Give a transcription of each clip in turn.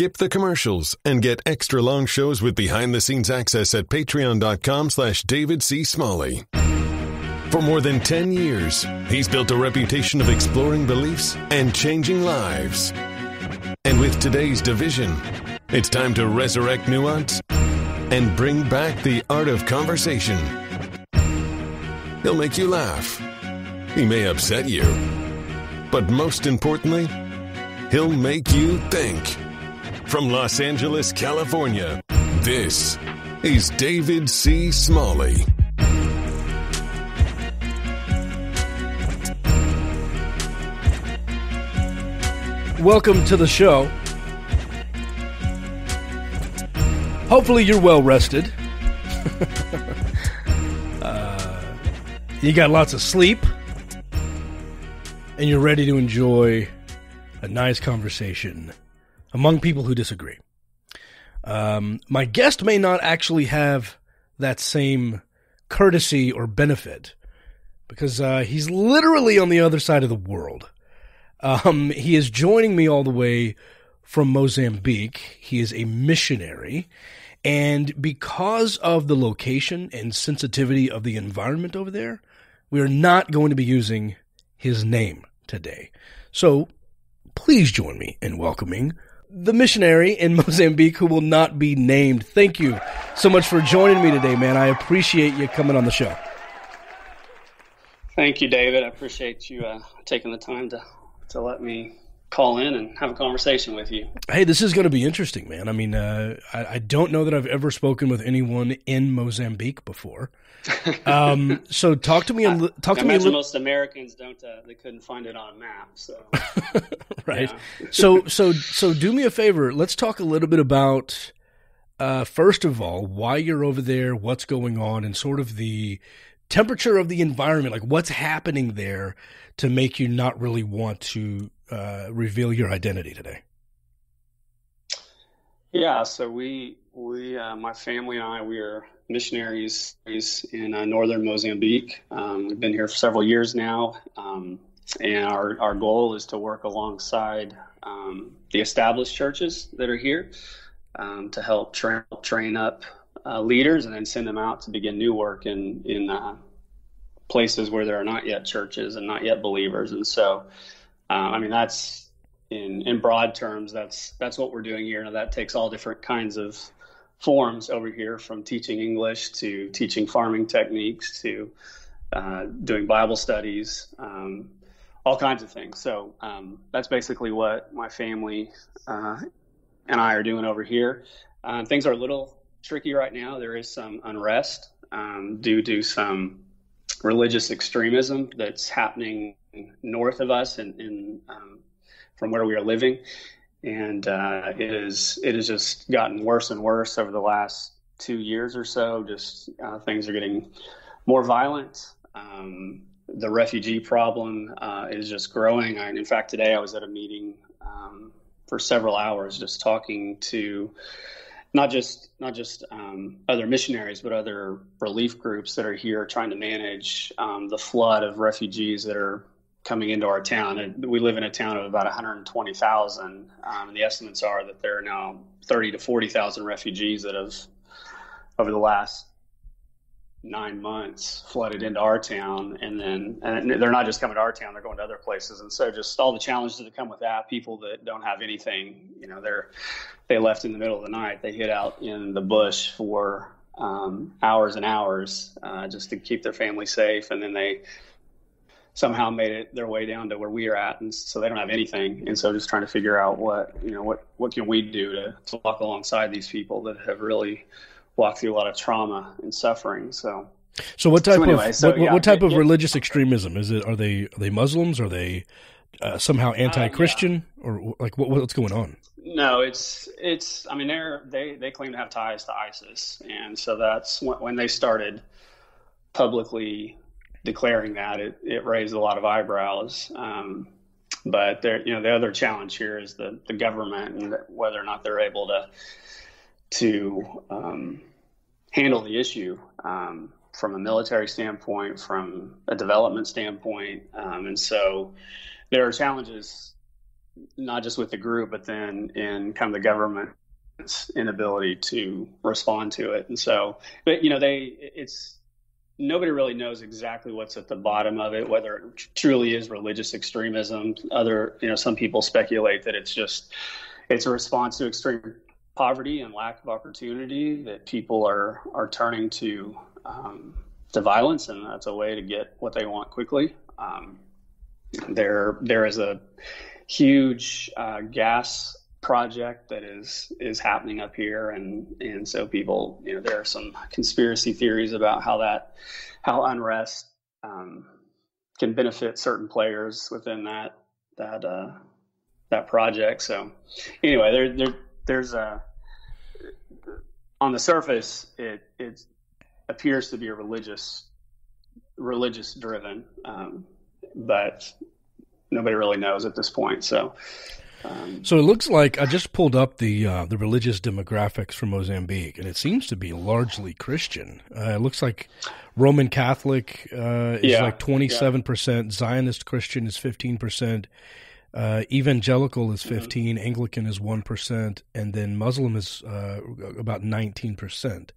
skip the commercials and get extra long shows with behind the scenes access at patreon.com slash David C. Smalley. For more than 10 years, he's built a reputation of exploring beliefs and changing lives. And with today's division, it's time to resurrect nuance and bring back the art of conversation. He'll make you laugh. He may upset you. But most importantly, he'll make you think. From Los Angeles, California, this is David C. Smalley. Welcome to the show. Hopefully, you're well rested. uh, you got lots of sleep, and you're ready to enjoy a nice conversation among people who disagree. Um, my guest may not actually have that same courtesy or benefit because uh, he's literally on the other side of the world. Um, he is joining me all the way from Mozambique. He is a missionary. And because of the location and sensitivity of the environment over there, we are not going to be using his name today. So please join me in welcoming the missionary in Mozambique who will not be named. Thank you so much for joining me today, man. I appreciate you coming on the show. Thank you, David. I appreciate you uh, taking the time to to let me call in and have a conversation with you. Hey, this is going to be interesting, man. I mean, uh, I, I, don't know that I've ever spoken with anyone in Mozambique before. Um, so talk to me. Talk I to me. Li- most Americans don't. Uh, they couldn't find it on a map. So right. so so so do me a favor. Let's talk a little bit about. Uh, first of all, why you're over there, what's going on, and sort of the temperature of the environment, like what's happening there to make you not really want to uh, reveal your identity today? Yeah, so we we uh, my family and I we are missionaries in uh, northern Mozambique. Um, we've been here for several years now, um, and our our goal is to work alongside um, the established churches that are here um, to help train train up uh, leaders and then send them out to begin new work in in uh, places where there are not yet churches and not yet believers. And so, uh, I mean, that's in in broad terms. That's that's what we're doing here. Now that takes all different kinds of forms over here, from teaching English to teaching farming techniques to uh, doing Bible studies, um, all kinds of things. So um, that's basically what my family uh, and I are doing over here. Uh, things are a little tricky right now. There is some unrest um, due to some religious extremism that's happening north of us and, um, from where we are living. And uh, it is it has just gotten worse and worse over the last two years or so. Just uh, things are getting more violent. Um, the refugee problem uh, is just growing. I, in fact, today I was at a meeting um, for several hours just talking to not just not just um, other missionaries, but other relief groups that are here trying to manage um, the flood of refugees that are coming into our town. And we live in a town of about 120,000, um, and the estimates are that there are now 30 to 40,000 refugees that have, over the last nine months flooded into our town. And then and they're not just coming to our town they're going to other places. And so just all the challenges that come with that people that don't have anything you know they're they left in the middle of the night they hid out in the bush for um, hours and hours uh, just to keep their family safe. And then they somehow made it their way down to where we are at and so they don't have anything and so just trying to figure out what you know what what can we do to, to walk alongside these people that have really walked through a lot of trauma and suffering. So, so what type so anyway, of so, what, yeah, what, type of religious extremism is it? Are they are they Muslims? Are they uh, somehow anti-Christian, uh, yeah. or like what, what's going on? No, it's it's. I mean, they're they they claim to have ties to ISIS, and so that's when, when they started publicly declaring that it, it raised a lot of eyebrows. Um, but there, you know, the other challenge here is the the government and whether or not they're able to to um, handle the issue um, from a military standpoint, from a development standpoint, um, and so there are challenges not just with the group, but then in kind of the government's inability to respond to it. And so, but you know, they it's nobody really knows exactly what's at the bottom of it, whether it truly is religious extremism. Other, you know, some people speculate that it's just it's a response to extreme poverty and lack of opportunity that people are are turning to um, to violence, and that's a way to get what they want quickly. Um, there there is a huge uh, gas project that is is happening up here. And and so people you know there are some conspiracy theories about how that how unrest um, can benefit certain players within that that uh, that project. So anyway there there there's a on the surface it it appears to be a religious religious driven um, but nobody really knows at this point. So um, so it looks like I just pulled up the uh, the religious demographics for Mozambique, and it seems to be largely Christian. Uh, it looks like Roman Catholic uh, is yeah, like twenty seven percent, Zionist Christian is fifteen percent, uh, Evangelical is mm-hmm. 15 mm-hmm. Anglican is one percent, and then Muslim is uh, about nineteen percent.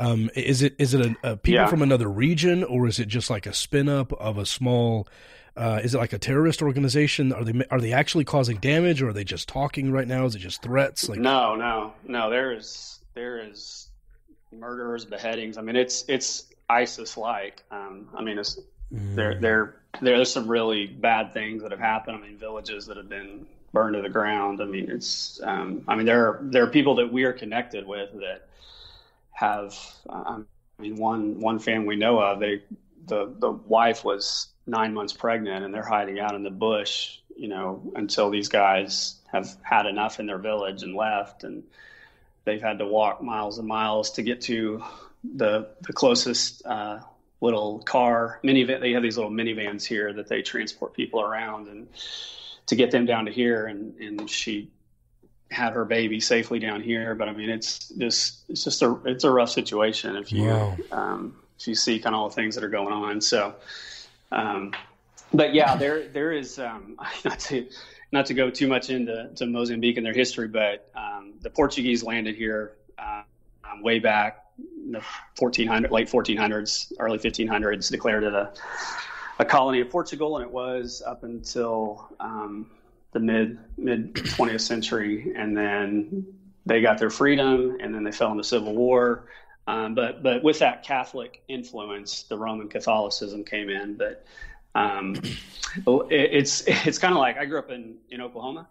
Um, is it is it a, a people yeah. from another region, or is it just like a spin up of a small? Uh, is it like a terrorist organization? Are they are they actually causing damage, or are they just talking right now? Is it just threats? Like no, no, no. There is there is murders, beheadings. I mean, it's it's ISIS like. Um, I mean, it's mm. there there there's some really bad things that have happened. I mean, villages that have been burned to the ground. I mean, it's um, I mean there are there are people that we are connected with that have. I mean, one one family we know of, they the the wife was nine months pregnant and they're hiding out in the bush, you know, until these guys have had enough in their village and left, and they've had to walk miles and miles to get to the the closest uh, little car minivan. They have these little minivans here that they transport people around, and to get them down to here, and and she had her baby safely down here. But I mean, it's just it's just a it's a rough situation if you wow. um, if you see kind of all the things that are going on. So um, but yeah, there there is um, not to not to go too much into to Mozambique and their history, but um, the Portuguese landed here uh, way back in the 1400 late 1400s, early 1500s, declared it a a colony of Portugal, and it was up until um, the mid mid 20th century, and then they got their freedom, and then they fell into civil war. Um, but but with that Catholic influence, the Roman Catholicism came in. But um, it, it's it's kind of like I grew up in in Oklahoma,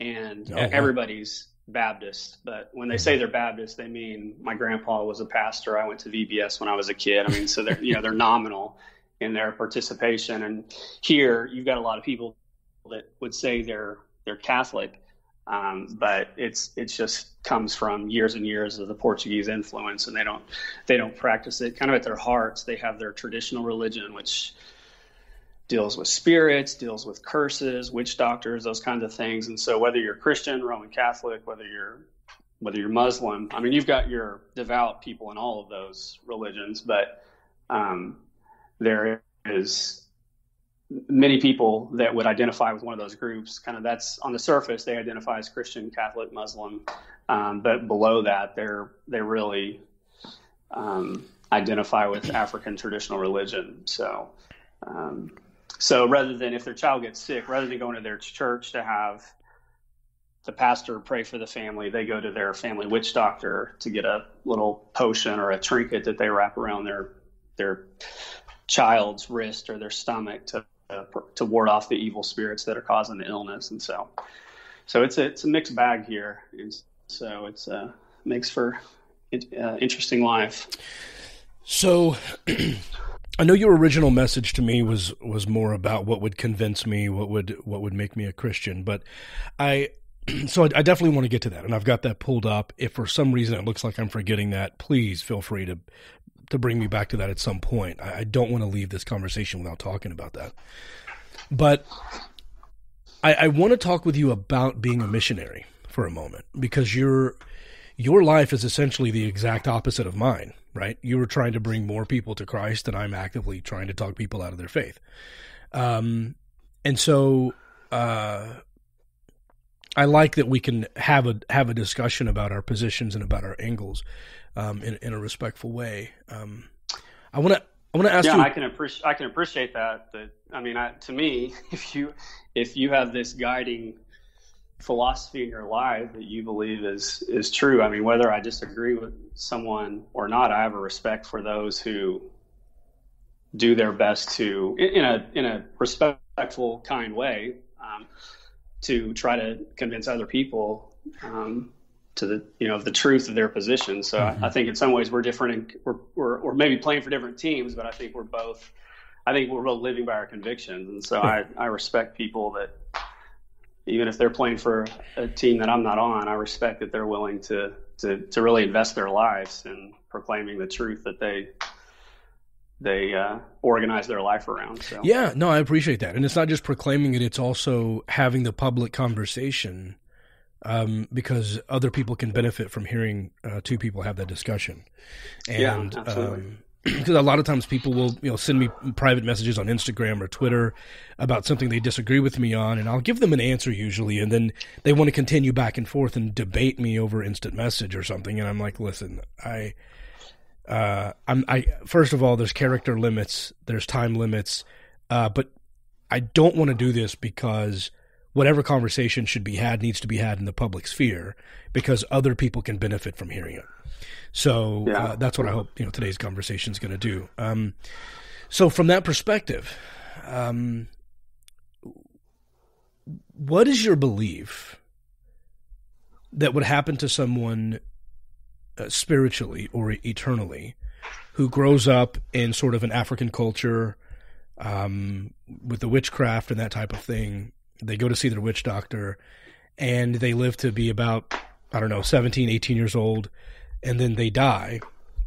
and oh, everybody's Baptist. But when they say they're Baptist, they mean my grandpa was a pastor. I went to VBS when I was a kid. I mean, so they're you know they're nominal in their participation. And here you've got a lot of people that would say they're they're Catholic, um, but it's it's just comes from years and years of the Portuguese influence, and they don't they don't practice it. Kind of at their hearts, they have their traditional religion, which deals with spirits, deals with curses, witch doctors, those kinds of things. And so, whether you're Christian, Roman Catholic, whether you're whether you're Muslim, I mean, you've got your devout people in all of those religions, but um, there is many people that would identify with one of those groups, kind of that's on the surface they identify as Christian, Catholic, Muslim, um, but below that they're they really um, identify with African traditional religion. So, um, so rather than if their child gets sick, rather than going to their church to have the pastor pray for the family, they go to their family witch doctor to get a little potion or a trinket that they wrap around their their child's wrist or their stomach to to ward off the evil spirits that are causing the illness. And so, so it's a it's a mixed bag here. And so it's uh, makes for uh, interesting life. So. I know your original message to me was was more about what would convince me, what would what would make me a Christian, but I so I, definitely want to get to that, and I've got that pulled up. If for some reason it looks like I'm forgetting that, please feel free to to bring me back to that at some point. I, I don't want to leave this conversation without talking about that. But I, I want to talk with you about being a missionary for a moment because your your life is essentially the exact opposite of mine, right? You were trying to bring more people to Christ, and I'm actively trying to talk people out of their faith. Um, and so, uh, I like that we can have a have a discussion about our positions and about our angles um, in in a respectful way. Um, I want to I want to ask yeah, you. I can appreciate I can appreciate that. That I mean, I, to me, if you if you have this guiding philosophy in your life that you believe is is true, I mean, whether I disagree with someone or not, I have a respect for those who do their best to in a in a respectful, kind way um, to try to convince other people um, to the you know the truth of their position. So mm-hmm. I, I, think in some ways we're different, and we're, we're, we're maybe playing for different teams, but I think we're both. I think we're both living by our convictions, and so I, I respect people that even if they're playing for a team that I'm not on, I respect that they're willing to to to really invest their lives in proclaiming the truth that they they uh, organize their life around. So. Yeah, no, I appreciate that, and it's not just proclaiming it; it's also having the public conversation um, because other people can benefit from hearing uh, two people have that discussion. And, yeah, absolutely. Um, because a lot of times people will you know send me private messages on Instagram or Twitter about something they disagree with me on and I'll give them an answer usually and then they want to continue back and forth and debate me over instant message or something and I'm like listen I uh I'm I first of all there's character limits there's time limits uh but I don't want to do this because whatever conversation should be had needs to be had in the public sphere because other people can benefit from hearing it. So yeah. uh, that's what I hope you know today's conversation is going to do. Um, so from that perspective, um, what is your belief that would happen to someone uh, spiritually or eternally who grows up in sort of an African culture um, with the witchcraft and that type of thing they go to see their witch doctor and they live to be about i don't know 17 18 years old and then they die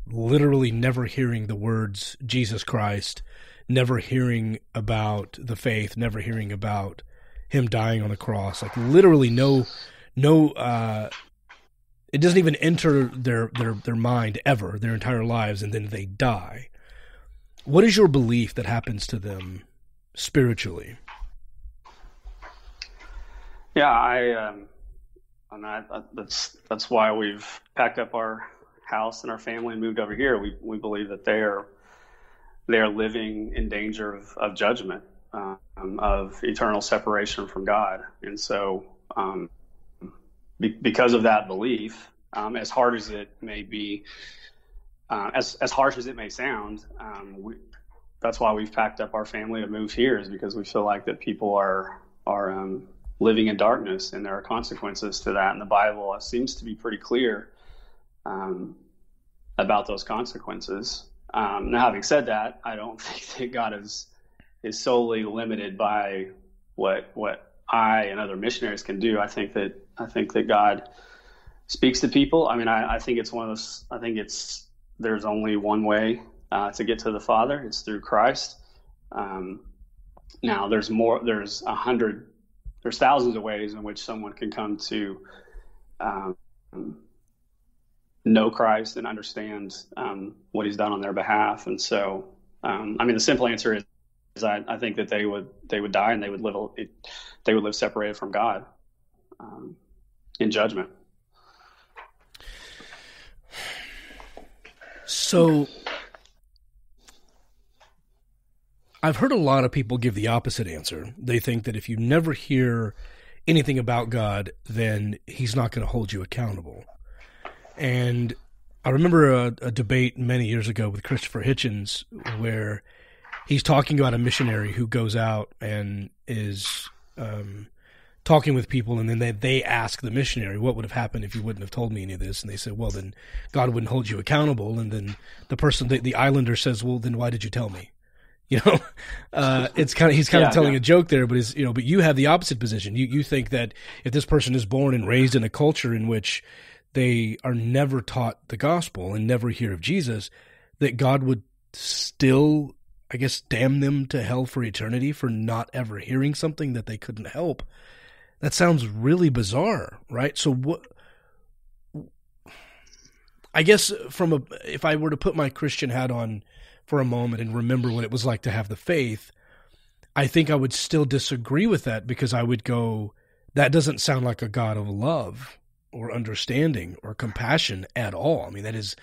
literally never hearing the words jesus christ never hearing about the faith never hearing about him dying on the cross. Like literally no no uh it doesn't even enter their their their mind ever their entire lives and then they die. What is your belief that happens to them spiritually yeah, I, um, and I, that's that's why we've packed up our house and our family and moved over here. We we believe that they are they are living in danger of, of judgment, um, of eternal separation from God, and so um, be, because of that belief, um, as hard as it may be, uh, as as harsh as it may sound, um, we, that's why we've packed up our family to move here, is because we feel like that people are are um, living in darkness, and there are consequences to that. And the Bible seems to be pretty clear um, about those consequences. Um, now, having said that, I don't think that God is is solely limited by what what I and other missionaries can do. I think that I think that God speaks to people. I mean, I, I think it's one of those. I think it's there's only one way uh, to get to the Father. It's through Christ. Um, now, there's more. There's a hundred there's thousands of ways in which someone can come to um, know Christ and understand um, what He's done on their behalf. And so, um, I mean, the simple answer is, is I, I, think that they would they would die and they would live they would live separated from God um, in judgment. So I've heard a lot of people give the opposite answer. They think that if you never hear anything about God, then He's not going to hold you accountable. And I remember a, a, debate many years ago with Christopher Hitchens where he's talking about a missionary who goes out and is um, talking with people, and then they, they ask the missionary, What would have happened if you wouldn't have told me any of this? And they say, Well, then God wouldn't hold you accountable. And then the person, the, the islander says, Well, then why did you tell me? You know, uh, it's kind of he's kind yeah, of telling yeah. a joke there, but is you know, but you have the opposite position. You you think that if this person is born and raised in a culture in which they are never taught the gospel and never hear of Jesus, that God would still, I guess, damn them to hell for eternity for not ever hearing something that they couldn't help. That sounds really bizarre, right? So what? I guess from a if I were to put my Christian hat on for a moment and remember what it was like to have the faith, I think I would still disagree with that because I would go, that doesn't sound like a God of love or understanding or compassion at all. I mean, that is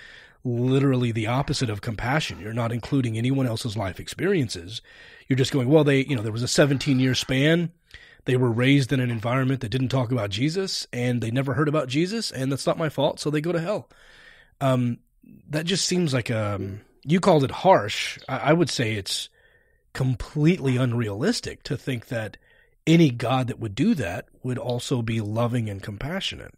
literally the opposite of compassion. You're not including anyone else's life experiences. You're just going, well, they, you know, there was a 17 year span. They were raised in an environment that didn't talk about Jesus and they never heard about Jesus, and that's not my fault, so they go to hell. Um, that just seems like um, you called it harsh. I, I would say it's completely unrealistic to think that any God that would do that would also be loving and compassionate.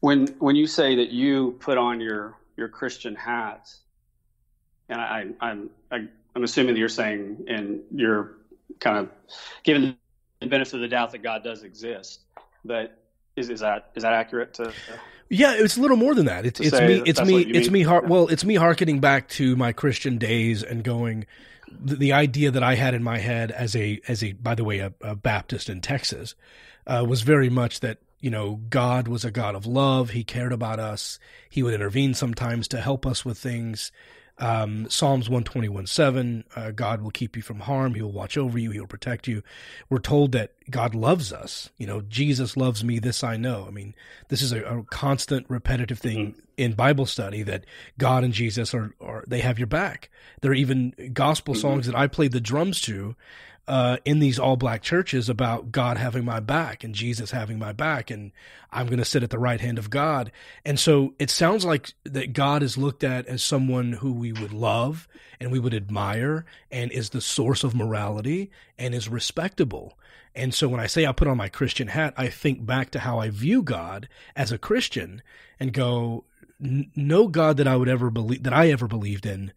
When when you say that you put on your your Christian hat, and I, I'm I, I'm assuming that you're saying and you're kind of giving the benefit of the doubt that God does exist, but is is that is that accurate to? Yeah, it's a little more than that. It's it's me it's me it's mean? me har- well, it's me harkening back to my Christian days and going the, the, idea that I had in my head as a as a by the way a, a Baptist in Texas uh, was very much that you know God was a God of love. He cared about us. He would intervene sometimes to help us with things. Um, Psalms 121 7, uh, God will keep you from harm. He will watch over you. He will protect you. We're told that God loves us. You know, Jesus loves me. This I know. I mean, this is a, a constant repetitive thing mm-hmm. in Bible study that God and Jesus are, are, they have your back. There are even gospel mm-hmm. songs that I played the drums to uh, in these all black churches about God having my back and Jesus having my back, and I'm going to sit at the right hand of God. And so it sounds like that God is looked at as someone who we would love and we would admire and is the source of morality and is respectable. And so when I say I put on my Christian hat, I think back to how I view God as a Christian and go, no God that I would ever believe that I ever believed in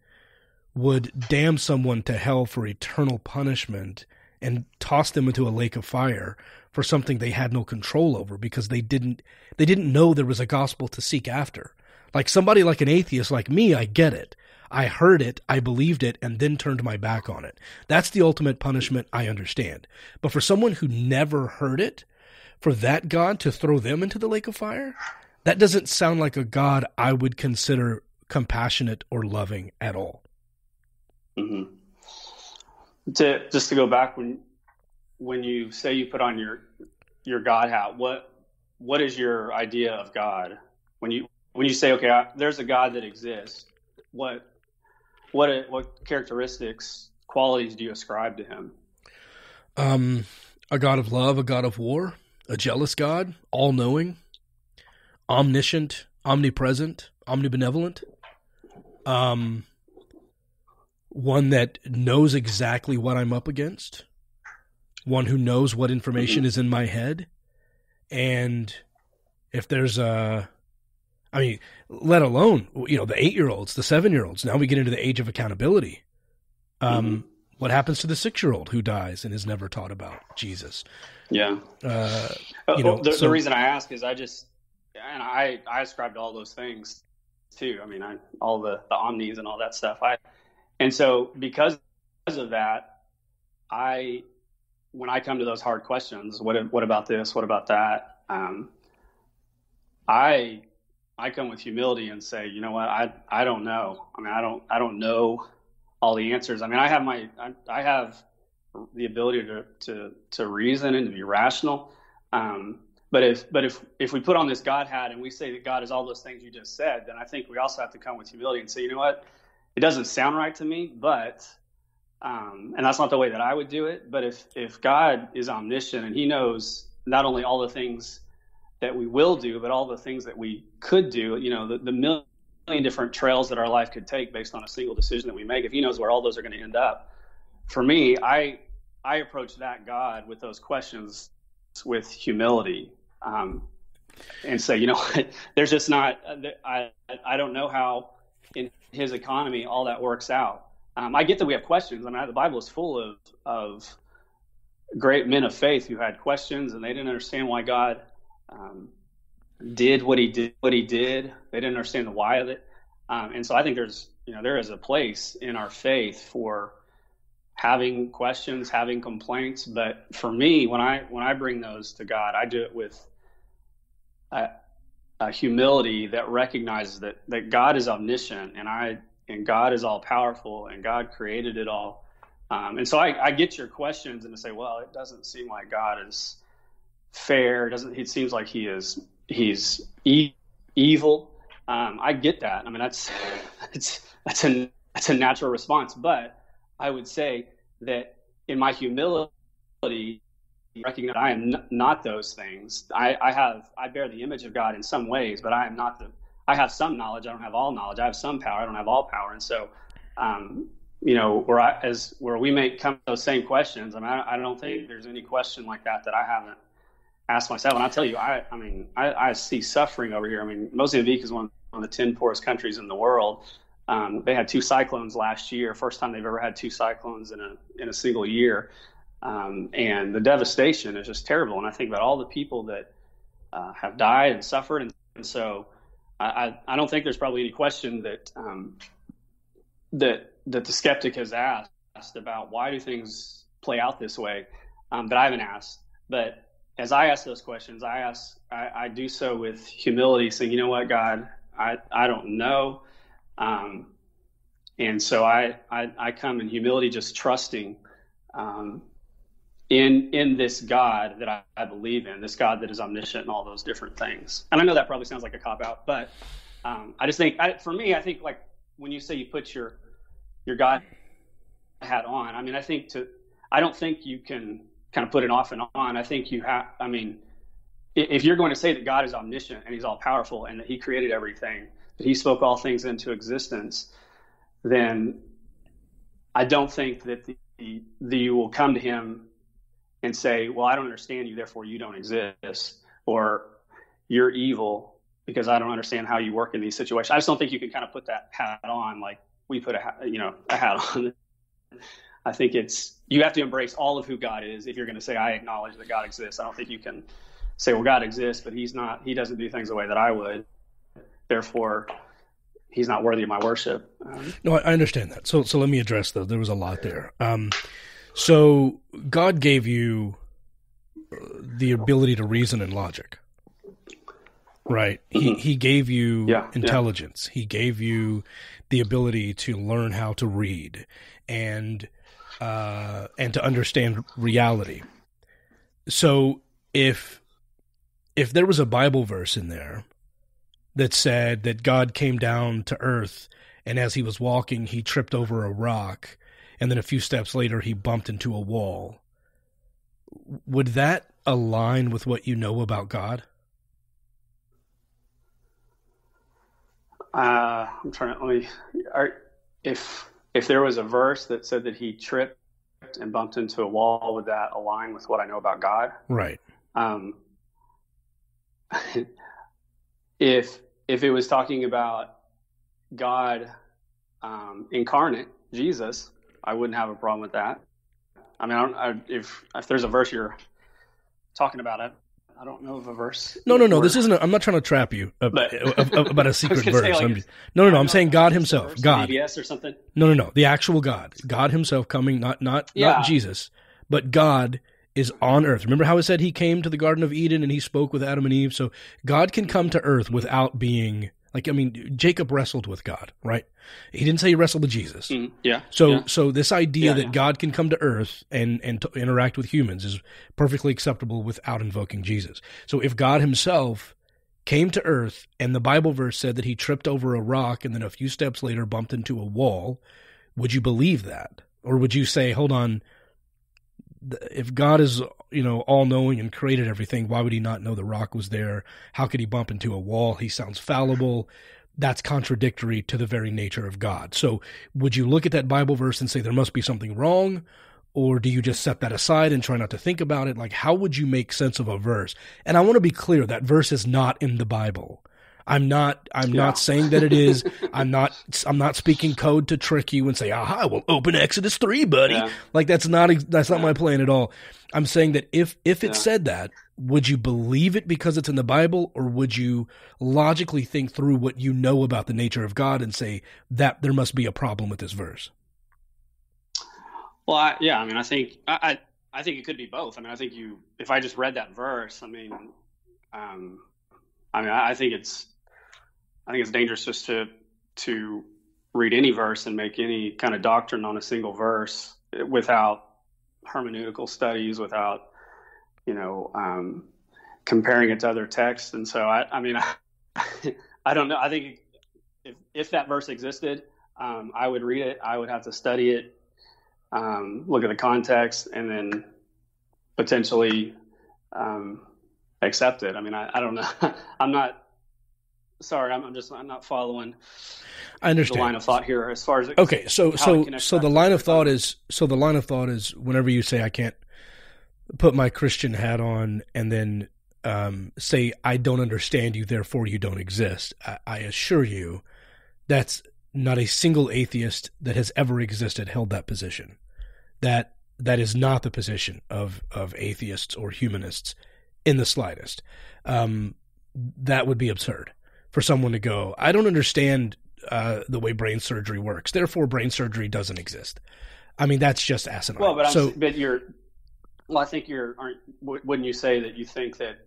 would damn someone to hell for eternal punishment and toss them into a lake of fire for something they had no control over because they didn't they didn't know there was a gospel to seek after. Like somebody like an atheist like me, I get it. I heard it, I believed it, and then turned my back on it. That's the ultimate punishment I understand. But for someone who never heard it, for that God to throw them into the lake of fire, that doesn't sound like a God I would consider compassionate or loving at all. Mm-hmm. To just to go back when when you say you put on your your God hat, what what is your idea of God? When you when you say, okay, I, there's a God that exists, what what what characteristics, qualities do you ascribe to him? Um, a God of love, a God of war, a jealous God, all knowing, omniscient, omnipresent, omnibenevolent. Um, one that knows exactly what I'm up against, one who knows what information mm-hmm. is in my head, and if there's a, I mean, let alone you know the eight year olds, the seven year olds. Now we get into the age of accountability. Um, mm-hmm. What happens to the six year old who dies and is never taught about Jesus? Yeah. Uh, uh you know, the, so, the reason I ask is I just and I I ascribe to all those things too. I mean, I all the the omnis and all that stuff. I and so because of that, I when I come to those hard questions, what what about this? What about that? Um, I I come with humility and say, you know what, I I don't know. I mean, I don't I don't know all the answers. I mean, I have my I, I have the ability to, to to reason and to be rational. Um, but if but if if we put on this God hat and we say that God is all those things you just said, then I think we also have to come with humility and say, you know what, it doesn't sound right to me, but um, and that's not the way that I would do it. But if if God is omniscient and He knows not only all the things that we will do, but all the things that we could do, you know, the, the million different trails that our life could take based on a single decision that we make. If He knows where all those are going to end up, for me, I I approach that God with those questions with humility. Um, and say, you know, there's just not. I I don't know how in his economy all that works out. Um, I get that we have questions. I mean, the Bible is full of of great men of faith who had questions and they didn't understand why God um, did what He did. What He did, they didn't understand the why of it. Um, and so I think there's you know there is a place in our faith for having questions, having complaints. But for me, when I when I bring those to God, I do it with a humility that recognizes that that God is omniscient and I and God is all powerful and God created it all. Um, and so I, I, get your questions and to say, well, it doesn't seem like God is fair. It doesn't it seems like he is he's e- evil. Um, I get that. I mean, that's it's that's a that's a natural response. But I would say that in my humility, recognize I am n- not those things. I, I have I bear the image of God in some ways, but I am not the. I have some knowledge. I don't have all knowledge. I have some power. I don't have all power. And so, um, you know, where I, as where we may come to those same questions. I mean, I, I don't think there's any question like that that I haven't asked myself. And I'll tell you, I, I mean, I, I see suffering over here. I mean, Mozambique is one of the 10 poorest countries in the world. Um, they had two cyclones last year, first time they've ever had two cyclones in a in a single year, um, and the devastation is just terrible. And I think about all the people that uh, have died and suffered, and, and so I, I, don't think there's probably any question that um, that that the skeptic has asked about why do things play out this way um, that I haven't asked, but as I ask those questions, I ask, I, I, do so with humility, saying, you know what, God, I, I don't know. Um, and so I, I, I, come in humility, just trusting um, in, in this God that I, I, believe in, this God that is omniscient and all those different things. And I know that probably sounds like a cop out, but um, I just think, I, for me, I think like when you say you put your, your God hat on, I mean, I think to, I don't think you can kind of put it off and on. I think you have, I mean, if you're going to say that God is omniscient and he's all powerful and that he created everything, that he spoke all things into existence, then I don't think that the, the, you will come to him and say, well, I don't understand you, therefore you don't exist, or you're evil because I don't understand how you work in these situations. I just don't think you can kind of put that hat on like we put a you know a hat on I think it's you have to embrace all of who God is if you're going to say I acknowledge that God exists. I don't think you can say well God exists, but he's not he doesn't do things the way that I would. Therefore, he's not worthy of my worship. Um, no, I understand that. So so let me address though. There was a lot there. Um, so God gave you the ability to reason and logic. Right. He mm-hmm. he gave you yeah, intelligence. Yeah. He gave you the ability to learn how to read and uh, and to understand reality. So if if there was a Bible verse in there that said that God came down to earth and as he was walking he tripped over a rock and then a few steps later he bumped into a wall would that align with what you know about God? Uh, I'm trying to let me. Are, if if there was a verse that said that he tripped and bumped into a wall, would that align with what I know about God? Right. Um, if if it was talking about God um, incarnate, Jesus, I wouldn't have a problem with that. I mean, I don't, I, if if there's a verse you're talking about, it, I don't know of a verse. No, no, no. This isn't. i am not trying to trap you but, about a secret verse. Say, like, no, no, no. I'm saying God Himself. God. Yes, or something. No, no, no. The actual God. God Himself coming, not not yeah. not Jesus, but God is on earth. Remember how it said He came to the Garden of Eden and He spoke with Adam and Eve. So God can come to earth without being like I mean, Jacob wrestled with God, right? He didn't say he wrestled with Jesus. Mm, yeah. So yeah. so this idea yeah, that yeah. God can come to earth and and interact with humans is perfectly acceptable without invoking Jesus. So if God himself came to earth and the Bible verse said that he tripped over a rock and then a few steps later bumped into a wall, would you believe that? Or would you say, "Hold on, if God is you know all knowing and created everything, why would he not know the rock was there? How could he bump into a wall? He sounds fallible. That's contradictory to the very nature of God. So, would you look at that Bible verse and say there must be something wrong? Or do you just set that aside and try not to think about it? Like, how would you make sense of a verse? And I want to be clear that verse is not in the Bible. I'm not I'm yeah. not saying that it is. I'm not I'm not speaking code to trick you and say, "Aha, well open Exodus 3, buddy." Yeah. Like that's not that's not yeah. my plan at all. I'm saying that if if it said that, would you believe it because it's in the Bible or would you logically think through what you know about the nature of God and say that there must be a problem with this verse? Well, I, yeah, I mean, I think I, I I think it could be both. I mean, I think you if I just read that verse, I mean um I mean, I think it's I think it's dangerous just to to read any verse and make any kind of doctrine on a single verse without hermeneutical studies, without you know um, comparing it to other texts. And so I, I mean, I, I don't know. I think if, if that verse existed, um, I would read it. I would have to study it, um, look at the context, and then potentially um, accept it. I mean, I, I don't know. I'm not sorry. I'm, I'm, just I'm not following. I understand the line of thought here as far as okay. So so so the line of thought is so the line of thought is whenever you say I can't put my Christian hat on and then um, say I don't understand you, therefore you don't exist. I, I assure you, that's not a single atheist that has ever existed held that position. That that is not the position of of atheists or humanists in the slightest. Um, that would be absurd for someone to go. I don't understand uh, the way brain surgery works. Therefore, brain surgery doesn't exist. I mean, that's just asinine. Well, but, so, but you're. Well, I think you're. Aren't, wouldn't you say that you think that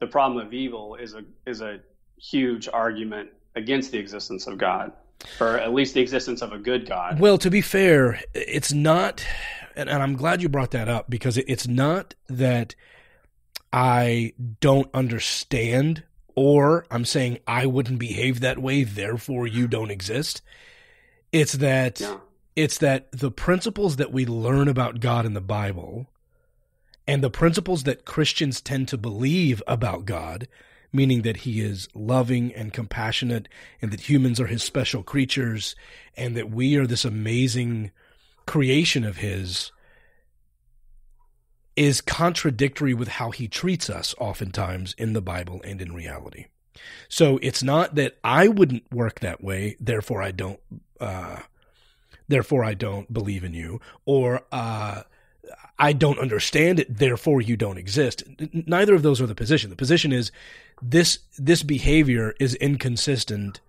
the problem of evil is a is a huge argument against the existence of God, or at least the existence of a good God? Well, to be fair, it's not, and, and I'm glad you brought that up because it's not that I don't understand or I'm saying I wouldn't behave that way, therefore you don't exist. It's that yeah. it's that the principles that we learn about God in the Bible and the principles that Christians tend to believe about God, meaning that he is loving and compassionate and that humans are his special creatures and that we are this amazing creation of his is contradictory with how he treats us oftentimes in the Bible and in reality. So it's not that I wouldn't work that way, therefore I don't, uh, therefore I don't believe in you, or uh, I don't understand it, therefore you don't exist. Neither of those are the position. The position is this this behavior is inconsistent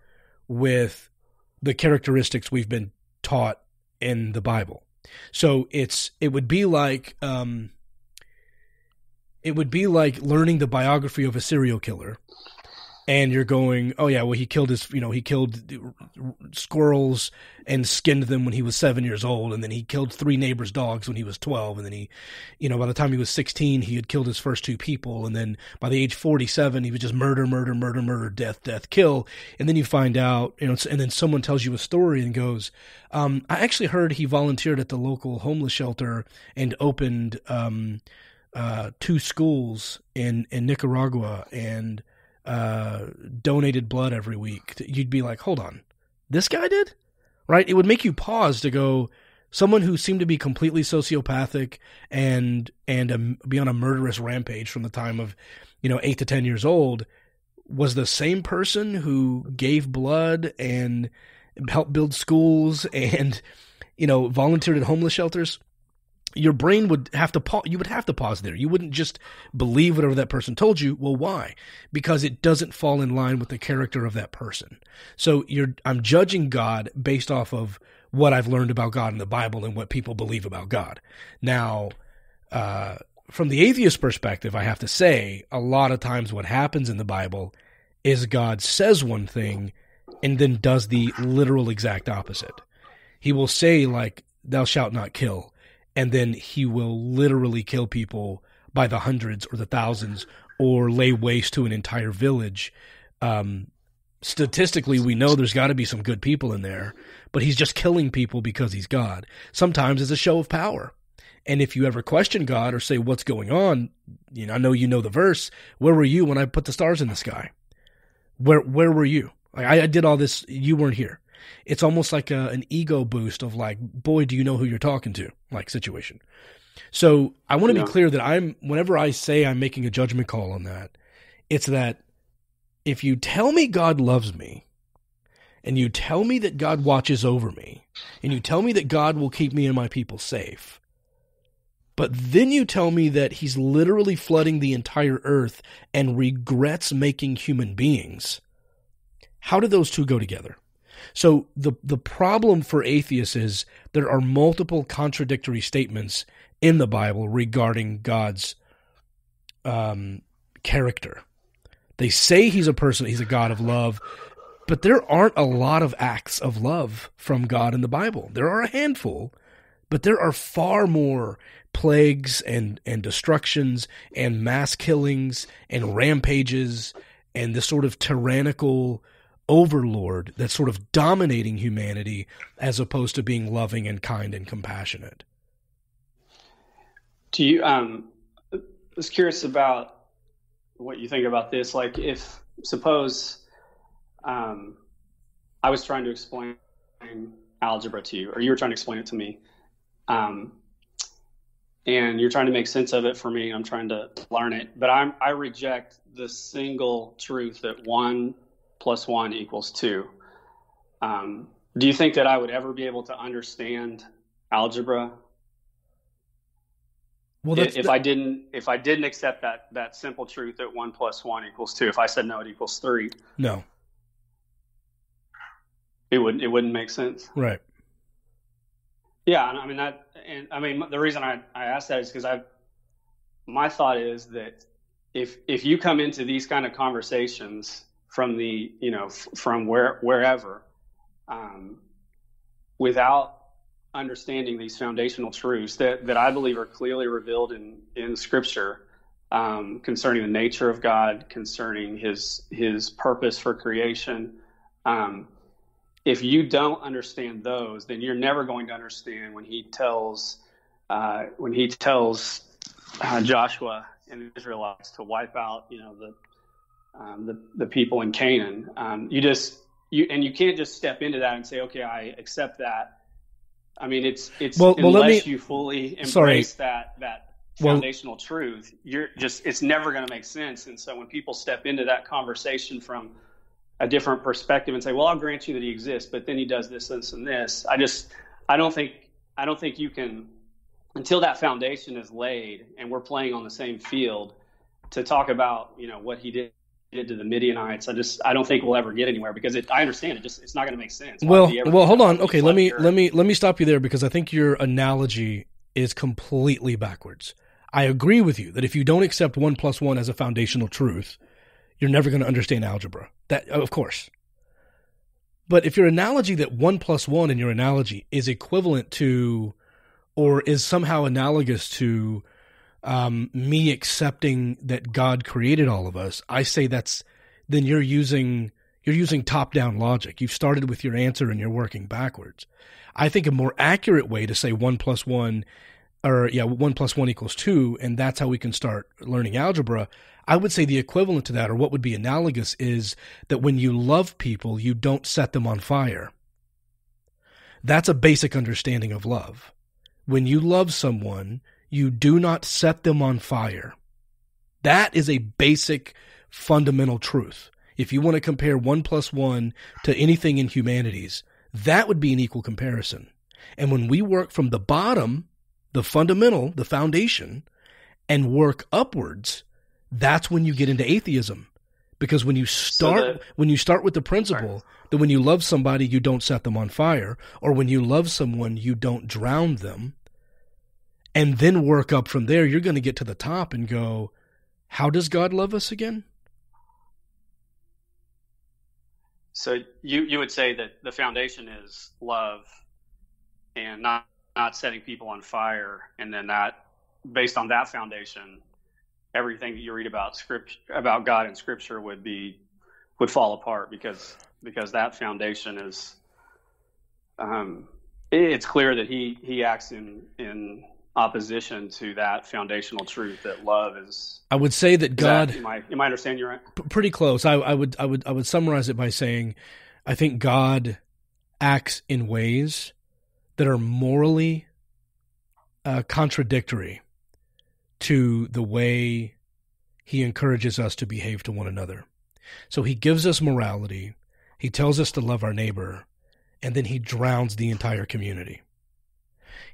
with the characteristics we've been taught in the Bible. So it's it would be like um, it would be like learning the biography of a serial killer. And you're going, oh yeah, well he killed his, you know, he killed squirrels and skinned them when he was seven years old, and then he killed three neighbors' dogs when he was twelve, and then he, you know, by the time he was sixteen, he had killed his first two people, and then by the age forty-seven, he was just murder, murder, murder, murder, death, death, kill, and then you find out, you know, and then someone tells you a story and goes, um, I actually heard he volunteered at the local homeless shelter and opened. Um, uh, two schools in in Nicaragua and uh, donated blood every week. You'd be like, hold on, this guy did, right? It would make you pause to go. Someone who seemed to be completely sociopathic and and um, be on a murderous rampage from the time of, you know, eight to ten years old, was the same person who gave blood and helped build schools and, you know, volunteered at homeless shelters your brain would have to pause you would have to pause there. You wouldn't just believe whatever that person told you. Well why? Because it doesn't fall in line with the character of that person. So you're i'm judging god based off of what i've learned about god in the bible and what people believe about god. Now uh, from the atheist perspective i have to say a lot of times what happens in the bible is god says one thing and then does the literal exact opposite. He will say like thou shalt not kill and then he will literally kill people by the hundreds or the thousands or lay waste to an entire village. Um, statistically, we know there's got to be some good people in there, but he's just killing people because he's God. Sometimes it's a show of power. And if you ever question God or say, What's going on? You know, I know you know the verse. Where were you when I put the stars in the sky? Where where were you? I, I did all this, you weren't here it's almost like a, an ego boost of like, boy, do you know who you're talking to, like situation. So I want to yeah. be clear that I'm, whenever I say I'm making a judgment call on that, it's that if you tell me God loves me, and you tell me that God watches over me, and you tell me that God will keep me and my people safe, but then you tell me that he's literally flooding the entire earth and regrets making human beings, how do those two go together? So the the problem for atheists is there are multiple contradictory statements in the Bible regarding God's um, character. They say he's a person, he's a God of love, but there aren't a lot of acts of love from God in the Bible. There are a handful, But there are far more plagues and, and destructions and mass killings and rampages and the sort of tyrannical overlord that's sort of dominating humanity as opposed to being loving and kind and compassionate. Do you um I was curious about what you think about this like if suppose um I was trying to explain algebra to you or you were trying to explain it to me um and you're trying to make sense of it for me I'm trying to learn it but I'm I reject the single truth that 1 plus one equals two. Um, do you think that I would ever be able to understand algebra well, if, if I didn't if I didn't accept that that simple truth that one plus one equals two? If I said no, it equals three. No, it wouldn't. It wouldn't make sense. Right. Yeah, I mean that, and I mean the reason I I asked that is because I, my thought is that if if you come into these kind of conversations from the you know f- from where wherever um, without understanding these foundational truths that, that I believe are clearly revealed in in Scripture um, concerning the nature of God, concerning His His purpose for creation. Um, if you don't understand those, then you're never going to understand when He tells uh, when He tells uh, Joshua and the Israelites to wipe out, you know, the um, the the people in Canaan. Um, you just you and you can't just step into that and say, okay, I accept that. I mean, it's it's well, well, unless me, you fully embrace sorry. that that foundational well, truth, you're just it's never going to make sense. And so when people step into that conversation from a different perspective and say, well, I'll grant you that he exists, but then he does this, this, and this. I just I don't think I don't think you can until that foundation is laid and we're playing on the same field to talk about you know what he did did to the Midianites. I just I don't think we'll ever get anywhere because it, I understand it just it's not going to make sense. Why well, well, hold on. Okay, let me let me let me stop you there because I think your analogy is completely backwards. I agree with you that if you don't accept one plus one as a foundational truth, you're never going to understand algebra. That of course. But if your analogy that one plus one in your analogy is equivalent to, or is somehow analogous to um, me accepting that God created all of us, I say that's then you're using you're using top down logic. You've started with your answer and you're working backwards. I think a more accurate way to say one plus one or yeah, one plus one equals two, and that's how we can start learning algebra. I would say the equivalent to that, or what would be analogous, is that when you love people, you don't set them on fire. That's a basic understanding of love. When you love someone, you do not set them on fire. That is a basic fundamental truth. If you want to compare one plus one to anything in humanities, that would be an equal comparison. And when we work from the bottom, the fundamental, the foundation, and work upwards, that's when you get into atheism. Because when you start so when you start with the principle that when you love somebody you don't set them on fire, or when you love someone you don't drown them, and then work up from there, you're going to get to the top and go, how does God love us again? So you you would say that the foundation is love and not not setting people on fire and then that based on that foundation everything that you read about script about God in scripture would be would fall apart because because that foundation is um, it's clear that he he acts in in opposition to that foundational truth that love is. I would say that God. That, you, might, you might understand you're right. P- pretty close. I, I would I would I would summarize it by saying, I think God acts in ways that are morally uh, contradictory to the way He encourages us to behave to one another. So He gives us morality. He tells us to love our neighbor, and then He drowns the entire community.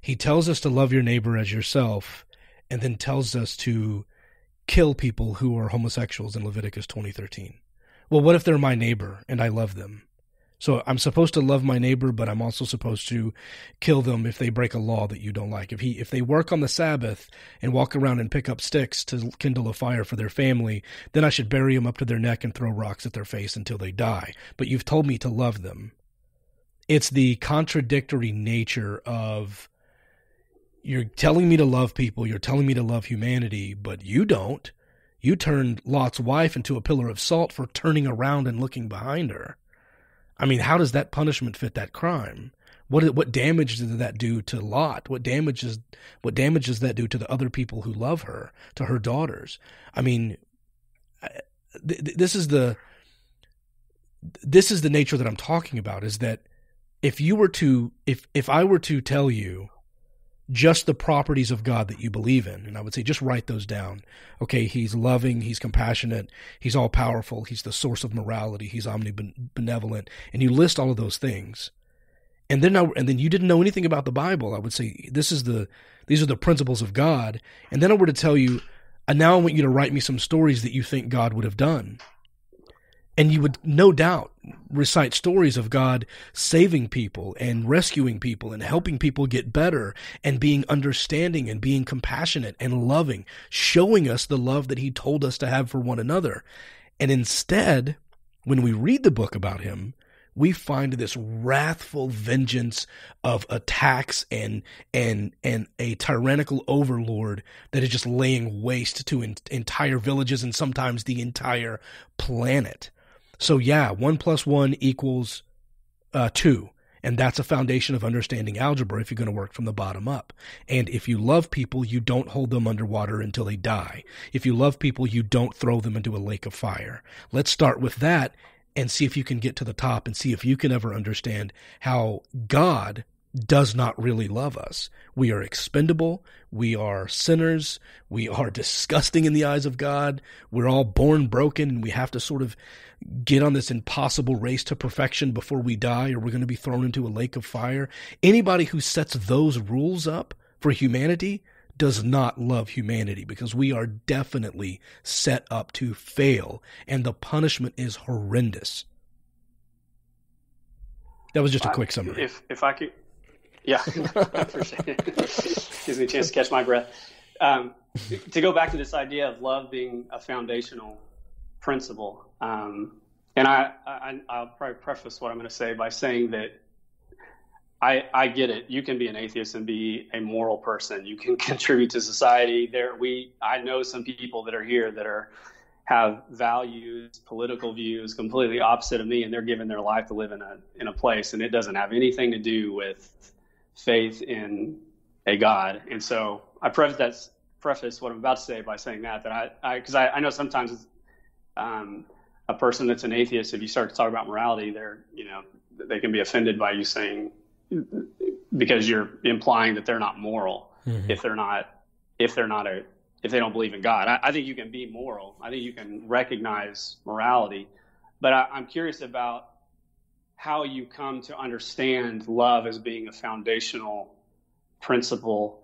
He tells us to love your neighbor as yourself, and then tells us to kill people who are homosexuals in Leviticus 20:13. Well, what if they're my neighbor and I love them? So I'm supposed to love my neighbor, but I'm also supposed to kill them if they break a law that you don't like. If he if they work on the Sabbath and walk around and pick up sticks to kindle a fire for their family, then I should bury them up to their neck and throw rocks at their face until they die. But you've told me to love them. It's the contradictory nature of you're telling me to love people, you're telling me to love humanity, but you don't. You turned Lot's wife into a pillar of salt for turning around and looking behind her. I mean, how does that punishment fit that crime? What what damage did that do to Lot? What damages what damage does that do to the other people who love her, to her daughters? I mean, th- this is the this is the nature that I'm talking about. Is that if you were to if if I were to tell you just the properties of God that you believe in. And I would say just write those down. Okay, he's loving, he's compassionate, he's all powerful, he's the source of morality, he's omnibenevolent, and you list all of those things. And then I, and then you didn't know anything about the Bible. I would say this is the these are the principles of God. And then I were to tell you, and now I want you to write me some stories that you think God would have done. And you would no doubt recite stories of God saving people and rescuing people and helping people get better and being understanding and being compassionate and loving, showing us the love that He told us to have for one another. And instead, when we read the book about Him, we find this wrathful vengeance of attacks and and and a tyrannical overlord that is just laying waste to entire villages and sometimes the entire planet. So yeah, one plus one equals uh, two. And that's a foundation of understanding algebra if you're going to work from the bottom up. And if you love people, you don't hold them underwater until they die. If you love people, you don't throw them into a lake of fire. Let's start with that and see if you can get to the top and see if you can ever understand how God does not really love us. We are expendable. We are sinners. We are disgusting in the eyes of God. We're all born broken and we have to sort of get on this impossible race to perfection before we die or we're going to be thrown into a lake of fire. Anybody who sets those rules up for humanity does not love humanity because we are definitely set up to fail and the punishment is horrendous. That was just a quick summary. If if I could yeah, I appreciate it. Gives me a chance to catch my breath. Um, to go back to this idea of love being a foundational principle, um, and I, I, will probably preface what I'm going to say by saying that I, I get it. You can be an atheist and be a moral person. You can contribute to society. There, we I know some people that are here that are have values, political views completely opposite of me, and they're giving their life to live in a in a place, and it doesn't have anything to do with faith in a God. And so I preface that preface what I'm about to say by saying that that I because I, I, I, know sometimes um, a person that's an atheist, if you start to talk about morality, they're you know they can be offended by you saying because you're implying that they're not moral mm-hmm. if they're not if they're not a if they don't believe in God. I, I, think you can be moral. I think you can recognize morality, but I, I'm curious about how you come to understand love as being a foundational principle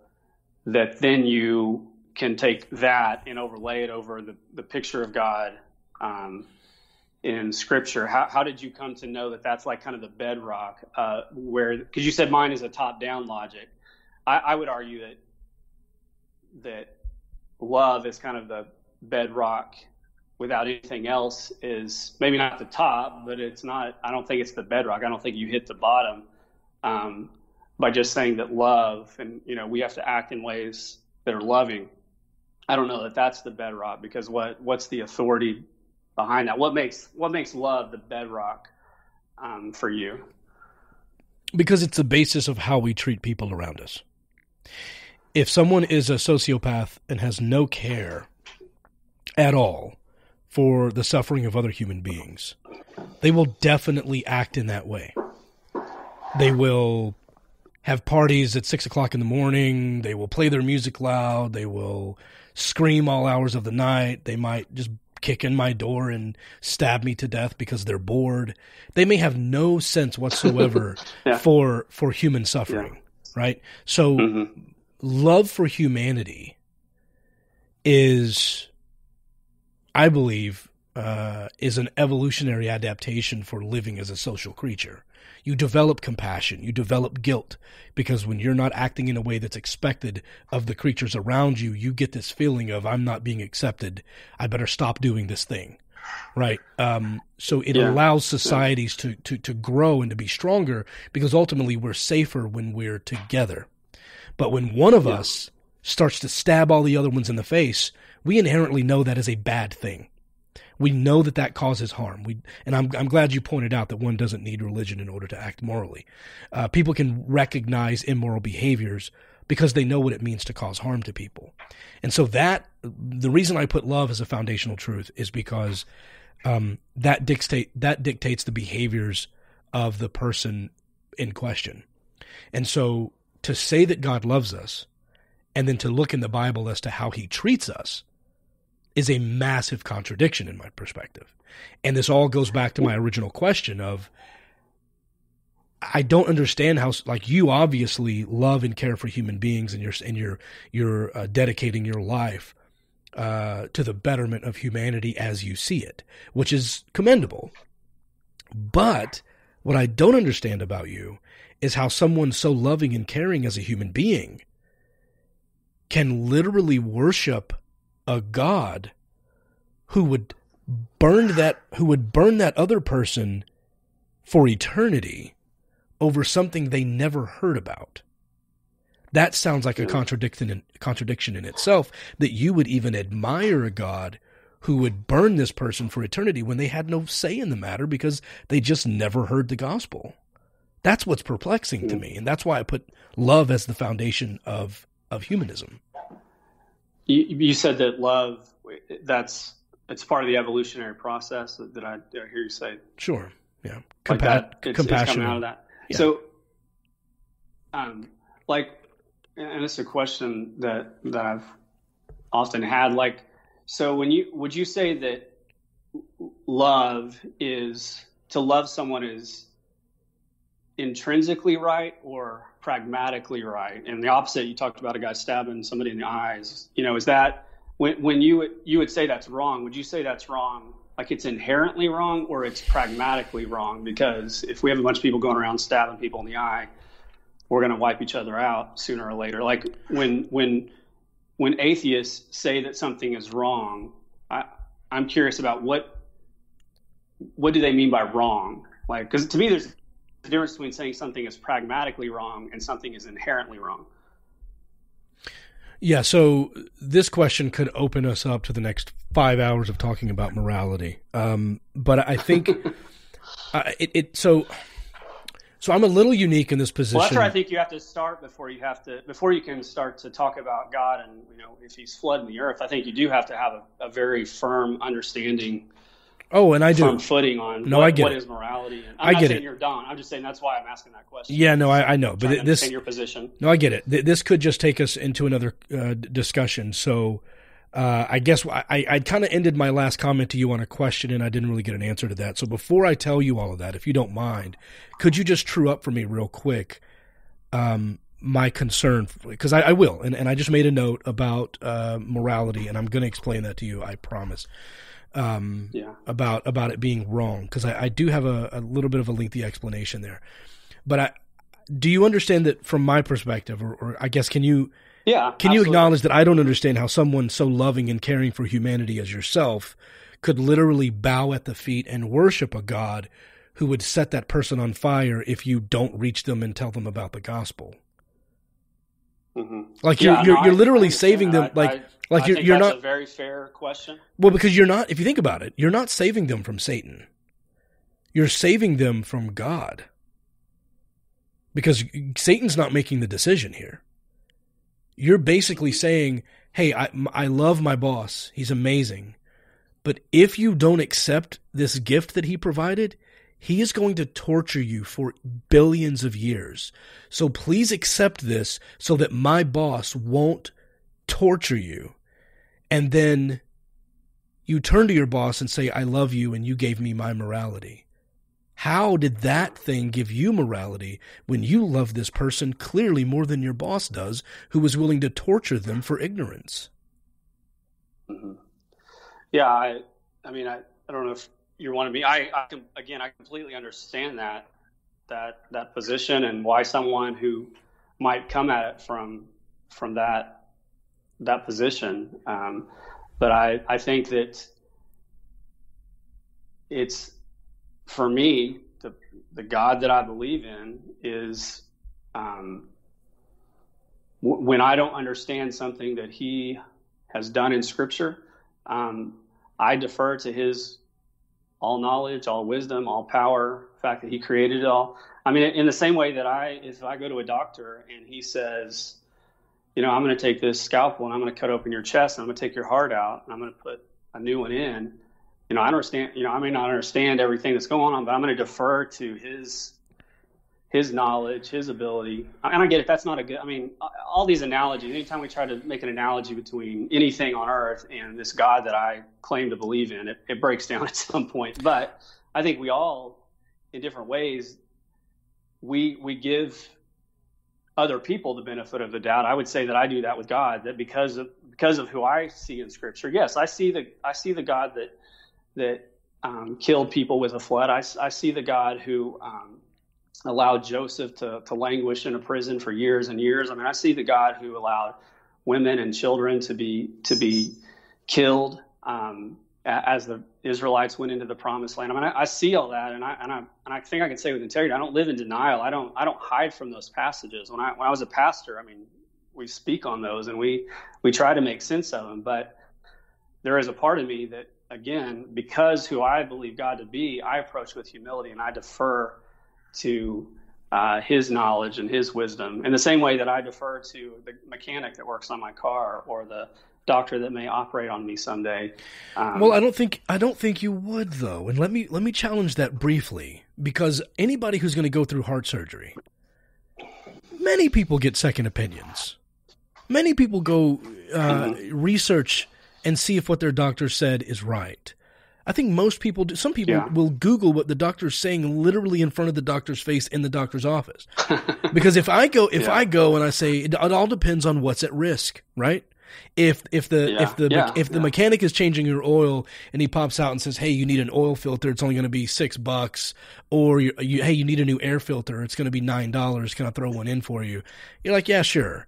that then you can take that and overlay it over the, the picture of God um, in Scripture. How, how did you come to know that that's like kind of the bedrock? Uh, where because you said mine is a top-down logic. I, I would argue that that love is kind of the bedrock without anything else is maybe not the top, but it's not. I don't think it's the bedrock. I don't think you hit the bottom um, by just saying that love and you know we have to act in ways that are loving. I don't know that that's the bedrock because what what's the authority behind that? What makes what makes love the bedrock um, for you? Because it's the basis of how we treat people around us. If someone is a sociopath and has no care at all for the suffering of other human beings. They will definitely act in that way. They will have parties at six o'clock in the morning. They will play their music loud. They will scream all hours of the night. They might just kick in my door and stab me to death because they're bored. They may have no sense whatsoever yeah. for for human suffering, yeah. right? So mm-hmm. love for humanity is I believe, uh, is an evolutionary adaptation for living as a social creature. You develop compassion, you develop guilt, because when you're not acting in a way that's expected of the creatures around you, you get this feeling of, I'm not being accepted. I better stop doing this thing. Right. Um, so it yeah. allows societies to, to, to grow and to be stronger because ultimately we're safer when we're together. But when one of yeah. us starts to stab all the other ones in the face, we inherently know that is a bad thing. We know that that causes harm. We, and I'm, I'm glad you pointed out that one doesn't need religion in order to act morally. Uh, people can recognize immoral behaviors because they know what it means to cause harm to people. And so that, the reason I put love as a foundational truth is because um, that dictate that dictates the behaviors of the person in question. And so to say that God loves us and then to look in the Bible as to how he treats us is a massive contradiction in my perspective. And this all goes back to my original question of I don't understand how like you obviously love and care for human beings and you're and you're you're uh, dedicating your life uh, to the betterment of humanity as you see it, which is commendable. But what I don't understand about you is how someone so loving and caring as a human being can literally worship a god who would burn that who would burn that other person for eternity over something they never heard about. That sounds like a contradiction in, contradiction in itself that you would even admire a God who would burn this person for eternity when they had no say in the matter because they just never heard the gospel. That's what's perplexing to hmm. me, and that's why I put love as the foundation of of humanism. You, you said that love that's it's part of the evolutionary process. that I, did I hear you say? Sure. Yeah. Compa- like that. It's, compassion. It's coming out of that. Yeah. So, um, like, and it's a question that that I've often had. Like, so when you would you say that love is to love someone is intrinsically right or pragmatically right? And the opposite, you talked about a guy stabbing somebody in the eyes. You know, is that when when you you would say that's wrong? Would you say that's wrong? Like it's inherently wrong or it's pragmatically wrong? Because if we have a bunch of people going around stabbing people in the eye, we're going to wipe each other out sooner or later. Like when when when atheists say that something is wrong, I, I'm curious about what what do they mean by wrong? Like, because to me, there's the difference between saying something is pragmatically wrong and something is inherently wrong. Yeah, so this question could open us up to the next five hours of talking about morality. Um, but I think uh, it, it, So, so I'm a little unique in this position. Well, that's where I think you have to start before you have to before you can start to talk about God and you know if He's flooding the earth. I think you do have to have a, a very firm understanding Oh, and I do. Firm footing on no, what, I get what it. is morality. And I'm I not get saying it. you're done. I'm just saying that's why I'm asking that question. Yeah, no, I, I know, but this your position. No, I get it. This could just take us into another uh, discussion. So, uh, I guess I, I kind of ended my last comment to you on a question, and I didn't really get an answer to that. So, before I tell you all of that, if you don't mind, could you just true up for me real quick? Um, my concern because I, I, will, and, and I just made a note about uh, morality, and I'm going to explain that to you. I promise um, yeah. about about it being wrong because I, I, do have a, a, little bit of a lengthy explanation there. But I, do you understand that from my perspective, or, or I guess can you? Yeah. Can absolutely. you acknowledge that I don't understand how someone so loving and caring for humanity as yourself could literally bow at the feet and worship a God who would set that person on fire if you don't reach them and tell them about the gospel? Mm-hmm. Like you're you're, no, you're literally saving them. I, like I, like I you're, you're not a very fair question. Well, because you're not. If you think about it, you're not saving them from Satan. You're saving them from God. Because Satan's not making the decision here. You're basically saying, "Hey, I I love my boss. He's amazing." But if you don't accept this gift that he provided, he is going to torture you for billions of years. So please accept this so that my boss won't torture you. And then you turn to your boss and say, I love you and you gave me my morality. How did that thing give you morality when you love this person clearly more than your boss does, who was willing to torture them for ignorance? Mm-hmm. Yeah, I, I mean, I, I don't know if you want to be. I, I can, again, I completely understand that that that position and why someone who might come at it from from that that position. Um, but I I think that it's for me the the God that I believe in is um, w- when I don't understand something that He has done in Scripture, um, I defer to His all knowledge, all wisdom, all power, fact that He created it all. I mean, in the same way that I, if I go to a doctor and he says, you know, I'm going to take this scalpel and I'm going to cut open your chest and I'm going to take your heart out and I'm going to put a new one in. You know, I understand. You know, I may not understand everything that's going on, but I'm going to defer to his his knowledge, his ability. And I get it. That's not a good. I mean, all these analogies. Anytime we try to make an analogy between anything on earth and this God that I claim to believe in, it, it breaks down at some point. But I think we all, in different ways, we we give other people the benefit of the doubt. I would say that I do that with God. That because of because of who I see in Scripture, yes, I see the I see the God that that um, killed people with a flood. I, I see the God who um, allowed Joseph to, to languish in a prison for years and years. I mean, I see the God who allowed women and children to be to be killed um, as the Israelites went into the Promised Land. I mean, I, I, see all that, and I and I and I think I can say with integrity, I don't live in denial. I don't I don't hide from those passages. When I when I was a pastor, I mean, we speak on those and we we try to make sense of them. But there is a part of me that, again, because who I believe God to be, I approach with humility and I defer to uh, his knowledge and his wisdom in the same way that I defer to the mechanic that works on my car or the doctor that may operate on me someday. Um, well, I don't think I don't think you would though, and let me let me challenge that briefly because anybody who's going to go through heart surgery, many people get second opinions. Many people go uh, mm-hmm. research and see if what their doctor said is right. I think most people do. Some people yeah. will Google what the doctor's saying literally in front of the doctor's face in the doctor's office. because if I go, if yeah. I go and I say it, it, all depends on what's at risk, right? If if the yeah. if the if the mechanic is changing your oil and he pops out and says, "Hey, you need an oil filter. It's only going to be six bucks," or you, "Hey, you need a new air filter. It's going to be nine dollars. Can I throw one in for you?" You're like, "Yeah, sure."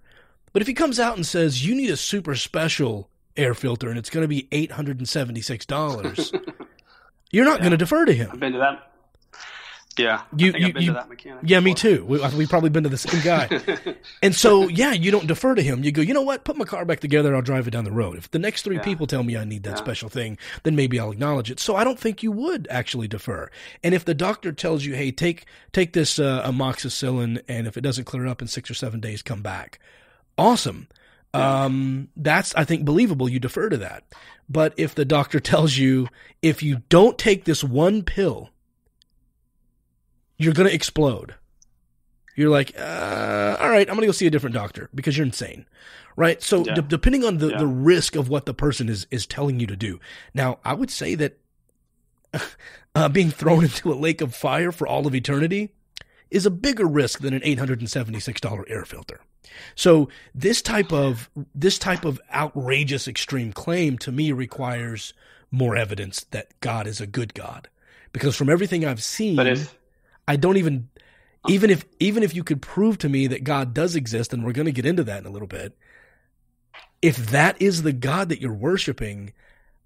But if he comes out and says, "You need a super special air filter and it's going to be $876. You're not yeah. going to defer to him. I've been to that. Yeah. You, you, you Yeah, me too. We, have probably been to the same guy. and so, yeah, you don't defer to him. You go, you know what? Put my car back together. I'll drive it down the road. If the next three yeah. people tell me I need that yeah. special thing, then maybe I'll acknowledge it. So I don't think you would actually defer. And if the doctor tells you, hey, take, take this uh, amoxicillin, and if it doesn't clear up in six or seven days, come back. Awesome um, that's I think believable. You defer to that. But if the doctor tells you if you don't take this one pill, you're going to explode. You're like, uh, all right, I'm going to go see a different doctor because you're insane, right? So yeah. d- depending on the, yeah. the risk of what the person is is telling you to do. Now, I would say that uh, being thrown into a lake of fire for all of eternity is a bigger risk than an $876 air filter. So this type of this type of outrageous extreme claim to me requires more evidence that God is a good God. Because from everything I've seen, if, I don't even even if even if you could prove to me that God does exist and we're going to get into that in a little bit, if that is the God that you're worshiping,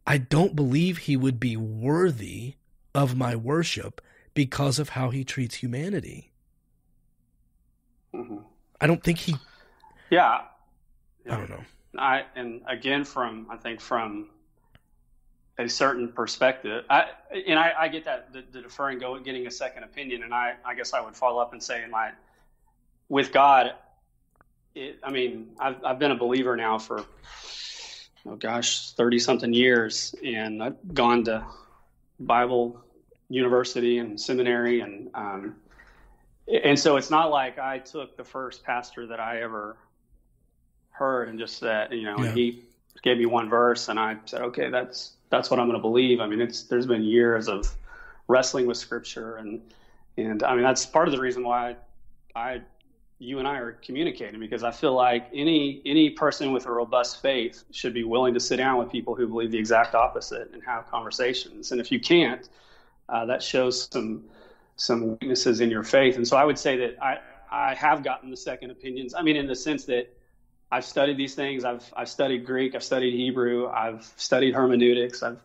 I don't believe he would be worthy of my worship because of how he treats humanity. Mm-hmm. I don't think he yeah. yeah. I don't know. I and again from I think from a certain perspective, I and I, I get that the, the, deferring, go getting a second opinion, and I I guess I would follow up and say in my with God, it, I mean I've I've been a believer now for oh gosh thirty something years, and I've gone to Bible university and seminary and um, and so it's not like I took the first pastor that I ever heard and just said, you know, yeah. he gave me one verse and I said, okay, that's that's what I'm going to believe. I mean, it's there's been years of wrestling with scripture and and I mean that's part of the reason why I, you and I are communicating because I feel like any any person with a robust faith should be willing to sit down with people who believe the exact opposite and have conversations. And if you can't, uh, that shows some some weaknesses in your faith. And so I would say that I I have gotten the second opinions. I mean, in the sense that I've studied these things. I've I've studied Greek. I've studied Hebrew. I've studied hermeneutics. I've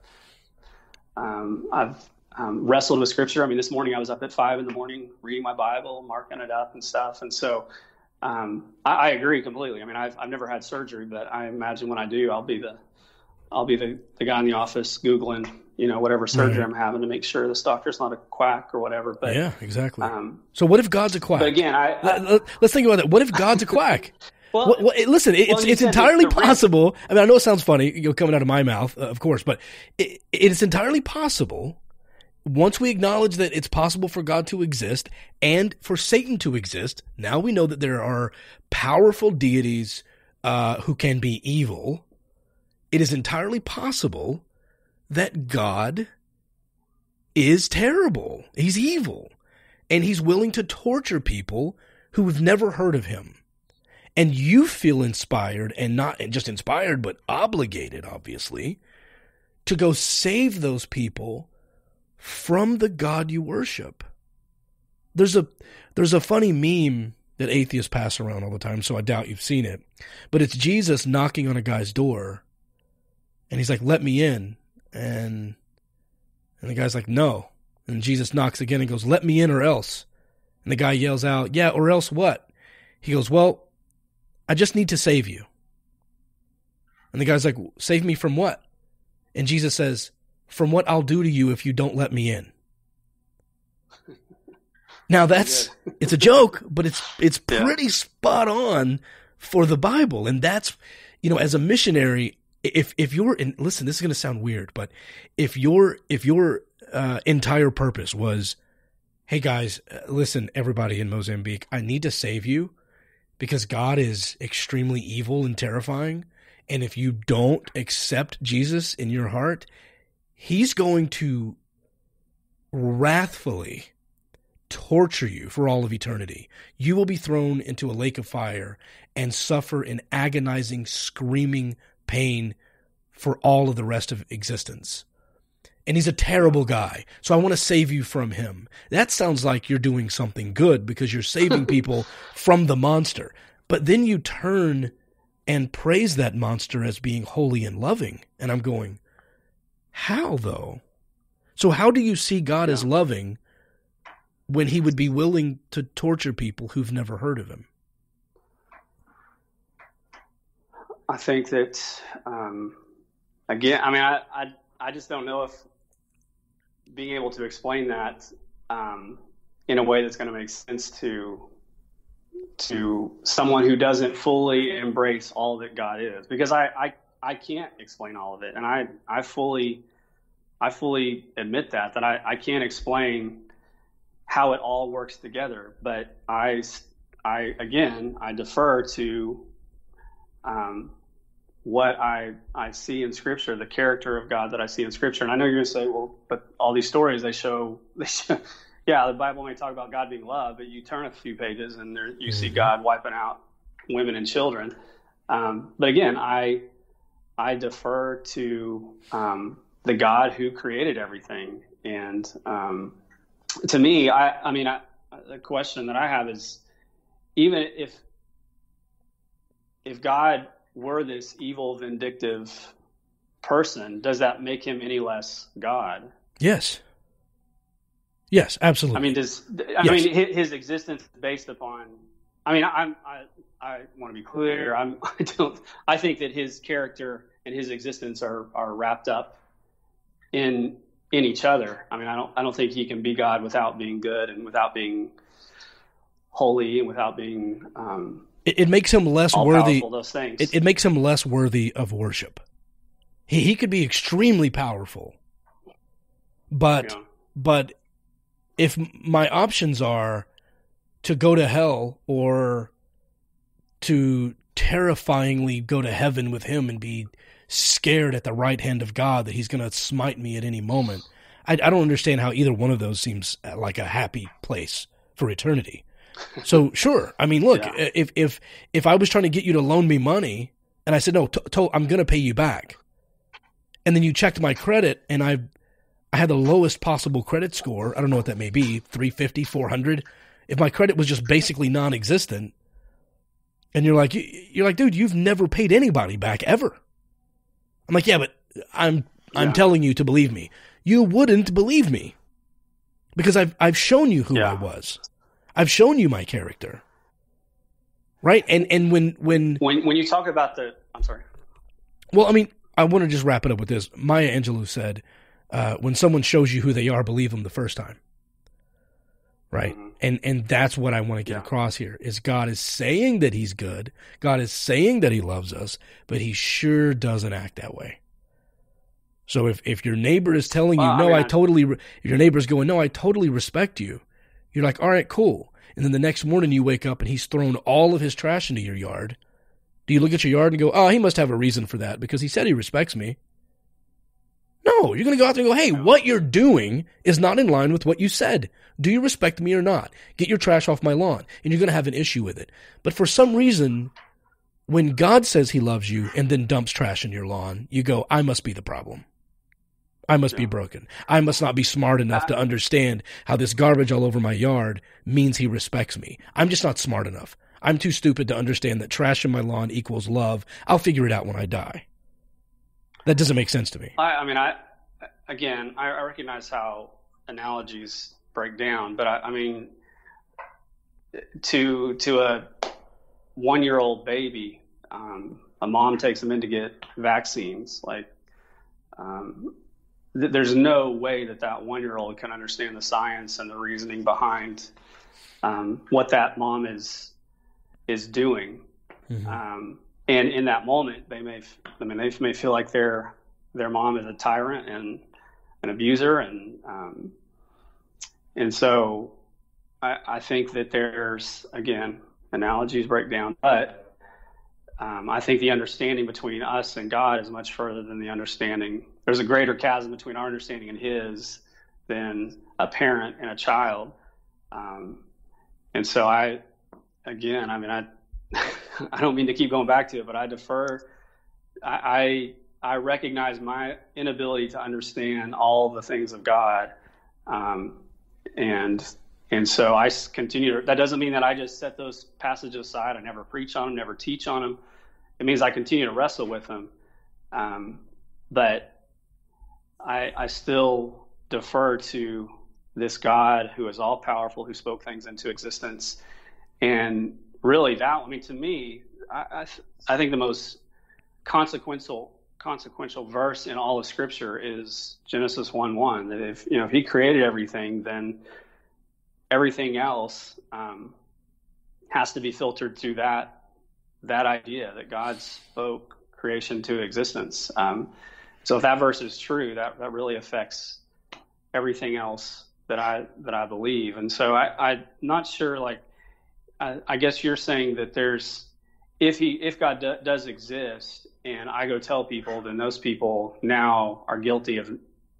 um, I've um, wrestled with Scripture. I mean, this morning I was up at five in the morning reading my Bible, marking it up and stuff. And so um, I, I, agree completely. I mean, I've I've never had surgery, but I imagine when I do, I'll be the I'll be the, the guy in the office googling, you know, whatever surgery right. I'm having to make sure this doctor's not a quack or whatever. But yeah, exactly. Um, so what if God's a quack? But again, I, I Let, us think about that. What if God's a quack? well, well, well, listen, it, well, it's it's entirely possible. I mean, I know it sounds funny, you know, coming out of my mouth, uh, of course, but it, it's entirely possible once we acknowledge that it's possible for God to exist and for Satan to exist, now we know that there are powerful deities uh, who can be evil. It is entirely possible that God is terrible. He's evil. And he's willing to torture people who have never heard of him. And you feel inspired and not just inspired, but obligated, obviously, to go save those people from the God you worship. There's a there's a funny meme that atheists pass around all the time, so I doubt you've seen it. But it's Jesus knocking on a guy's door and he's like, "Let me in." And and the guy's like, "No." And Jesus knocks again and goes, "Let me in or else." And the guy yells out, "Yeah, or else what?" He goes, "Well, I just need to save you." And the guy's like, "Save me from what?" And Jesus says, from what I'll do to you if you don't let me in. Now that's it's a joke, but it's it's pretty yeah. spot on for the Bible, and that's you know as a missionary, if if you're in listen, this is going to sound weird, but if your if your uh, entire purpose was, hey guys, uh, listen, everybody in Mozambique, I need to save you because God is extremely evil and terrifying, and if you don't accept Jesus in your heart, he's going to wrathfully torture you for all of eternity. You will be thrown into a lake of fire and suffer in agonizing, screaming pain for all of the rest of existence. And he's a terrible guy. So I want to save you from him. That sounds like you're doing something good because you're saving people from the monster. But then you turn and praise that monster as being holy and loving. And I'm going, how though? So how do you see God yeah. as loving when he would be willing to torture people who've never heard of him? I think that um, again, I mean, I, I, I just don't know if being able to explain that um, in a way that's going to make sense to to someone who doesn't fully embrace all that God is, because I, I I can't explain all of it, and I I fully I fully admit that that I, I can't explain how it all works together. But I I again I defer to um, what I I see in Scripture, the character of God that I see in Scripture. And I know you're going to say, well, but all these stories they show they show. Yeah, the Bible may talk about God being love, but you turn a few pages and there, you mm-hmm. see God wiping out women and children. Um, but again, I I defer to um, the God who created everything. And um, to me, I, I mean, I, the question that I have is, even if if God were this evil, vindictive person, does that make him any less God? Yes. Yes, absolutely. I mean, does I yes. mean his existence based upon? I mean, I'm I I want to be clear. I'm I don't I think that his character and his existence are are wrapped up in in each other. I mean, I don't I don't think he can be God without being good and without being holy and without being. Um, it, it, makes him less worthy. Powerful, those things. It, it, makes him less worthy of worship. He he could be extremely powerful, but yeah. but if my options are to go to hell or to terrifyingly go to heaven with him and be scared at the right hand of God that he's going to smite me at any moment. I, I, don't understand how either one of those seems uh, like a happy place for eternity. So sure, I mean, look, yeah. if if if I was trying to get you to loan me money, and I said no, I'm going to pay you back, and then you checked my credit, and I I had the lowest possible credit score. I don't know what that may be, 350, 400. If my credit was just basically non-existent, and you're like, you're like, dude, you've never paid anybody back ever. I'm like, yeah, but I'm I'm yeah. telling you to believe me. You wouldn't believe me because I've I've shown you who yeah. I was. I've shown you my character. right? And and when when when when you talk about the, I'm sorry. Well, I mean, I want to just wrap it up with this. Maya Angelou said, uh, "When someone shows you who they are, believe them the first time." Right, mm-hmm. and and that's what I want to get yeah. across here: is God is saying that He's good, God is saying that He loves us, but He sure doesn't act that way. So if if your neighbor is telling you, well, "No, I, mean, I totally," if your neighbor's going, "No, I totally respect you," you're like, "All right, cool." And then the next morning you wake up and he's thrown all of his trash into your yard do you look at your yard and go, oh, he must have a reason for that because he said he respects me? No, you're going to go out there and go, hey, what you're doing is not in line with what you said. Do you respect me or not? Get your trash off my lawn. And you're going to have an issue with it. But for some reason, when God says he loves you and then dumps trash in your lawn, you go, I must be the problem. I must be broken. I must not be smart enough to understand how this garbage all over my yard means he respects me. I'm just not smart enough. I'm too stupid to understand that trash in my lawn equals love. I'll figure it out when I die. That doesn't make sense to me. I, I mean, I again, I, I, recognize how analogies break down, but I, I mean, to to a one year old baby, um, a mom takes them in to get vaccines. Like, um, th- there's no way that that one year old can understand the science and the reasoning behind um, what that mom is is doing. Mm-hmm. Um, and in that moment, they may, I mean, they may feel like their their mom is a tyrant and an abuser, and um, and so I, I, think that there's again analogies break down, but um, I think the understanding between us and God is much further than the understanding. There's a greater chasm between our understanding and His than a parent and a child. Um, and so I again, I mean, I I don't mean to keep going back to it, but I defer. I I, I recognize my inability to understand all the things of God, um, and and so I continue. To, that doesn't mean that I just set those passages aside. I never preach on them, never teach on them. It means I continue to wrestle with them, um, but I I still defer to this God who is all powerful, who spoke things into existence and really, that I mean, to me, I, I, I think the most consequential consequential verse in all of Scripture is Genesis one one. That if you know if He created everything, then everything else um, has to be filtered through that that idea that God spoke creation to existence. Um, so if that verse is true, that that really affects everything else that I that I believe. And so I, I'm not sure like I, I guess you're saying that there's if he if God do, does exist and I go tell people, then those people now are guilty of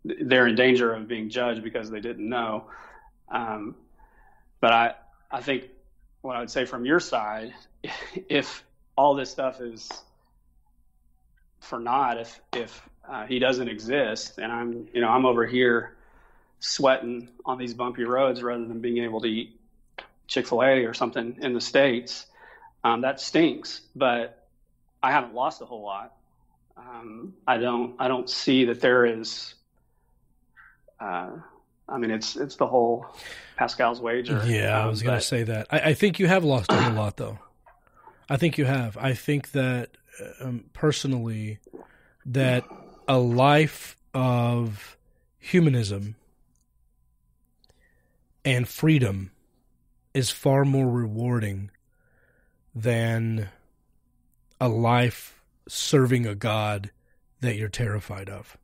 they're in danger of being judged because they didn't know. Um, but I I think what I would say from your side, if all this stuff is for naught, if if uh, he doesn't exist, and I'm you know I'm over here sweating on these bumpy roads rather than being able to eat Chick fil A or something in the States, um, that stinks. But I haven't lost a whole lot. Um, I don't I don't see that there is. Uh, I mean, it's it's the whole Pascal's wager. Yeah, um, I was going to say that. I, I, think you have lost a whole lot, though. I think you have. I think that um, personally, that a life of humanism and freedom is far more rewarding than a life serving a God that you're terrified of.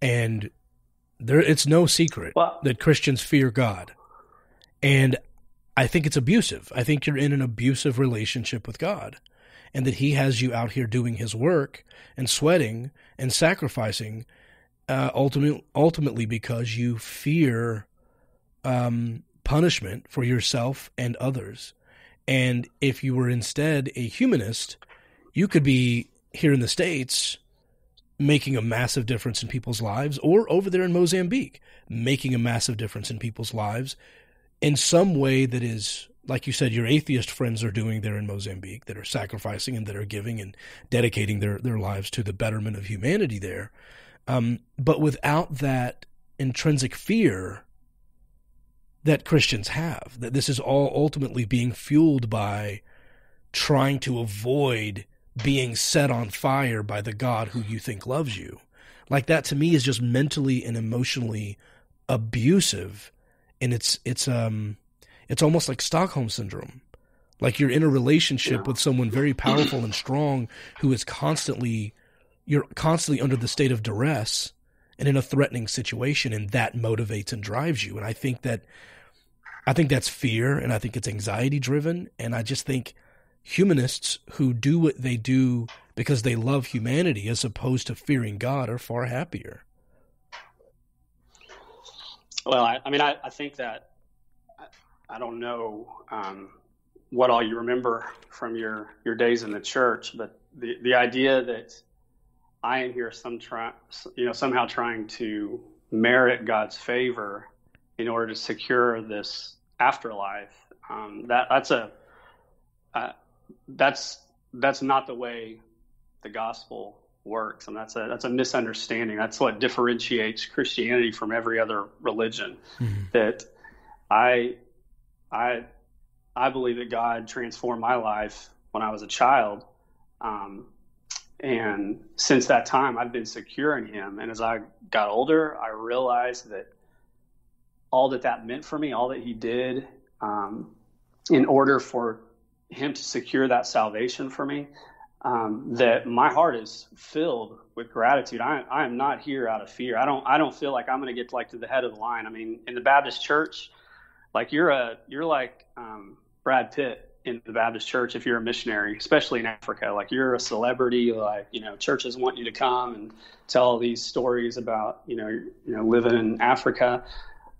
And there it's no secret well, that Christians fear God. And I think it's abusive. I think you're in an abusive relationship with God and that he has you out here doing his work and sweating and sacrificing uh, ultimately, ultimately because you fear um, punishment for yourself and others. And if you were instead a humanist, you could be here in the States making a massive difference in people's lives, or over there in Mozambique, making a massive difference in people's lives in some way that is, like you said, your atheist friends are doing there in Mozambique, that are sacrificing and that are giving and dedicating their, their lives to the betterment of humanity there. Um, but without that intrinsic fear that Christians have. That this is all ultimately being fueled by trying to avoid being set on fire by the God who you think loves you. Like that to me is just mentally and emotionally abusive and it's it's um it's almost like Stockholm syndrome. Like you're in a relationship with someone very powerful and strong who is constantly you're constantly under the state of duress and in a threatening situation and that motivates and drives you. And I think that I think that's fear and I think it's anxiety driven and I just think humanists who do what they do because they love humanity as opposed to fearing God are far happier. Well, I, I mean, I, I, think that I, don't know um, what all you remember from your, your days in the church, but the, the idea that I am here some try, you know, somehow trying to merit God's favor in order to secure this afterlife, um, that that's a uh, that's that's not the way the gospel works, and that's a that's a misunderstanding. That's what differentiates Christianity from every other religion. Mm-hmm. That I I I believe that God transformed my life when I was a child, um, and since that time I've been secure in Him. And as I got older, I realized that all that that meant for me, all that He did, um, in order for Him to secure that salvation for me, um, that my heart is filled with gratitude. I, I am not here out of fear. I don't I don't feel like I'm going to get like to the head of the line. I mean, in the Baptist church, like you're a you're like um, Brad Pitt in the Baptist church if you're a missionary, especially in Africa. Like you're a celebrity. Like you know, churches want you to come and tell these stories about you know you know living in Africa.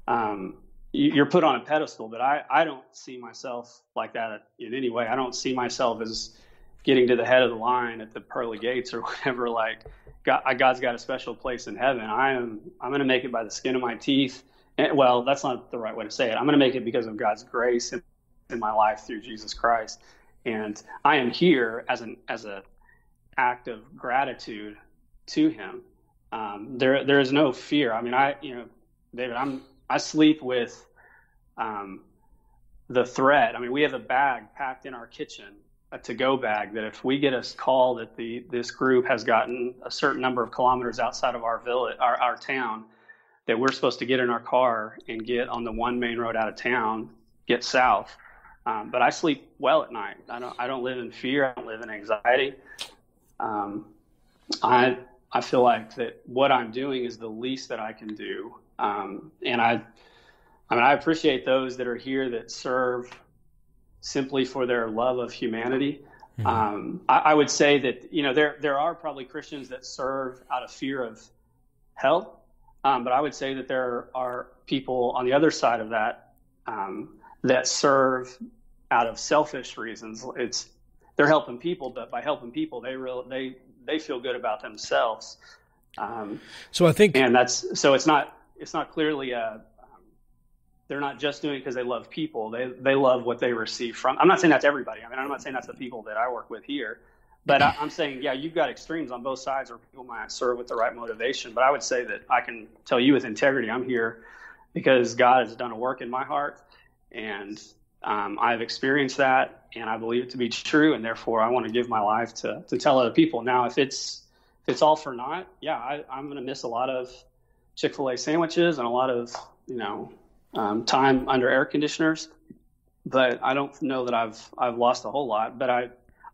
Um, you're put on a pedestal, but I, I don't see myself like that in any way. I don't see myself as getting to the head of the line at the pearly gates or whatever. Like God, God's got a special place in heaven. I am I'm going to make it by the skin of my teeth. And, well, that's not the right way to say it. I'm going to make it because of God's grace in, in my life through Jesus Christ. And I am here as an as a act of gratitude to Him. Um, there there is no fear. I mean, I you know, David, I'm I sleep with um, the threat. I mean, we have a bag packed in our kitchen a to-go bag that if we get a call that the this group has gotten a certain number of kilometers outside of our village, our, our town, that we're supposed to get in our car and get on the one main road out of town, get south. Um, but I sleep well at night. I don't I don't live in fear. I don't live in anxiety. Um, I I feel like that what I'm doing is the least that I can do. Um, and I I mean I appreciate those that are here that serve simply for their love of humanity. Mm-hmm. Um, I, I, would say that you know there there are probably Christians that serve out of fear of hell, um, but I would say that there are people on the other side of that um, that serve out of selfish reasons. It's they're helping people, but by helping people, they real they they feel good about themselves. Um, so I think, and that's so it's not it's not clearly a they're not just doing it because they love people. They they love what they receive from. I'm not saying that's everybody. I mean, I'm not saying that's the people that I work with here, but I, am saying yeah, you've got extremes on both sides, where people might serve with the right motivation. But I would say that I can tell you with integrity, I'm here because God has done a work in my heart, and um, I've experienced that, and I believe it to be true, and therefore I want to give my life to to tell other people. Now, if it's if it's all for naught, yeah, I, I'm going to miss a lot of Chick Fil A sandwiches and a lot of you know um, time under air conditioners, but I don't know that I've I've lost a whole lot. But I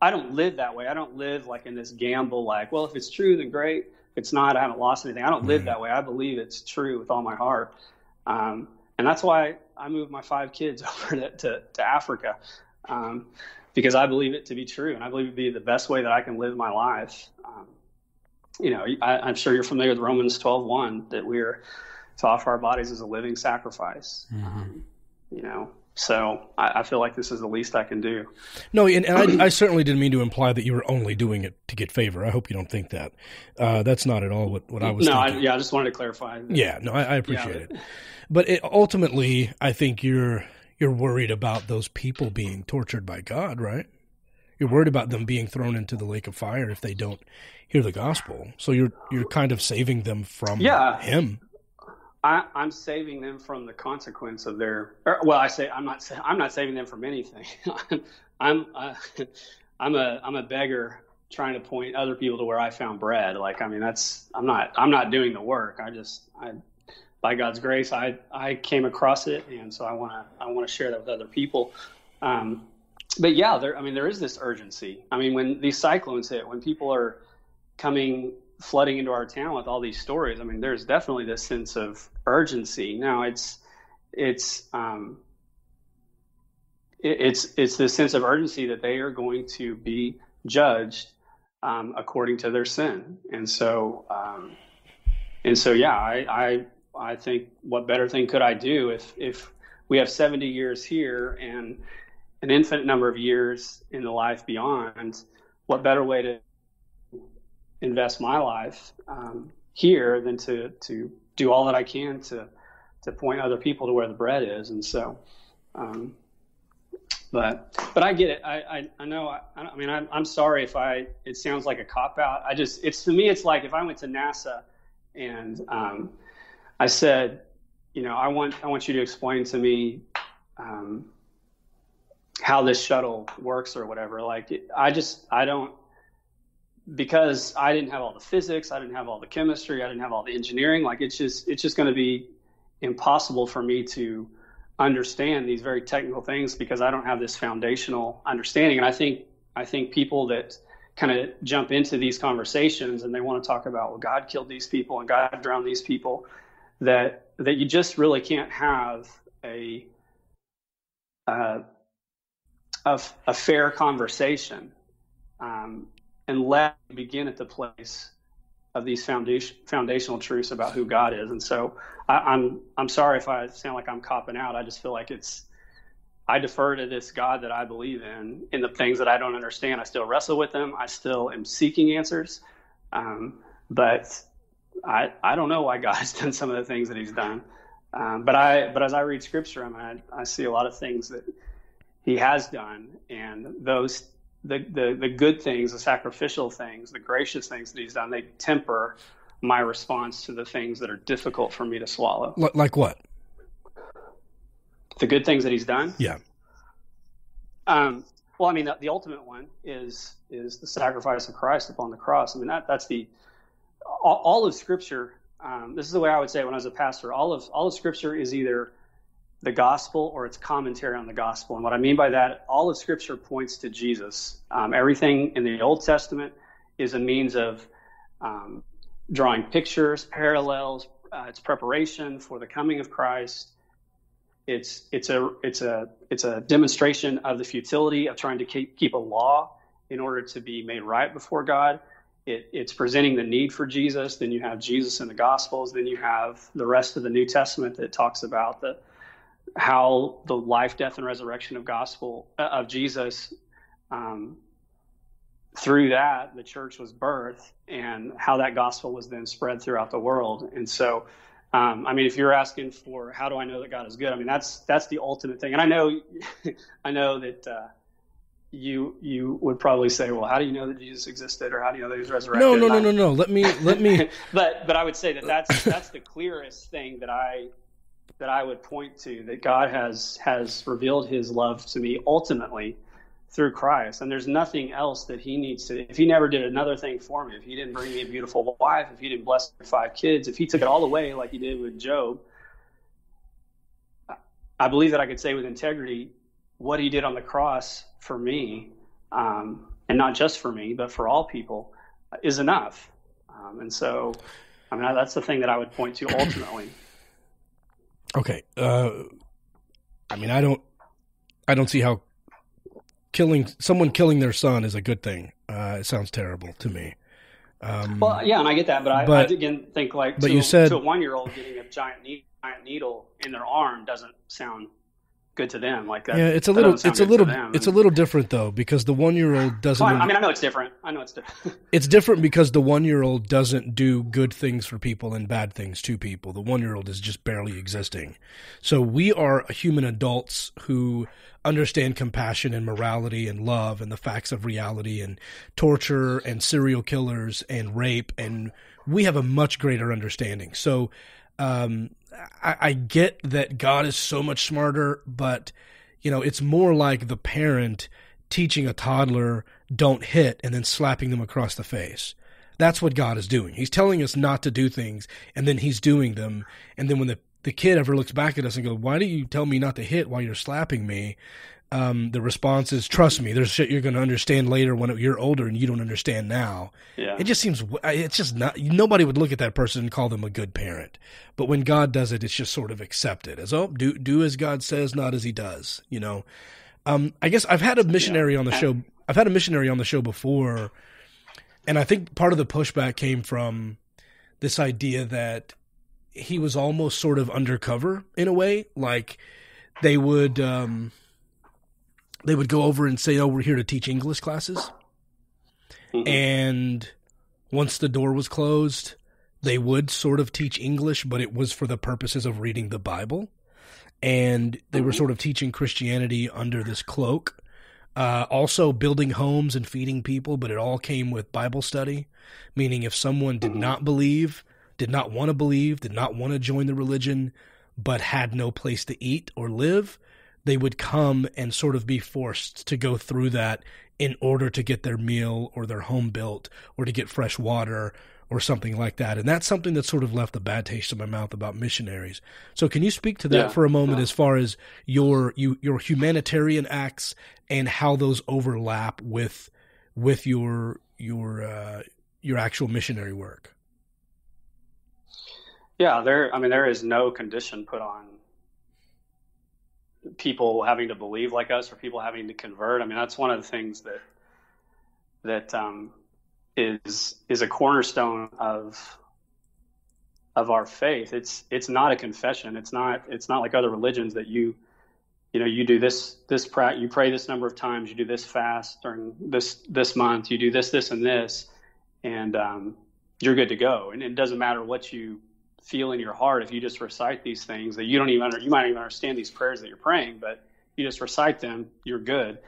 I don't live that way. I don't live like in this gamble. Like, well, if it's true, then great. If it's not, I haven't lost anything. I don't live that way. I believe it's true with all my heart, um, and that's why I moved my five kids over to to, to Africa. Um, because I believe it to be true, and I believe it to be the best way that I can live my life. Um, you know, I, am sure you're familiar with Romans 12:1 that we're to offer our bodies as a living sacrifice. Mm-hmm. Um, you know, so I, I, feel like this is the least I can do. No, and, and I, I, certainly didn't mean to imply that you were only doing it to get favor. I hope you don't think that. Uh, that's not at all what, what I was. No, I, yeah, I just wanted to clarify. Yeah, no, I, appreciate yeah. it. But it, ultimately, I think you're you're worried about those people being tortured by God, right? You're worried about them being thrown into the lake of fire if they don't hear the gospel. So you're you're kind of saving them from yeah. Him. I, am saving them from the consequence of their. Or, well, I say I'm not. I'm not saving them from anything. I'm. Uh, I'm a. I'm a beggar trying to point other people to where I found bread. Like, I mean, that's. I'm not. I'm not doing the work. I just. I. By God's grace, I I came across it, and so I want to. I want to share that with other people. Um, but yeah, there. I mean, there is this urgency. I mean, when these cyclones hit, when people are coming flooding into our town with all these stories, I mean, there's definitely this sense of urgency. Now, it's it's um, it, it's it's this sense of urgency that they are going to be judged um, according to their sin, and so um, and so yeah, I, I I think what better thing could I do if if we have 70 years here and an infinite number of years in the life beyond, what better way to invest my life um, here than to to do all that I can to to point other people to where the bread is, and so. Um, but but I get it. I I, I know. I, I mean, I'm I'm sorry if I. It sounds like a cop out. I just it's to me. It's like if I went to NASA, and um, I said, you know, I want I want you to explain to me um, how this shuttle works or whatever. Like, I just, I don't, because I didn't have all the physics, I didn't have all the chemistry, I didn't have all the engineering. Like, it's just, it's just going to be impossible for me to understand these very technical things because I don't have this foundational understanding. And I think, I think people that kind of jump into these conversations and they want to talk about, well, God killed these people and God drowned these people, that that you just really can't have a uh, a, a fair conversation um, unless we begin at the place of these foundation, foundational truths about who God is. And so I, I'm I'm sorry if I sound like I'm copping out. I just feel like it's I defer to this God that I believe in in the things that I don't understand. I still wrestle with them. I still am seeking answers, um, but I I don't know why God has done some of the things that He's done. Um, but I but as I read Scripture, I mean I, I see a lot of things that he has done, and those the, the the good things, the sacrificial things, the gracious things that he's done, they temper my response to the things that are difficult for me to swallow. Like what? The good things that he's done. Yeah. Um, well, I mean, the, the, ultimate one is is the sacrifice of Christ upon the cross. I mean, that that's the all, all of Scripture. Um, this is the way I would say it when I was a pastor. All of all of Scripture is either the gospel or its commentary on the gospel. And what I mean by that, all of Scripture points to Jesus. Um, everything in the Old Testament is a means of um, drawing pictures, parallels. Uh, it's preparation for the coming of Christ. It's it's a it's a it's a demonstration of the futility of trying to keep keep a law in order to be made right before God. It, it's presenting the need for Jesus. Then you have Jesus in the Gospels. Then you have the rest of the New Testament that talks about the how the life, death, and resurrection of gospel uh, of Jesus. Um, through that, the church was birthed, and how that gospel was then spread throughout the world. And so, um, I mean, if you're asking for how do I know that God is good, I mean that's that's the ultimate thing. And I know, I know that uh, you you would probably say, well, how do you know that Jesus existed, or how do you know that he was resurrected? No, no, no, no, no. Let me let me. but but I would say that that's that's the clearest thing that I that I would point to that God has has revealed His love to me ultimately through Christ, and there's nothing else that He needs to. If He never did another thing for me, if He didn't bring me a beautiful wife, if He didn't bless five kids, if He took it all away like He did with Job, I believe that I could say with integrity what He did on the cross for me, um, and not just for me, but for all people, is enough. Um, and so, I mean, that's the thing that I would point to ultimately. Okay. Uh, I mean, I don't, I don't see how killing someone killing their son is a good thing. Uh, it sounds terrible to me. Um, well, yeah, and I get that, but I, but, I again think like but to, you said, to a one year old getting a giant needle, giant needle in their arm doesn't sound good to them. Like that, yeah, it's a little, it's a little, it's a little different though because the one year old doesn't. Well, I mean, I know it's different. I know it's different. it's different because the one year old doesn't do good things for people and bad things to people. The one year old is just barely existing. So we are human adults who understand compassion and morality and love and the facts of reality and torture and serial killers and rape and we have a much greater understanding. So um, I, I get that God is so much smarter, but you know, it's more like the parent teaching a toddler don't hit and then slapping them across the face. That's what God is doing. He's telling us not to do things and then he's doing them. And then when the, the kid ever looks back at us and goes, Why do you tell me not to hit while you're slapping me? Um, the response is, "Trust me, there's shit you're going to understand later when you're older and you don't understand now." Yeah. It just seems it's just not. Nobody would look at that person and call them a good parent, but when God does it, it's just sort of accepted as oh, do do as God says, not as He does. You know. Um, I guess I've had a missionary yeah. on the show. I've had a missionary on the show before, and I think part of the pushback came from this idea that he was almost sort of undercover in a way, like they would. Um, they would go over and say, "Oh, we're here to teach English classes," mm-hmm. and once the door was closed, they would sort of teach English, but it was for the purposes of reading the Bible, and they mm-hmm. were sort of teaching Christianity under this cloak. Uh, also building homes and feeding people, but it all came with Bible study, meaning if someone did mm-hmm. not believe, did not want to believe, did not want to join the religion, but had no place to eat or live, they would come and sort of be forced to go through that in order to get their meal or their home built or to get fresh water or something like that. And that's something that sort of left a bad taste in my mouth about missionaries. So can you speak to that yeah, for a moment yeah. as far as your you, your humanitarian acts and how those overlap with with your your uh, your actual missionary work? Yeah, there I mean there is no condition put on people having to believe like us or people having to convert. I mean, that's one of the things that that um, is is a cornerstone of of our faith. It's it's not a confession. It's not it's not like other religions that you you know you do this this pra- you pray this number of times, you do this fast during this this month, you do this this and this, and um, you're good to go. And it doesn't matter what you feel in your heart if you just recite these things that you don't even you might even understand these prayers that you're praying, but you just recite them, you're good.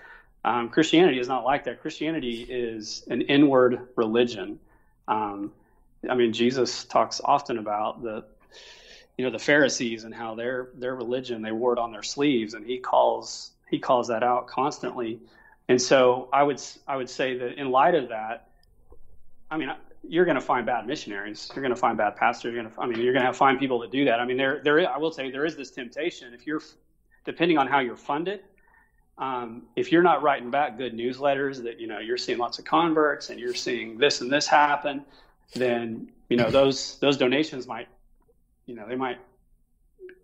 Um, Christianity is not like that. Christianity is an inward religion. Um, I mean, Jesus talks often about the, you know, the Pharisees and how their their religion they wore it on their sleeves, and he calls he calls that out constantly. And so I would I would say that in light of that, I mean, you're going to find bad missionaries. You're going to find bad pastors. You're going to, I mean, you're going to find people that do that. I mean, there, there. I will say there is this temptation. If you're, depending on how you're funded, um, if you're not writing back good newsletters that you know you're seeing lots of converts and you're seeing this and this happen, then you know those those donations might, you know, they might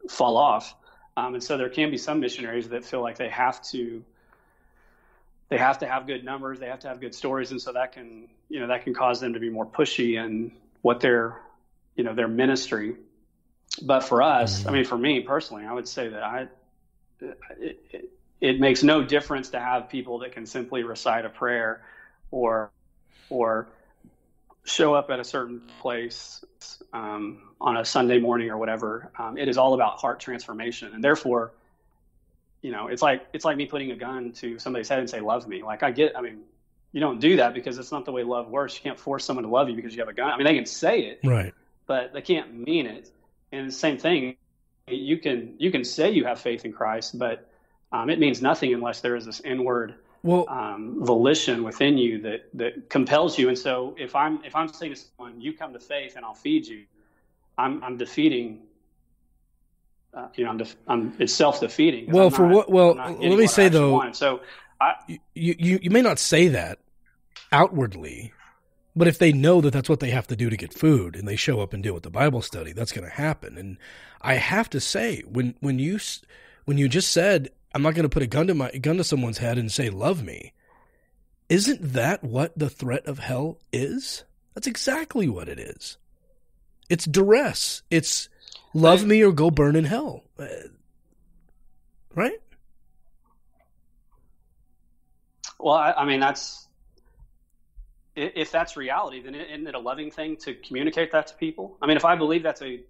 fall off. Um, and so there can be some missionaries that feel like they have to they have to have good numbers, they have to have good stories, and so that can you know that can cause them to be more pushy in what their you know their ministry. But for us, mm-hmm. I mean, for me personally, I would say that I it, it, it makes no difference to have people that can simply recite a prayer or or show up at a certain place um, on a Sunday morning or whatever. Um, it is all about heart transformation, and therefore, you know, it's like it's like me putting a gun to somebody's head and say, "Love me." Like I get, I mean, you don't do that because it's not the way love works. You can't force someone to love you because you have a gun. I mean, they can say it, right, but they can't mean it. And the same thing, you can you can say you have faith in Christ, but um, it means nothing unless there is this inward well, um, volition within you that that compels you. And so, if I'm if I'm saying to someone, "You come to faith, and I'll feed you," I'm I'm defeating uh, you know, I'm, def- I'm it's self defeating. Well, for what? Well, let me say though. Want. So I, you, you you may not say that outwardly, but if they know that that's what they have to do to get food, and they show up and deal with the Bible study, that's going to happen. And I have to say, when when you when you just said, "I'm not going to put a gun to my gun to someone's head and say, love me," isn't that what the threat of hell is? That's exactly what it is. It's duress. It's love me or go burn in hell. Uh, right? Well, I, I, mean, that's if that's reality, then isn't it a loving thing to communicate that to people? I mean, if I believe that's a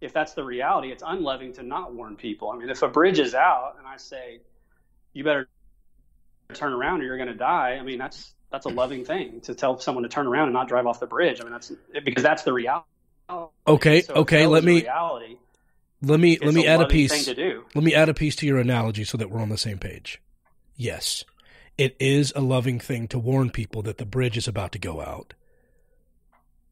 if that's the reality, it's unloving to not warn people. I mean, if a bridge is out and I say, "You better turn around or you're going to die," I mean, that's that's a loving thing to tell someone to turn around and not drive off the bridge. I mean, that's because that's the reality Oh, okay, so okay. Let me reality. let me let me a add a piece. thing to do. Let me add a piece to your analogy so that we're on the same page. Yes, it is a loving thing to warn people that the bridge is about to go out.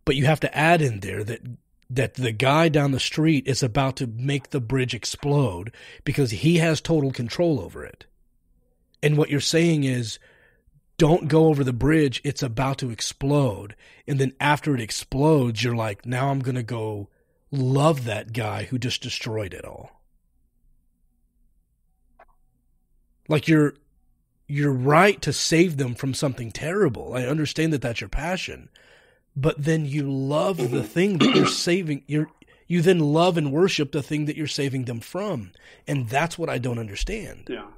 But you have to add in there that that the guy down the street is about to make the bridge explode because he has total control over it. And what you're saying is don't go over the bridge, it's about to explode. And then after it explodes, you're like, now I'm going to go love that guy who just destroyed it all. Like you're you're right to save them from something terrible. I understand that that's your passion. But then you love the mm-hmm. thing that you're saving you're you then love and worship the thing that you're saving them from. And that's what I don't understand. Yeah.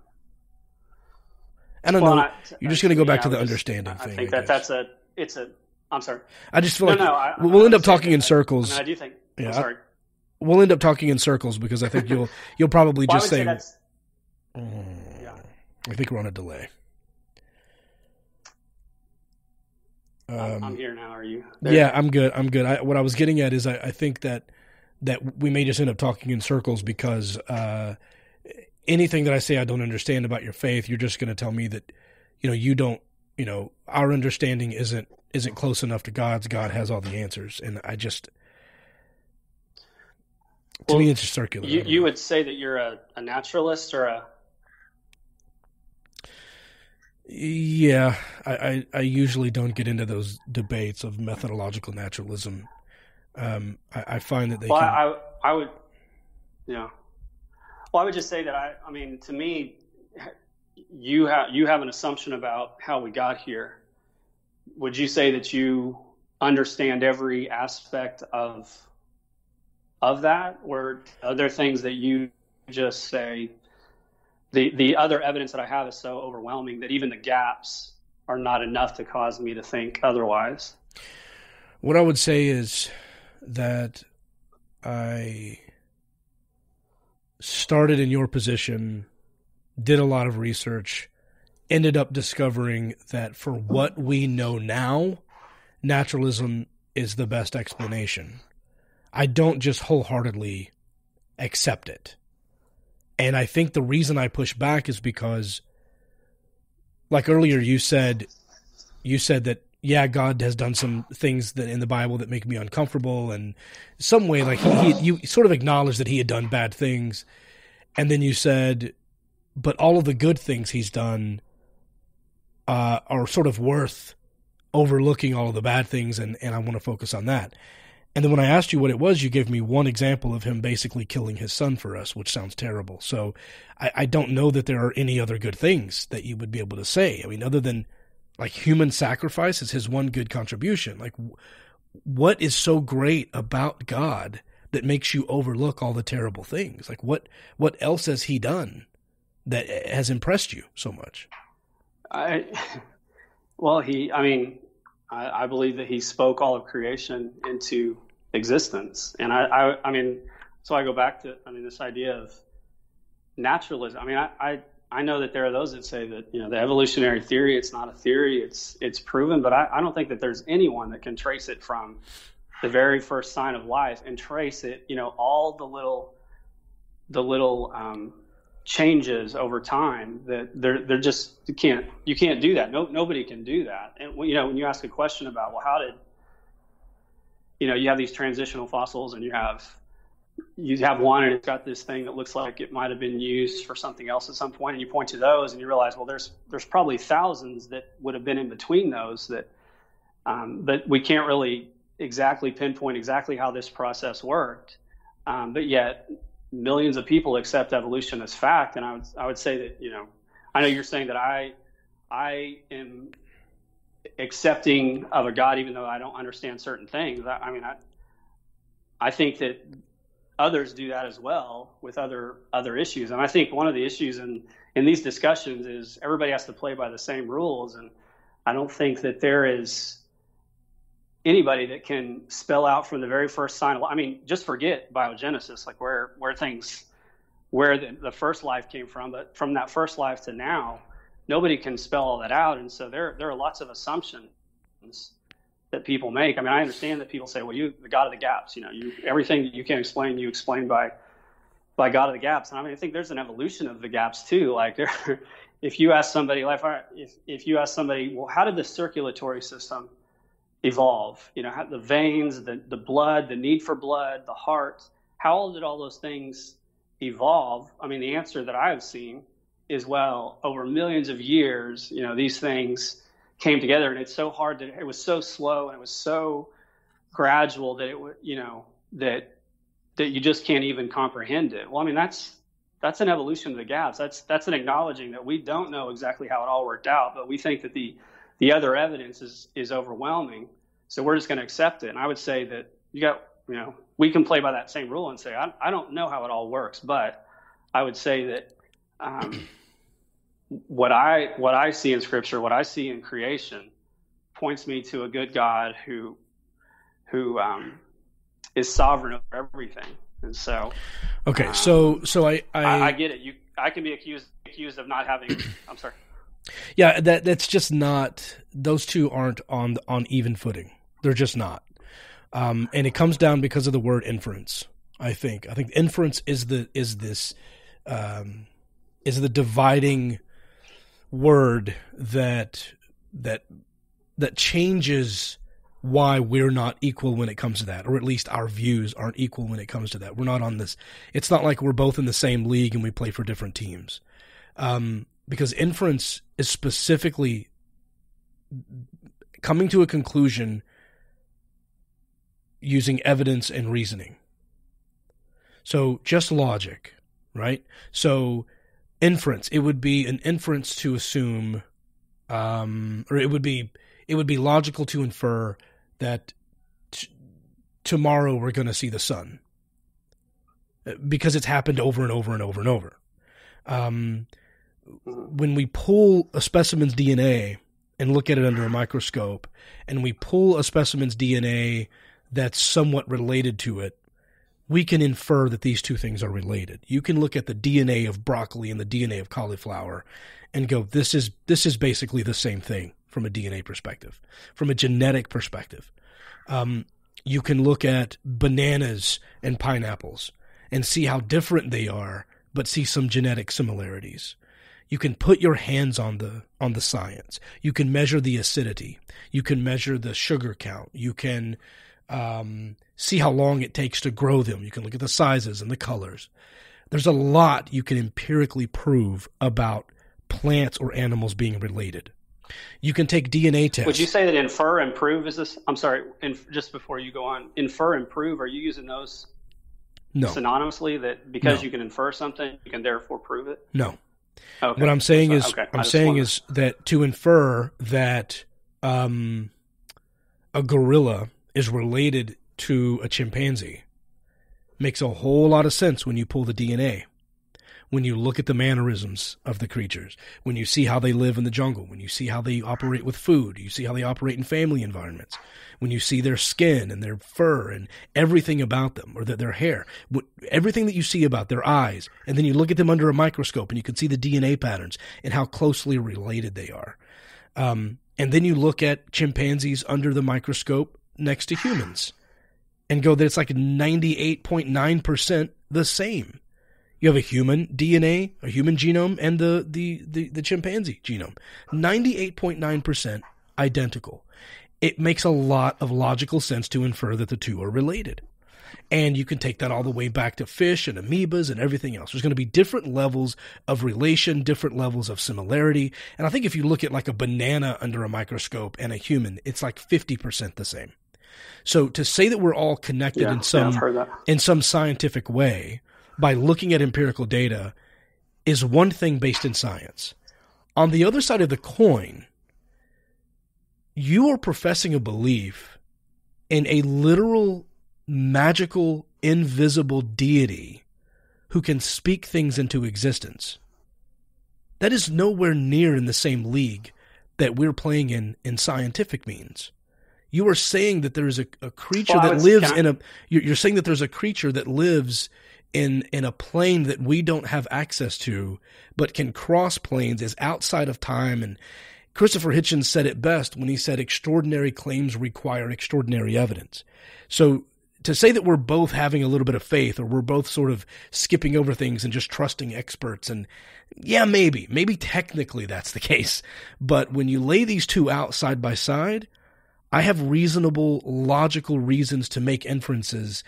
I don't Well, know. I- You're just going to go back yeah, to the understanding I thing. I think that that's a it's a. I'm sorry. I just feel No, like no, I- we'll end up talking in circles. I do think. Yeah, I'm sorry. We'll end up talking in circles because I think you'll you'll probably Well, just say. say that's. "Mm, Yeah. I think we're on a delay. I'm- Um, I'm here now. Are you? there? Yeah, I'm good. I'm good. I, what I was getting at is I, I think that that we may just end up talking in circles because uh, anything that I say I don't understand about your faith, you're just going to tell me that you know you don't. You know, our understanding isn't isn't close enough to God's. God has all the answers, and I just to Well, me it's just circular. You you would say that you're a, a naturalist or a. Yeah, I, I, I usually don't get into those debates of methodological naturalism. Um, I, I find that they Well, can. I I would. Yeah. Well, I would just say that I I mean to me, you have you have an assumption about how we got here. Would you say that you understand every aspect of of that, or are there things that you just say? The the other evidence that I have is so overwhelming that even the gaps are not enough to cause me to think otherwise. What I would say is that I started in your position, did a lot of research, ended up discovering that for what we know now, naturalism is the best explanation. I don't just wholeheartedly accept it. And I think the reason I push back is because like earlier you said you said that yeah, God has done some things that in the Bible that make me uncomfortable, and some way, like he, he, you sort of acknowledged that he had done bad things, and then you said, but all of the good things he's done uh, are sort of worth overlooking all of the bad things, and and I want to focus on that. And then when I asked you what it was, you gave me one example of him basically killing his son for us, which sounds terrible. So I, I don't know that there are any other good things that you would be able to say. I mean, other than like human sacrifice is his one good contribution. Like, what is so great about God that makes you overlook all the terrible things? Like, what what else has He done that eh, has impressed you so much? I, well, he, I mean, I, I believe that he spoke all of creation into existence. And I, I, I mean, so I go back to, I mean, this idea of naturalism. I mean, I, I, I know that there are those that say that, you know, the evolutionary theory, it's not a theory, it's, it's proven, but I, I don't think that there's anyone that can trace it from the very first sign of life and trace it, you know, all the little, the little, um, changes over time that they're they're just you can't you can't do that. No nobody can do that. And you know when you ask a question about well how did you know you have these transitional fossils and you have you have one and it's got this thing that looks like it might have been used for something else at some point and you point to those and you realize well there's there's probably thousands that would have been in between those that um, but we can't really exactly pinpoint exactly how this process worked um, but yet millions of people accept evolution as fact, and I would I would say that you know I know you're saying that I I am accepting of a God even though I don't understand certain things. I, I mean I I think that others do that as well with other other issues, and I think one of the issues in in these discussions is everybody has to play by the same rules, and I don't think that there is anybody that can spell out from the very first sign of I mean, just forget biogenesis, like where where things where the, the first life came from, but from that first life to now, nobody can spell all that out. And so there there are lots of assumptions that people make. I mean, I understand that people say, well, you the God of the gaps, you know, you everything you can't explain, you explain by by God of the gaps. And I mean, I think there's an evolution of the gaps too. Like, if you ask somebody, like, if if you ask somebody, well, how did the circulatory system evolve? You know, how, the veins, the the blood, the need for blood, the heart. How did all those things evolve? I mean, the answer that I have seen is well, over millions of years, you know, these things came together, and it's so hard that it was so slow and it was so gradual that it would, you know, that that you just can't even comprehend it. Well, I mean, that's that's an evolution of the gaps. That's that's an acknowledging that we don't know exactly how it all worked out, but we think that the the other evidence is is overwhelming. So we're just going to accept it. And I would say that you got, you know, we can play by that same rule and say, I, I don't know how it all works, but I would say that um, what I what I see in Scripture, what I see in creation, points me to a good God who who um, is sovereign over everything. And so, okay, um, so so I, I, I I get it. You I can be accused accused of not having. I'm sorry. Yeah, that that's just not. Those two aren't on on even footing. They're just not. Um, and it comes down because of the word inference. I think. I think inference is the is this um, is the dividing word that that that changes why we're not equal when it comes to that, or at least our views aren't equal when it comes to that. We're not on this. It's not like we're both in the same league and we play for different teams, um, because inference is specifically coming to a conclusion using evidence and reasoning. So just logic, right? So inference, it would be an inference to assume, um, or it would be it would be logical to infer that t- tomorrow we're going to see the sun because it's happened over and over and over and over. Um, when we pull a specimen's DNA and look at it under a microscope, and we pull a specimen's DNA that's somewhat related to it, we can infer that these two things are related. You can look at the DNA of broccoli and the DNA of cauliflower and go, this is this is basically the same thing from a DNA perspective, from a genetic perspective. Um, you can look at bananas and pineapples and see how different they are, but see some genetic similarities. You can put your hands on the on the science. You can measure the acidity. You can measure the sugar count. You can um, see how long it takes to grow them. You can look at the sizes and the colors. There's a lot you can empirically prove about plants or animals being related. You can take DNA tests. Would you say that infer and prove is this? I'm sorry, inf, just before you go on, infer and prove. Are you using those no. synonymously? That because no. you can infer something, you can therefore prove it. No. Okay. What I'm saying is, okay. I'm saying is that to infer that um, a gorilla is related to a chimpanzee. Makes a whole lot of sense when you pull the DNA when you look at the mannerisms of the creatures, when you see how they live in the jungle, when you see how they operate with food, you see how they operate in family environments, when you see their skin and their fur and everything about them, or their hair, everything that you see about their eyes, and then you look at them under a microscope and you can see the DNA patterns and how closely related they are. Um, and then you look at chimpanzees under the microscope next to humans and go that it's like 98.9% the same. You have a human DNA, a human genome, and the, the, the, the chimpanzee genome. 98.9% identical. It makes a lot of logical sense to infer that the two are related. And you can take that all the way back to fish and amoebas and everything else. There's going to be different levels of relation, different levels of similarity. And I think if you look at like a banana under a microscope and a human, it's like 50% the same. So to say that we're all connected yeah, in some yeah, in some scientific way by looking at empirical data is one thing based in science. On the other side of the coin, you are professing a belief in a literal, magical, invisible deity who can speak things into existence. That is nowhere near in the same league that we're playing in in scientific means. You are saying that there is a, a creature well, that lives in a. You're, you're saying that there's a creature that lives in in a plane that we don't have access to, but can cross planes is outside of time. And Christopher Hitchens said it best when he said extraordinary claims require extraordinary evidence. So to say that we're both having a little bit of faith or we're both sort of skipping over things and just trusting experts and yeah, maybe, maybe technically that's the case. But when you lay these two out side by side, I have reasonable, logical reasons to make inferences,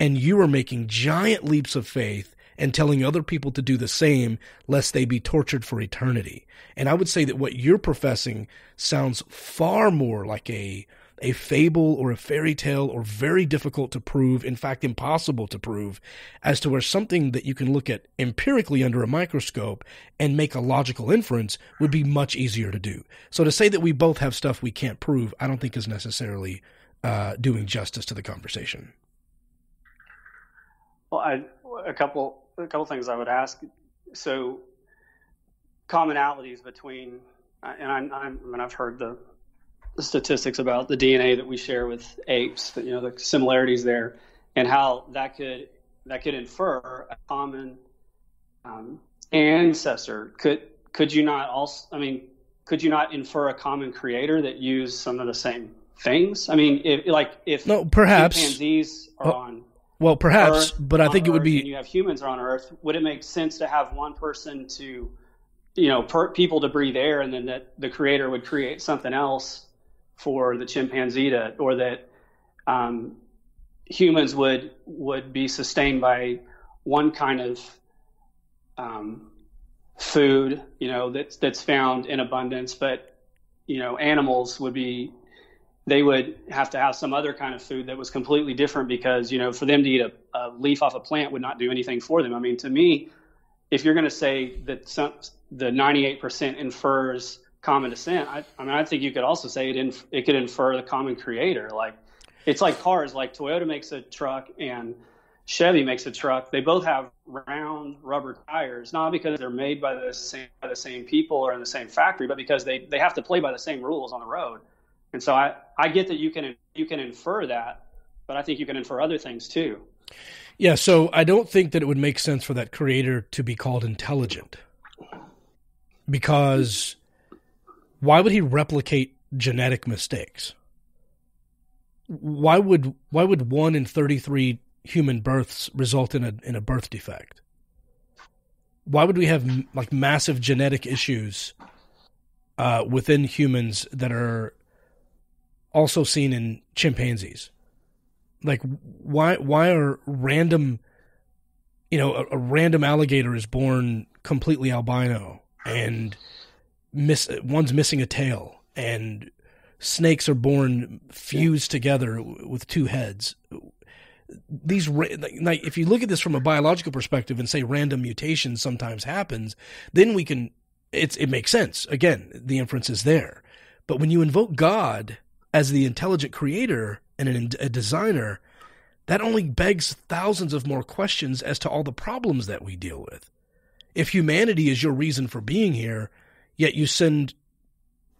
and you are making giant leaps of faith and telling other people to do the same lest they be tortured for eternity. And I would say that what you're professing sounds far more like a a fable or a fairy tale or very difficult to prove, in fact, impossible to prove, as to where something that you can look at empirically under a microscope and make a logical inference would be much easier to do. So to say that we both have stuff we can't prove, I don't think is necessarily uh, doing justice to the conversation. Well, I, a couple a couple things I would ask. So commonalities between, and I'm, I'm, I mean, I've heard the statistics about the DNA that we share with apes, you know, the similarities there, and how that could that could infer a common um, ancestor. Could could you not also? I mean, could you not infer a common creator that used some of the same things? I mean, if like if no, perhaps chimpanzees are oh, on. Well, perhaps, Earth, but I think it would be. And you have humans are on Earth. Would it make sense to have one person to, you know, per, people to breathe air, and then that the creator would create something else for the chimpanzee to, or that um, humans would would be sustained by one kind of um, food, you know, that's that's found in abundance, but you know, animals would be they would have to have some other kind of food that was completely different because you know for them to eat a, a leaf off a plant would not do anything for them. I mean, to me, if you're going to say that some, the 98% infers common descent, I, I, mean, I think you could also say it it could infer the common creator. Like it's like cars. Like Toyota makes a truck and Chevy makes a truck. They both have round rubber tires, not because they're made by the same by the same people or in the same factory, but because they they have to play by the same rules on the road. And so I I get that you can you can infer that, but I think you can infer other things too. Yeah, so I don't think that it would make sense for that creator to be called intelligent. Because why would he replicate genetic mistakes? Why would why would one in 33 human births result in a in a birth defect? Why would we have like massive genetic issues uh, within humans that are also seen in chimpanzees? Like why why are random you know a, a random alligator is born completely albino and miss one's missing a tail and snakes are born fused together with two heads. These like if you look at this from a biological perspective and say random mutations sometimes happens then we can it's it makes sense. Again the inference is there. But when you invoke god as the intelligent creator and an, a designer that only begs thousands of more questions as to all the problems that we deal with. If humanity is your reason for being here Yet you send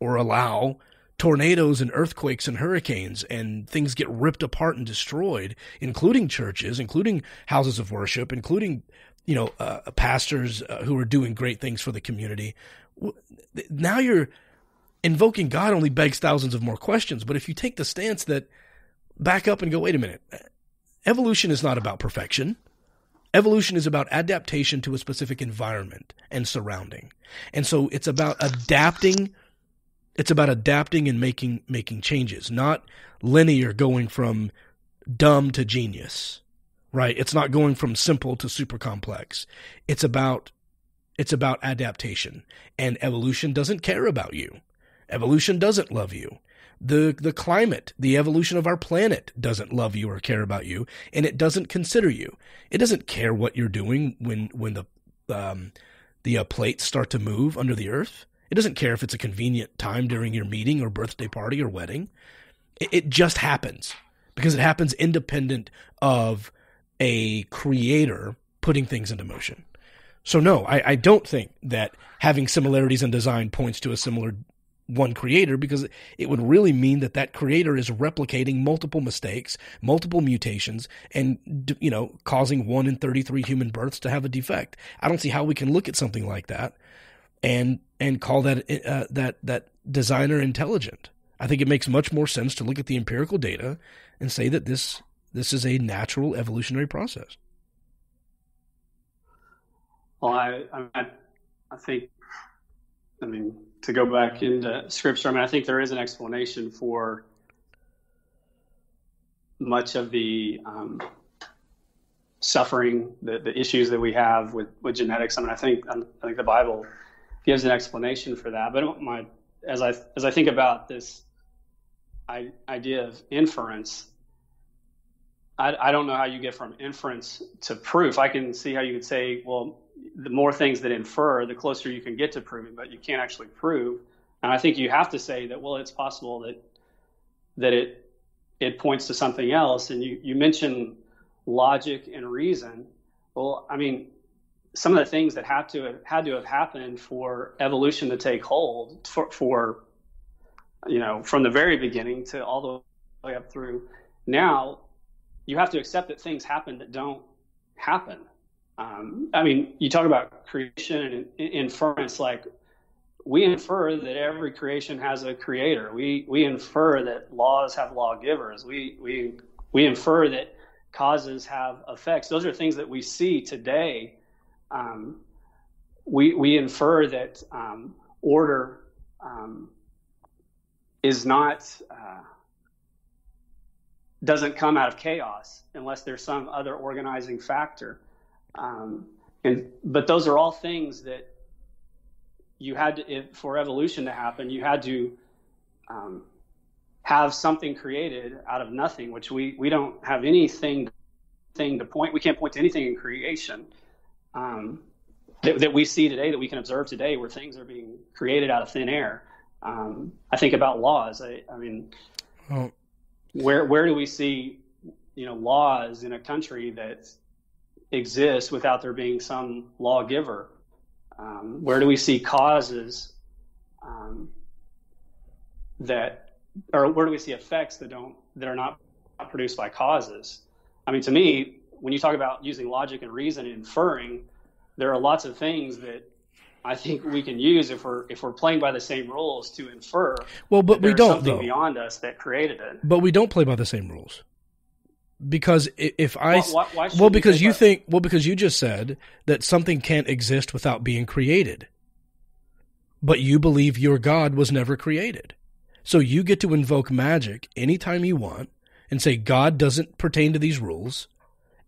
or allow tornadoes and earthquakes and hurricanes and things get ripped apart and destroyed, including churches, including houses of worship, including, you know, uh, pastors uh, who are doing great things for the community. Now you're invoking God only begs thousands of more questions. But if you take the stance that back up and go, wait a minute, evolution is not about perfection. Evolution is about adaptation to a specific environment and surrounding. And so it's about adapting it's about adapting and making making changes, not linear going from dumb to genius. Right? It's not going from simple to super complex. It's about it's about adaptation. And evolution doesn't care about you. Evolution doesn't love you the the climate, the evolution of our planet doesn't love you or care about you, and it doesn't consider you. It doesn't care what you're doing when when the um, the uh, plates start to move under the earth. It doesn't care if it's a convenient time during your meeting or birthday party or wedding. It, it just happens because it happens independent of a creator putting things into motion. So no, I, I don't think that having similarities in design points to a similar one creator because it would really mean that that creator is replicating multiple mistakes, multiple mutations, and you know causing one in thirty three human births to have a defect. I don't see how we can look at something like that and and call that uh, that that designer intelligent. I think it makes much more sense to look at the empirical data and say that this This is a natural evolutionary process. Well, I, I, I think, I mean, to go back into scripture, I mean, I think there is an explanation for much of the um, suffering, the, the issues that we have with, with genetics. I mean, I think I think the Bible gives an explanation for that. But my as I as I think about this I, idea of inference, I, I don't know how you get from inference to proof. I can see how you could say, well, the more things that infer, the closer you can get to proving, but you can't actually prove. And I think you have to say that, well, it's possible that that it it points to something else. And you, you mentioned logic and reason. Well, I mean, some of the things that had to have, had to have happened for evolution to take hold for, for you know from the very beginning to all the way up through now you have to accept that things happen that don't happen um, i mean you talk about creation and inference like we infer that every creation has a creator. We we infer that laws have lawgivers. We we we infer that causes have effects. Those are things that we see today. Um, we we infer that um, order um, is not uh, doesn't come out of chaos unless there's some other organizing factor. Um, and but those are all things that you had to, if, for evolution to happen, you had to um, have something created out of nothing, which we, we don't have anything thing to point. We can't point to anything in creation um, that, that, we see today, that we can observe today, where things are being created out of thin air. Um, I think about laws. I, I mean, oh. where where do we see you know laws in a country that exists without there being some lawgiver? Um, where do we see causes um, that, or where do we see effects that don't that are not produced by causes? I mean, to me, when you talk about using logic and reason and inferring, there are lots of things that I think we can use if we're if we're playing by the same rules to infer. Well, but we don't something though. beyond us that created it. But we don't play by the same rules because if I why, why well because you think well because you just said that something can't exist without being created. But you believe your God was never created. So you get to invoke magic anytime you want and say God doesn't pertain to these rules.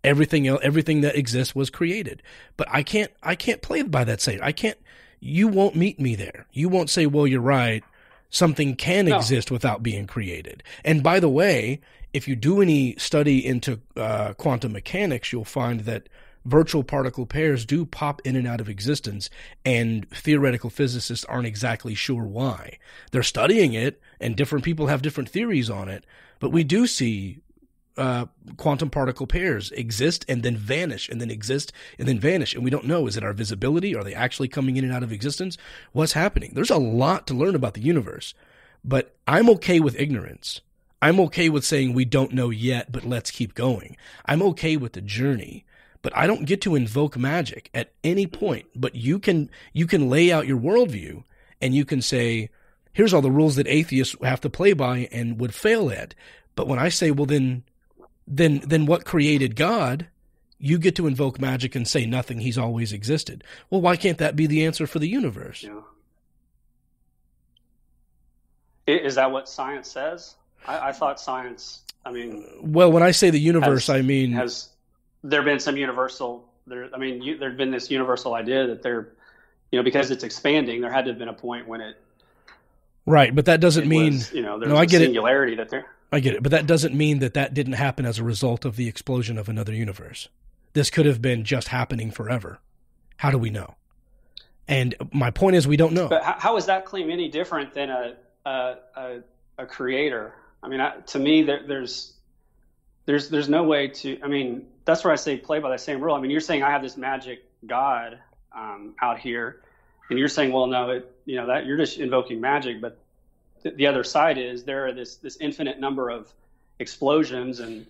Everything else, everything that exists was created. But I can't I can't play by that same. I can't you won't meet me there. You won't say, "Well, you're right. Something can no. exist without being created." And by the way, if you do any study into uh, quantum mechanics, you'll find that virtual particle pairs do pop in and out of existence, and theoretical physicists aren't exactly sure why. They're studying it, and different people have different theories on it, but we do see uh, quantum particle pairs exist and then vanish and then exist and then vanish. And we don't know. Is it our visibility? Are they actually coming in and out of existence? What's happening? There's a lot to learn about the universe, but I'm okay with ignorance. I'm okay with saying we don't know yet, but let's keep going. I'm okay with the journey, but I don't get to invoke magic at any point. But you can you can lay out your worldview and you can say, here's all the rules that atheists have to play by and would fail at. But when I say, well then then then what created God? You get to invoke magic and say nothing, he's always existed. Well, why can't that be the answer for the universe? Yeah. Is that what science says? I, I thought science. I mean, well, when I say the universe, has, I mean has there been some universal? There, I mean, you, there'd been this universal idea that there, you know, because it's expanding, there had to have been a point when it. Right, but that doesn't mean was, you know there's no, I get singularity it. that there. I get it, but that doesn't mean that that didn't happen as a result of the explosion of another universe. This could have been just happening forever. How do we know? And my point is, we don't know. But how is that claim any different than a a, a, a creator? I mean, I, to me, there, there's there's there's no way to. I mean, that's where I say play by the same rule. I mean, you're saying I have this magic god um, out here, and you're saying, well, no, it, you know that you're just invoking magic. But the other side is there are this this infinite number of explosions and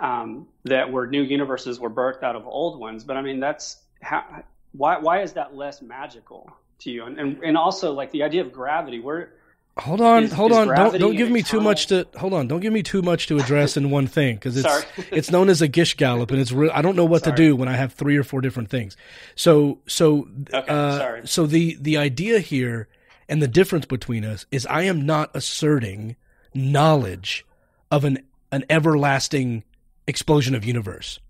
um, that were new universes were birthed out of old ones. But I mean, that's how, why why is that less magical to you? And and, and also like the idea of gravity, where Hold on, Is- hold is on. Don't don't give me too much to hold on. Don't give me too much to address in one thing because it's it's known as a gish gallop and it's real. I don't know what to do when I have three or four different things. So so Okay, uh, sorry. so the the idea here and the difference between us is I am not asserting knowledge of an an everlasting explosion of universe.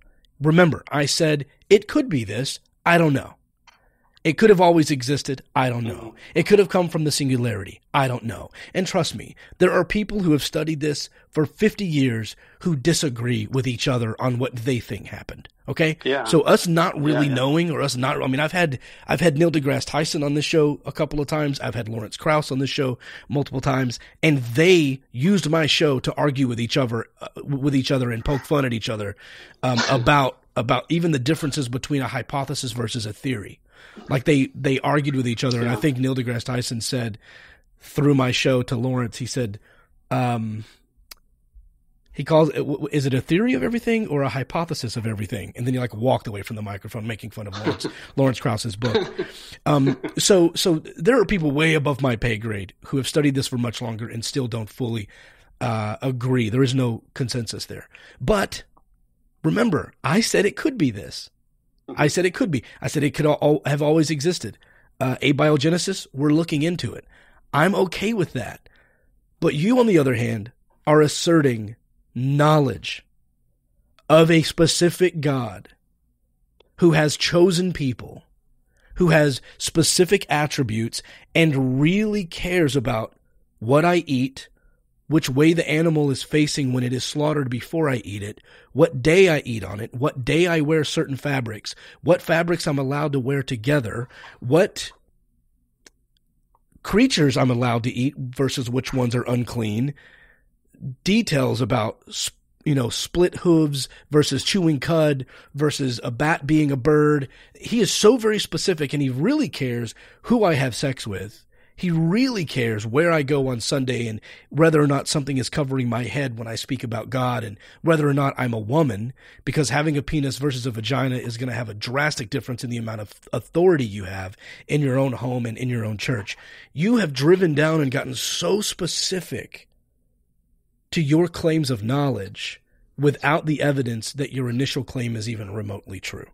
Remember, I said it could be this. I don't know. It could have always existed. I don't know. It could have come from the singularity. I don't know. And trust me, there are people who have studied this for 50 years who disagree with each other on what they think happened. Okay? Yeah. So us not really Yeah, yeah. knowing or us not I mean I've had I've had Neil deGrasse Tyson on this show a couple of times. I've had Lawrence Krauss on this show multiple times and they used my show to argue with each other uh, with each other and poke fun at each other um, about about even the differences between a hypothesis versus a theory. Like they they argued with each other, and I think Neil deGrasse Tyson said through my show to Lawrence, he said, um, he calls it, is it a theory of everything or a hypothesis of everything? And then he like walked away from the microphone, making fun of Lawrence Lawrence Krauss's book. Um, so so there are people way above my pay grade who have studied this for much longer and still don't fully uh, agree. There is no consensus there, but remember, I said it could be this. I said it could be. I said it could all, have always existed. Uh, abiogenesis, we're looking into it. I'm okay with that. But you, on the other hand, are asserting knowledge of a specific God who has chosen people, who has specific attributes, and really cares about what I eat, which way the animal is facing when it is slaughtered before I eat it, what day I eat on it, what day I wear certain fabrics, what fabrics I'm allowed to wear together, what creatures I'm allowed to eat versus which ones are unclean, details about you know split hooves versus chewing cud versus a bat being a bird. He is so very specific and he really cares who I have sex with. He really cares where I go on Sunday and whether or not something is covering my head when I speak about God and whether or not I'm a woman, because having a penis versus a vagina is going to have a drastic difference in the amount of authority you have in your own home and in your own church. You have driven down and gotten so specific to your claims of knowledge without the evidence that your initial claim is even remotely true.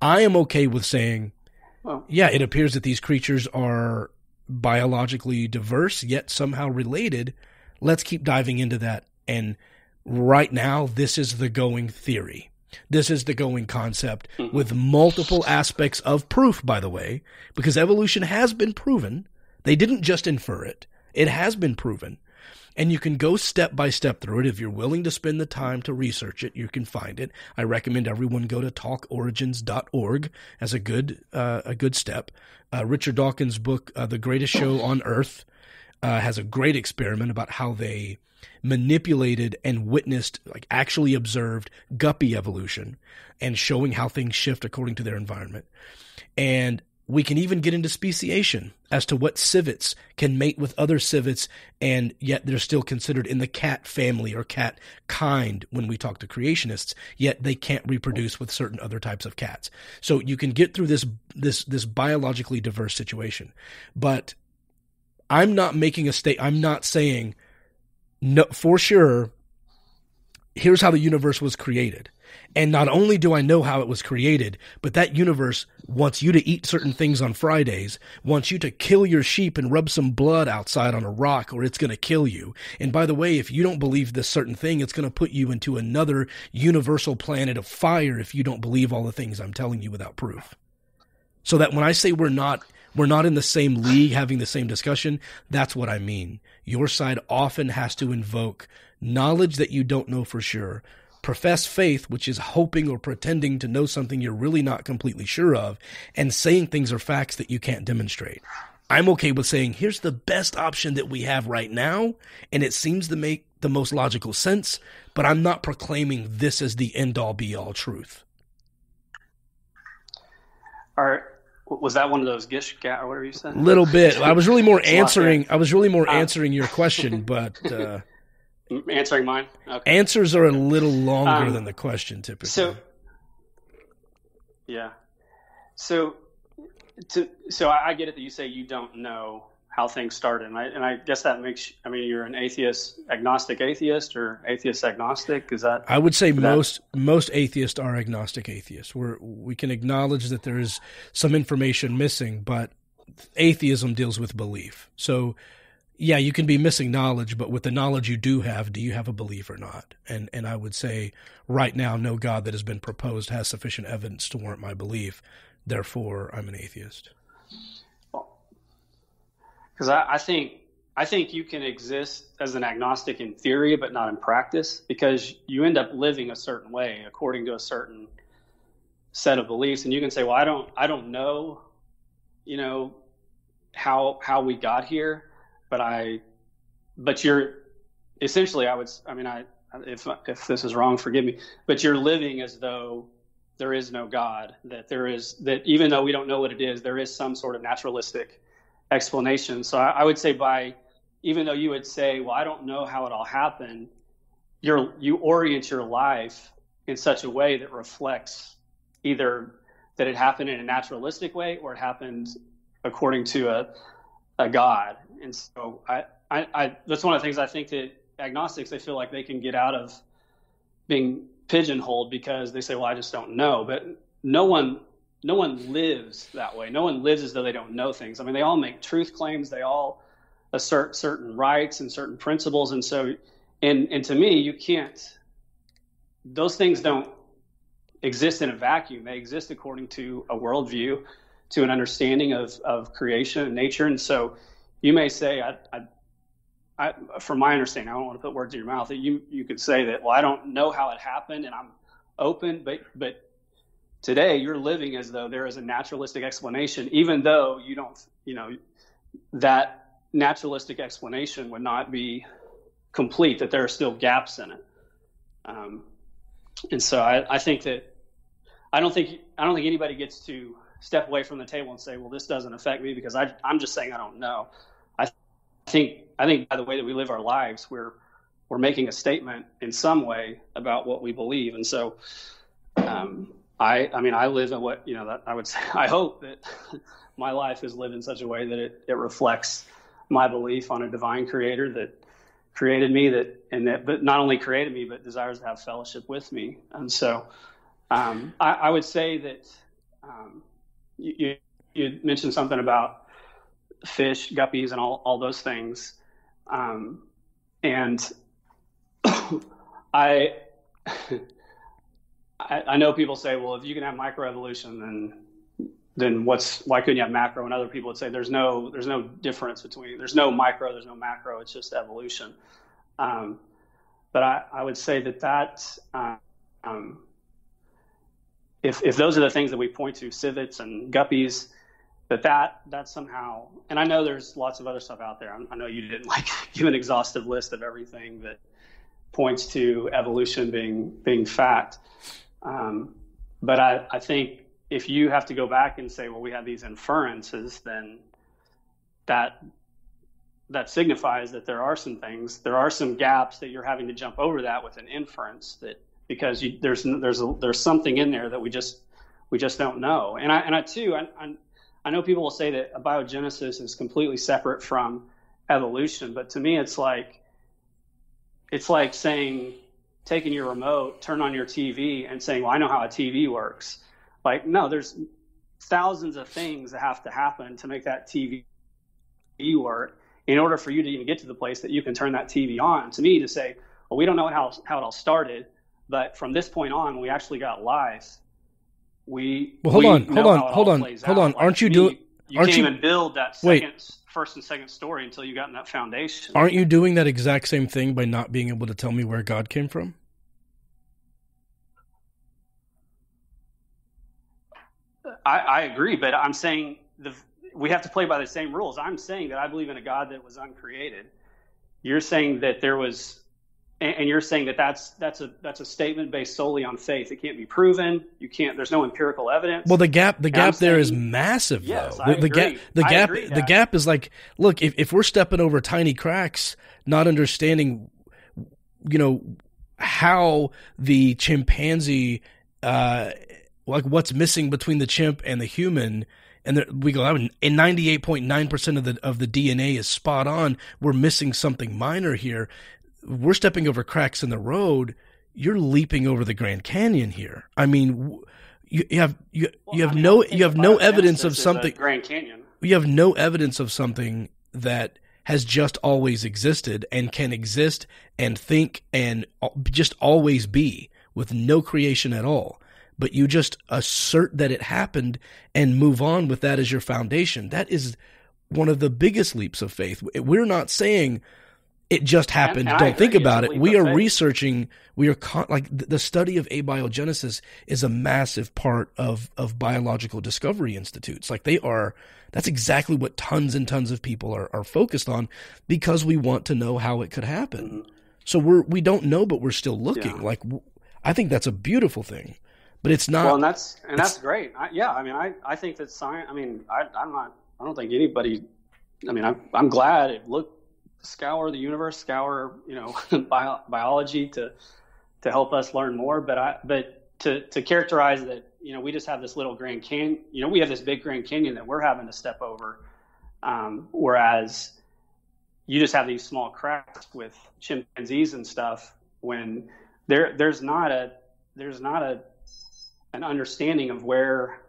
I am okay with saying, yeah, it appears that these creatures are biologically diverse yet somehow related. Let's keep diving into that. And right now, this is the going theory. This is the going concept mm-hmm. with multiple aspects of proof, by the way, because evolution has been proven. They didn't just infer it. It has been proven. And you can go step by step through it. If you're willing to spend the time to research it, you can find it. I recommend everyone go to talkorigins.org as a good, uh, a good step. Uh, Richard Dawkins' book, uh, The Greatest Show on Earth, uh, has a great experiment about how they manipulated and witnessed, like actually observed guppy evolution and showing how things shift according to their environment. And we can even get into speciation as to what civets can mate with other civets, and yet they're still considered in the cat family or cat kind when we talk to creationists. Yet they can't reproduce with certain other types of cats. So you can get through this this this biologically diverse situation, but I'm not making a state. I'm not saying no for sure. Here's how the universe was created. And not only do I know how it was created, but that universe wants you to eat certain things on Fridays, wants you to kill your sheep and rub some blood outside on a rock or it's going to kill you. And by the way, if you don't believe this certain thing, it's going to put you into another universal planet of fire if you don't believe all the things I'm telling you without proof. So that when I say we're not we're not in the same league having the same discussion, that's what I mean. Your side often has to invoke knowledge that you don't know for sure, profess faith, which is hoping or pretending to know something you're really not completely sure of, and saying things are facts that you can't demonstrate. I'm okay with saying, here's the best option that we have right now, and it seems to make the most logical sense, but I'm not proclaiming this as the end all be all truth. are was that one of those gish or whatever you said? little bit. I was really more It's a lot answering. I was really more Uh, answering your question, but uh, Answering mine. Okay. answers are a little longer Um, than the question typically. So, yeah. So, to, so I I get it that you say you don't know how things started. And I, and I guess that makes, I mean, you're an atheist, agnostic atheist or atheist agnostic. Is that? I would say most, that... most atheists are agnostic atheists. We're, we can acknowledge that there is some information missing, but atheism deals with belief. So yeah, you can be missing knowledge, but with the knowledge you do have, do you have a belief or not? And and I would say right now, no God that has been proposed has sufficient evidence to warrant my belief. Therefore, I'm an atheist. Because I, I think I think you can exist as an agnostic in theory, but not in practice, because you end up living a certain way according to a certain set of beliefs, and you can say, "Well, I don't, I don't know, you know, how how we got here, but I, but you're essentially, I would, I mean, I, if if this is wrong, forgive me, but you're living as though there is no God, that there is that even though we don't know what it is, there is some sort of naturalistic explanation. So I, I would say by even though you would say, well, I don't know how it all happened, you you orient your life in such a way that reflects either that it happened in a naturalistic way or it happened according to a, a God. And so I, I, I, that's one of the things I think that agnostics, they feel like they can get out of being pigeonholed because they say, well, I just don't know. But no one no one lives that way. No one lives as though they don't know things. I mean, they all make truth claims. They all assert certain rights and certain principles. And so, and, and to me, you can't, those things don't exist in a vacuum. They exist according to a worldview, to an understanding of, of creation and nature. And so you may say, I, I, I, from my understanding, I don't want to put words in your mouth you, you could say that, well, I don't know how it happened and I'm open, but, but Today, you're living as though there is a naturalistic explanation, even though you don't, you know, that naturalistic explanation would not be complete, that there are still gaps in it. Um, and so I, I think that I don't think I don't think anybody gets to step away from the table and say, well, this doesn't affect me because I, I'm just saying I don't know. I think I think by the way that we live our lives, we're we're making a statement in some way about what we believe, and so um, I, I mean, I live in what, you know, that I would say, I hope that my life is lived in such a way that it, it reflects my belief on a divine creator that created me that, and that, but not only created me, but desires to have fellowship with me. And so, um, I, I, would say that, um, you, you mentioned something about fish, guppies, and all, all those things. Um, and I, I, I, know people say, well, if you can have microevolution, then then what's why couldn't you have macro? And other people would say there's no there's no difference between there's no micro, there's no macro. It's just evolution. Um, but I, I would say that that um, if if those are the things that we point to, civets and guppies, that that that somehow and I know there's lots of other stuff out there. I, I know you didn't like give an exhaustive list of everything that points to evolution being being fact. Um, but I, I think if you have to go back and say, well, we have these inferences, then that that signifies that there are some things, there are some gaps that you're having to jump over that with an inference that because you, there's there's a, there's something in there that we just we just don't know. And I and I too I, I, I know people will say that abiogenesis is completely separate from evolution, but to me it's like it's like saying taking your remote, turn on your TV, and saying, "Well, I know how a TV works." Like, no, there's thousands of things that have to happen to make that TV work in order for you to even get to the place that you can turn that TV on. To me, to say, "Well, we don't know how how it all started, but from this point on, we actually got live, we well, hold we on, hold on, hold on, hold on. Aren't you doing? You aren't can't you, even build that second, wait. first and second story until you got in that foundation. Aren't you doing that exact same thing by not being able to tell me where God came from? I, I agree, but I'm saying the, we have to play by the same rules. I'm saying that I believe in a God that was uncreated. You're saying that there was and you're saying that that's that's a that's a statement based solely on faith. It can't be proven. You can't. There's no empirical evidence. Well, the gap the gap there is massive. Yes, though. The, the gap the gap the gap is like look if if we're stepping over tiny cracks, not understanding, you know, how the chimpanzee, uh, like what's missing between the chimp and the human and there, we go, and 98.9% of the, of the DNA is spot on. We're missing something minor here. We're stepping over cracks in the road. You're leaping over the Grand Canyon here. I mean, you, you have, you, Well, you have I mean, no, you have no evidence of biogenesis is a something. Grand Canyon. You have no evidence of something that has just always existed and can exist and think and just always be with no creation at all. But you just assert that it happened and move on with that as your foundation. That is one of the biggest leaps of faith. We're not saying it just happened. Don't think about it. We are faith. researching. We are con- like th- the study of abiogenesis is a massive part of of biological discovery institutes. Like they are. That's exactly what tons and tons of people are are focused on because we want to know how it could happen. Mm-hmm. So we're we don't know, but we're still looking. Yeah. Like w- I think that's a beautiful thing, but it's not. well, and that's and that's great. I, yeah, I mean, I, I think that science. I mean, I, I'm not. I don't think anybody. I mean, I'm I'm glad it look scour the universe, scour you know bio, biology to to help us learn more. But I but to to characterize that you know we just have this little Grand Canyon. You know, we have this big Grand Canyon that we're having to step over, um, whereas you just have these small cracks with chimpanzees and stuff when there there's not a there's not a an understanding of where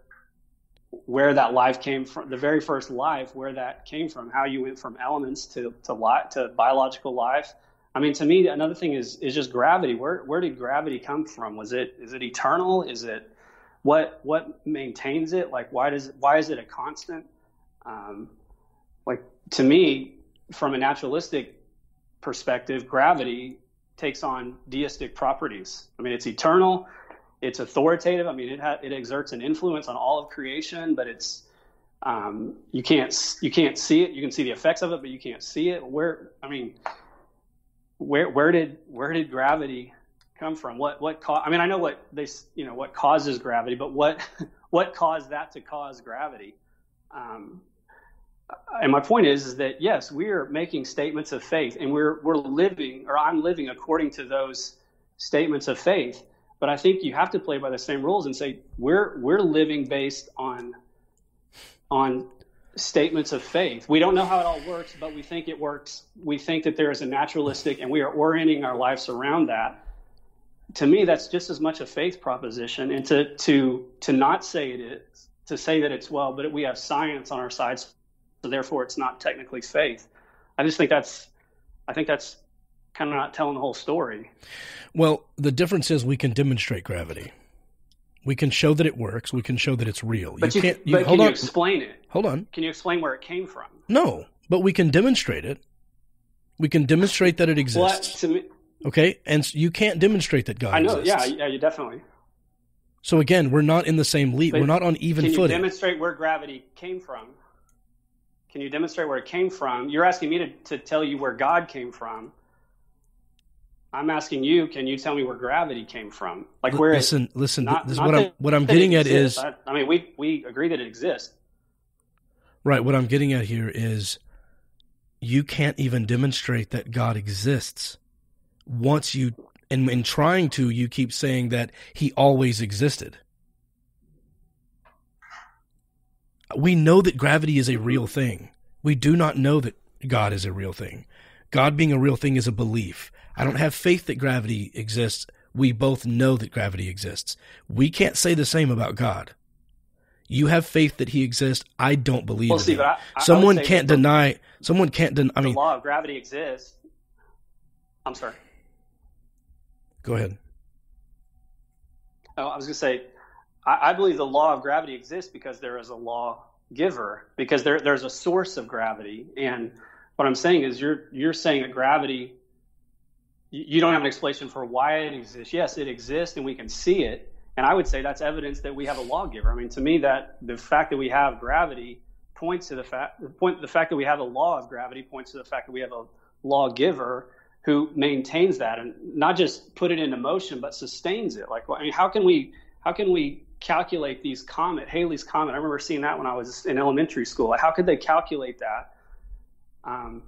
where that life came from the very first life where that came from how you went from elements to to life to biological life. I mean to me another thing is is just gravity. Where where did gravity come from? Was it is it eternal? Is it what what maintains it? Like why does why is it a constant? Um, like to me from a naturalistic perspective gravity takes on deistic properties. I mean it's eternal it's authoritative. I mean, it ha- it exerts an influence on all of creation, but it's um, you can't you can't see it. You can see the effects of it, but you can't see it. Where I mean, where where did where did gravity come from? What what ca- I mean, I know what they you know what causes gravity, but what what caused that to cause gravity? Um, and my point is, is that yes, we are making statements of faith, and we're we're living, or I'm living according to those statements of faith. But I think you have to play by the same rules and say we're we're living based on on statements of faith. We don't know how it all works, but we think it works. We think that there is a naturalistic, and we are orienting our lives around that. To me, that's just as much a faith proposition, and to to to not say it is, to say that it's well, but we have science on our side, so therefore it's not technically faith. I just think that's, I think that's kind of not telling the whole story. Well, the difference is we can demonstrate gravity. We can show that it works. We can show that it's real. But you you, can't. You, but hold can you explain it? hold on. Can you explain where it came from? No, but we can demonstrate it. We can demonstrate that it Well, exists. to me, Okay, and you can't demonstrate that God I know. exists. Yeah, yeah, you definitely. So again, we're not in the same league. We're not on even footing. Can you demonstrate where gravity came from? Can you demonstrate where it came from? You're asking me to, to tell you where God came from. I'm asking you, can you tell me where gravity came from? Like where listen, listen. not, this not what I'm what I'm getting at exists. is I, I mean, we we agree that it exists. right. What I'm getting at here is you can't even demonstrate that God exists. Once you and in trying to, you keep saying that He always existed. We know that gravity is a real thing. We do not know that God is a real thing. God being a real thing is a belief. I don't have faith that gravity exists. We both know that gravity exists. We can't say the same about God. You have faith that he exists. I don't believe Well, but I- I- someone can't the- deny. Someone can't deny. I the mean, law of gravity exists. I'm sorry. go ahead. Oh, I was going to say, I, I believe the law of gravity exists because there is a law giver, because there, there's a source of gravity. And what I'm saying is, you're you're saying that gravity, you, don't have an explanation for why it exists. Yes, it exists, and we can see it. And I would say that's evidence that we have a lawgiver. I mean, to me, that the fact that we have gravity points to the fact point the fact that we have a law of gravity points to the fact that we have a lawgiver who maintains that and not just put it into motion but sustains it like i mean how can we how can we calculate these comet Halley's comet i remember seeing that when i was in elementary school how could they calculate that um,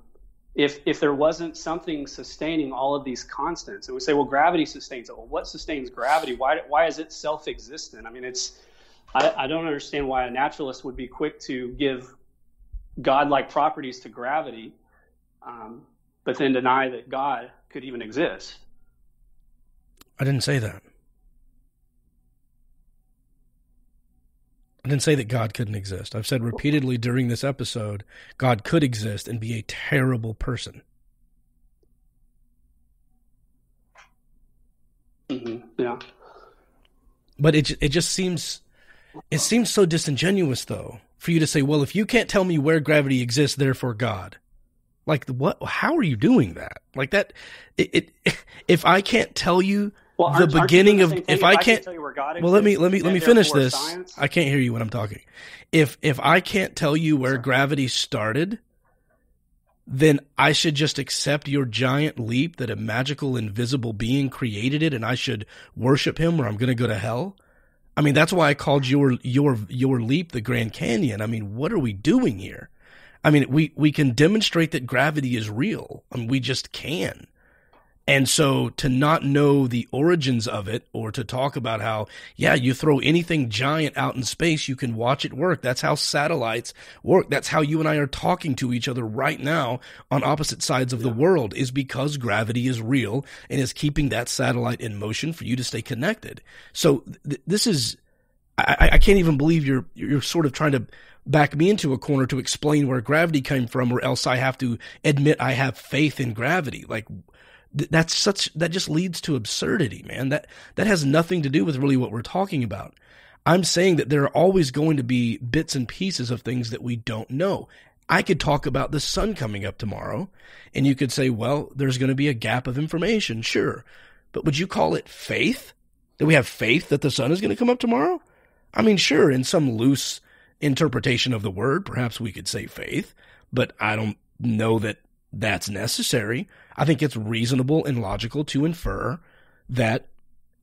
if if there wasn't something sustaining all of these constants and we say well gravity sustains it well what sustains gravity why why is it self-existent i mean it's I, I don't understand why a naturalist would be quick to give godlike properties to gravity, um, but then deny that God could even exist. I didn't say that. I didn't say that God couldn't exist. I've said repeatedly during this episode, God could exist and be a terrible person. Mm-hmm. Yeah. But it it just seems it seems so disingenuous though for you to say, well, if you can't tell me where gravity exists, therefore God. Like what? How are you doing that? Like that? It. it if I can't tell you well, the beginning of if, if, I can't, can't well let me let me let me finish this. Science? I can't hear you when I'm talking. If if I can't tell you where Sorry. gravity started, then I should just accept your giant leap that a magical invisible being created it and I should worship him or I'm going to go to hell. I mean that's why I called your your your leap the Grand Canyon. I mean, what are we doing here? I mean, we we can demonstrate that gravity is real. I mean, we just can. And so to not know the origins of it or to talk about how, yeah, you throw anything giant out in space, you can watch it work. That's how satellites work. That's how you and I are talking to each other right now on opposite sides of yeah. the world is because gravity is real and is keeping that satellite in motion for you to stay connected. So th- this is, I, I can't even believe you're, you're sort of trying to back me into a corner to explain where gravity came from or else I have to admit I have faith in gravity. Like, that's such that just leads to absurdity man. That that has nothing to do with really what we're talking about. I'm saying that there are always going to be bits and pieces of things that we don't know. I could talk about the sun coming up tomorrow and you could say well there's going to be a gap of information sure. But would you call it faith? That we have faith that the sun is going to come up tomorrow? I mean sure in some loose interpretation of the word perhaps we could say faith but i don't know that that's necessary I think it's reasonable and logical to infer that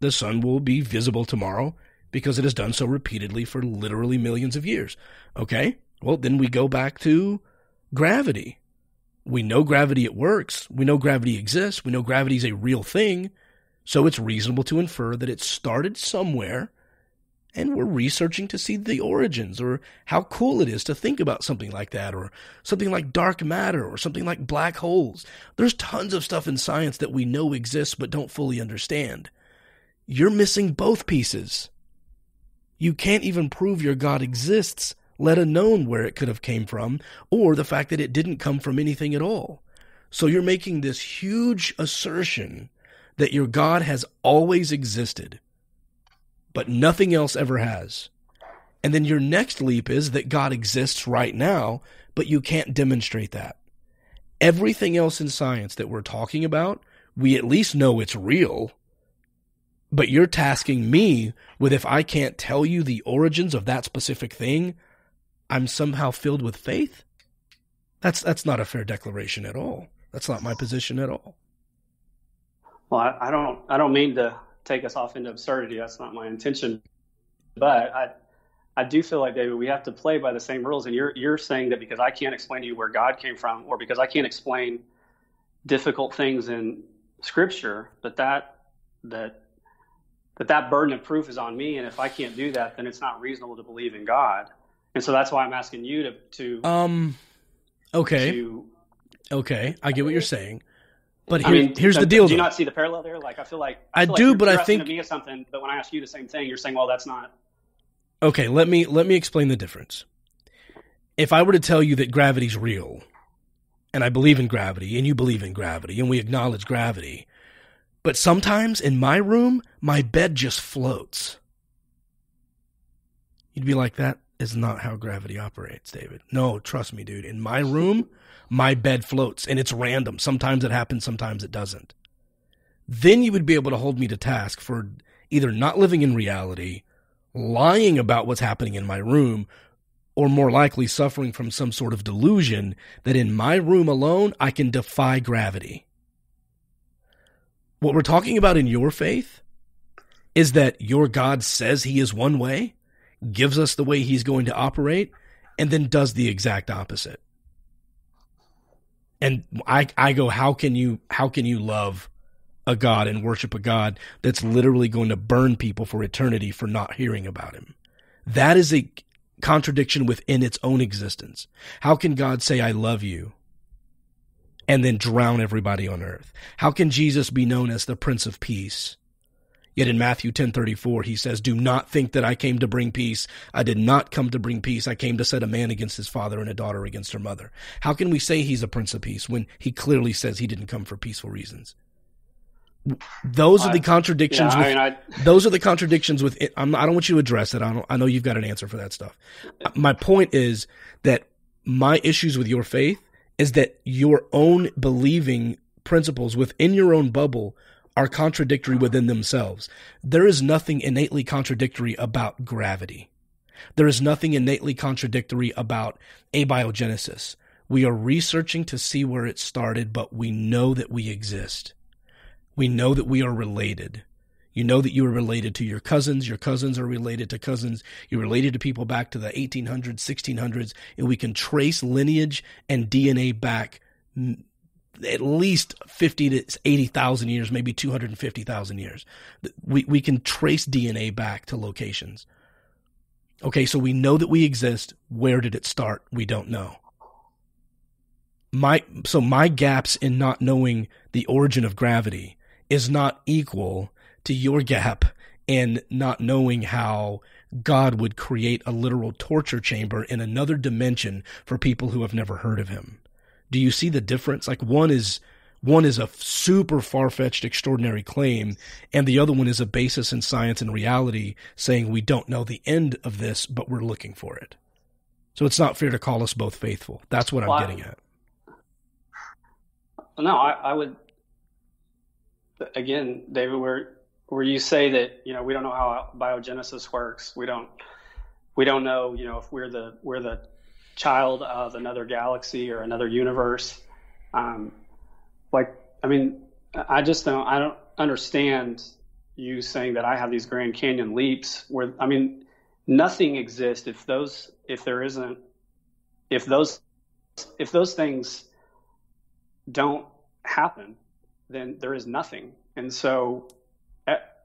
the sun will be visible tomorrow because it has done so repeatedly for literally millions of years. Okay? Well, then we go back to gravity. We know gravity it works. We know gravity exists. We know gravity is a real thing. So it's reasonable to infer that it started somewhere and we're researching to see the origins or how cool it is to think about something like that or something like dark matter or something like black holes. There's tons of stuff in science that we know exists but don't fully understand. You're missing both pieces. You can't even prove your God exists, let alone where it could have came from or the fact that it didn't come from anything at all. So you're making this huge assertion that your God has always existed but nothing else ever has. And then your next leap is that God exists right now, but you can't demonstrate that. Everything else in science that we're talking about, we at least know it's real. But you're tasking me with if I can't tell you the origins of that specific thing, I'm somehow filled with faith? That's that's not a fair declaration at all. That's not my position at all. Well, I, I don't I don't mean to take us off into absurdity. That's not my intention. But I, I do feel like David, we have to play by the same rules. And you're you're saying that because I can't explain to you where God came from, or because I can't explain difficult things in Scripture, that that that that that burden of proof is on me. And if I can't do that, then it's not reasonable to believe in God. And so that's why I'm asking you to to um okay to, okay I get what you're saying. But here, I mean, here's the deal. Do you not see the parallel there? Like I feel like I, feel do, like but I think me something. But when I ask you the same thing, you're saying, "Well, that's not." Okay, let me let me explain the difference. If I were to tell you that gravity's real, and I believe in gravity, and you believe in gravity, and we acknowledge gravity, but sometimes in my room, my bed just floats. You'd be like, "That is not how gravity operates, David." No, trust me, dude. In my room my bed floats and it's random. Sometimes it happens, sometimes it doesn't. Then you would be able to hold me to task for either not living in reality, lying about what's happening in my room, or more likely suffering from some sort of delusion that in my room alone I can defy gravity. What we're talking about in your faith is that your God says he is one way, gives us the way he's going to operate, and then does the exact opposite and I I go, how can you how can you love a God and worship a God that's literally going to burn people for eternity for not hearing about him? That is a contradiction within its own existence. How can God say, I love you, and then drown everybody on earth? How can Jesus be known as the Prince of Peace? Yet in Matthew 10:34 he says, "Do not think that I came to bring peace. I did not come to bring peace. I came to set a man against his father and a daughter against her mother." How can we say he's a prince of peace when he clearly says he didn't come for peaceful reasons? Those are the contradictions. Yeah, with, I mean, I, those are the contradictions with it. I'm, I don't want you to address it. I don't. I know you've got an answer for that stuff. My point is that my issues with your faith is that your own believing principles within your own bubble are contradictory within themselves. There is nothing innately contradictory about gravity. There is nothing innately contradictory about abiogenesis. We are researching to see where it started, but we know that we exist. We know that we are related. You know that you are related to your cousins. Your cousins are related to cousins. You're related to people back to the 1800s, 1600s, and we can trace lineage and DNA back at least 50 to 80,000 years, maybe 250,000 years. We, we can trace DNA back to locations. Okay, so we know that we exist. Where did it start? We don't know. My, so my gaps in not knowing the origin of gravity is not equal to your gap in not knowing how God would create a literal torture chamber in another dimension for people who have never heard of him do you see the difference? Like one is one is a super far-fetched extraordinary claim and the other one is a basis in science and reality saying we don't know the end of this but we're looking for it. So it's not fair to call us both faithful. That's what I'm getting at. No, I, I would again, David, where where you say that you know we don't know how biogenesis works, we don't we don't know you know if we're the we're the child of another galaxy or another universe. Um, like, I mean, I just don't, I don't understand you saying that I have these Grand Canyon leaps where, I mean, nothing exists if those, if there isn't, if those, if those things don't happen, then there is nothing. And so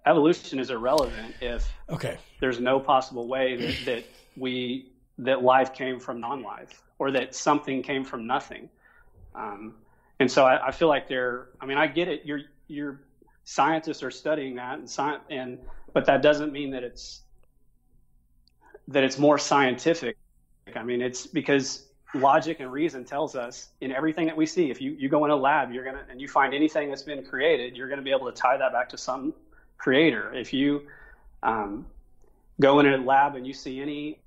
evolution is irrelevant if okay. there's no possible way that, that we that life came from non-life or that something came from nothing. Um, and so I, I, feel like they're, I mean, I get it. Your, your scientists are studying that and science, and, but that doesn't mean that it's, that it's more scientific. I mean, it's because logic and reason tells us in everything that we see, if you, you go in a lab, you're going to, and you find anything that's been created, you're going to be able to tie that back to some creator. If you, um, go in a lab and you see any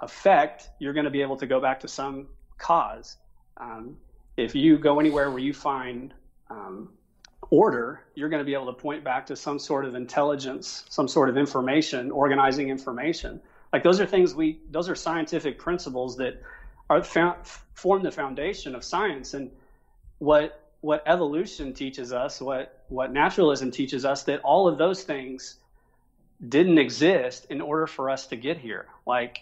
effect, you're going to be able to go back to some cause. Um, if you go anywhere where you find um, order, you're going to be able to point back to some sort of intelligence, some sort of information, organizing information. Like those are things we, those are scientific principles that are found, form the foundation of science. And what what evolution teaches us, what what naturalism teaches us, that all of those things didn't exist in order for us to get here. Like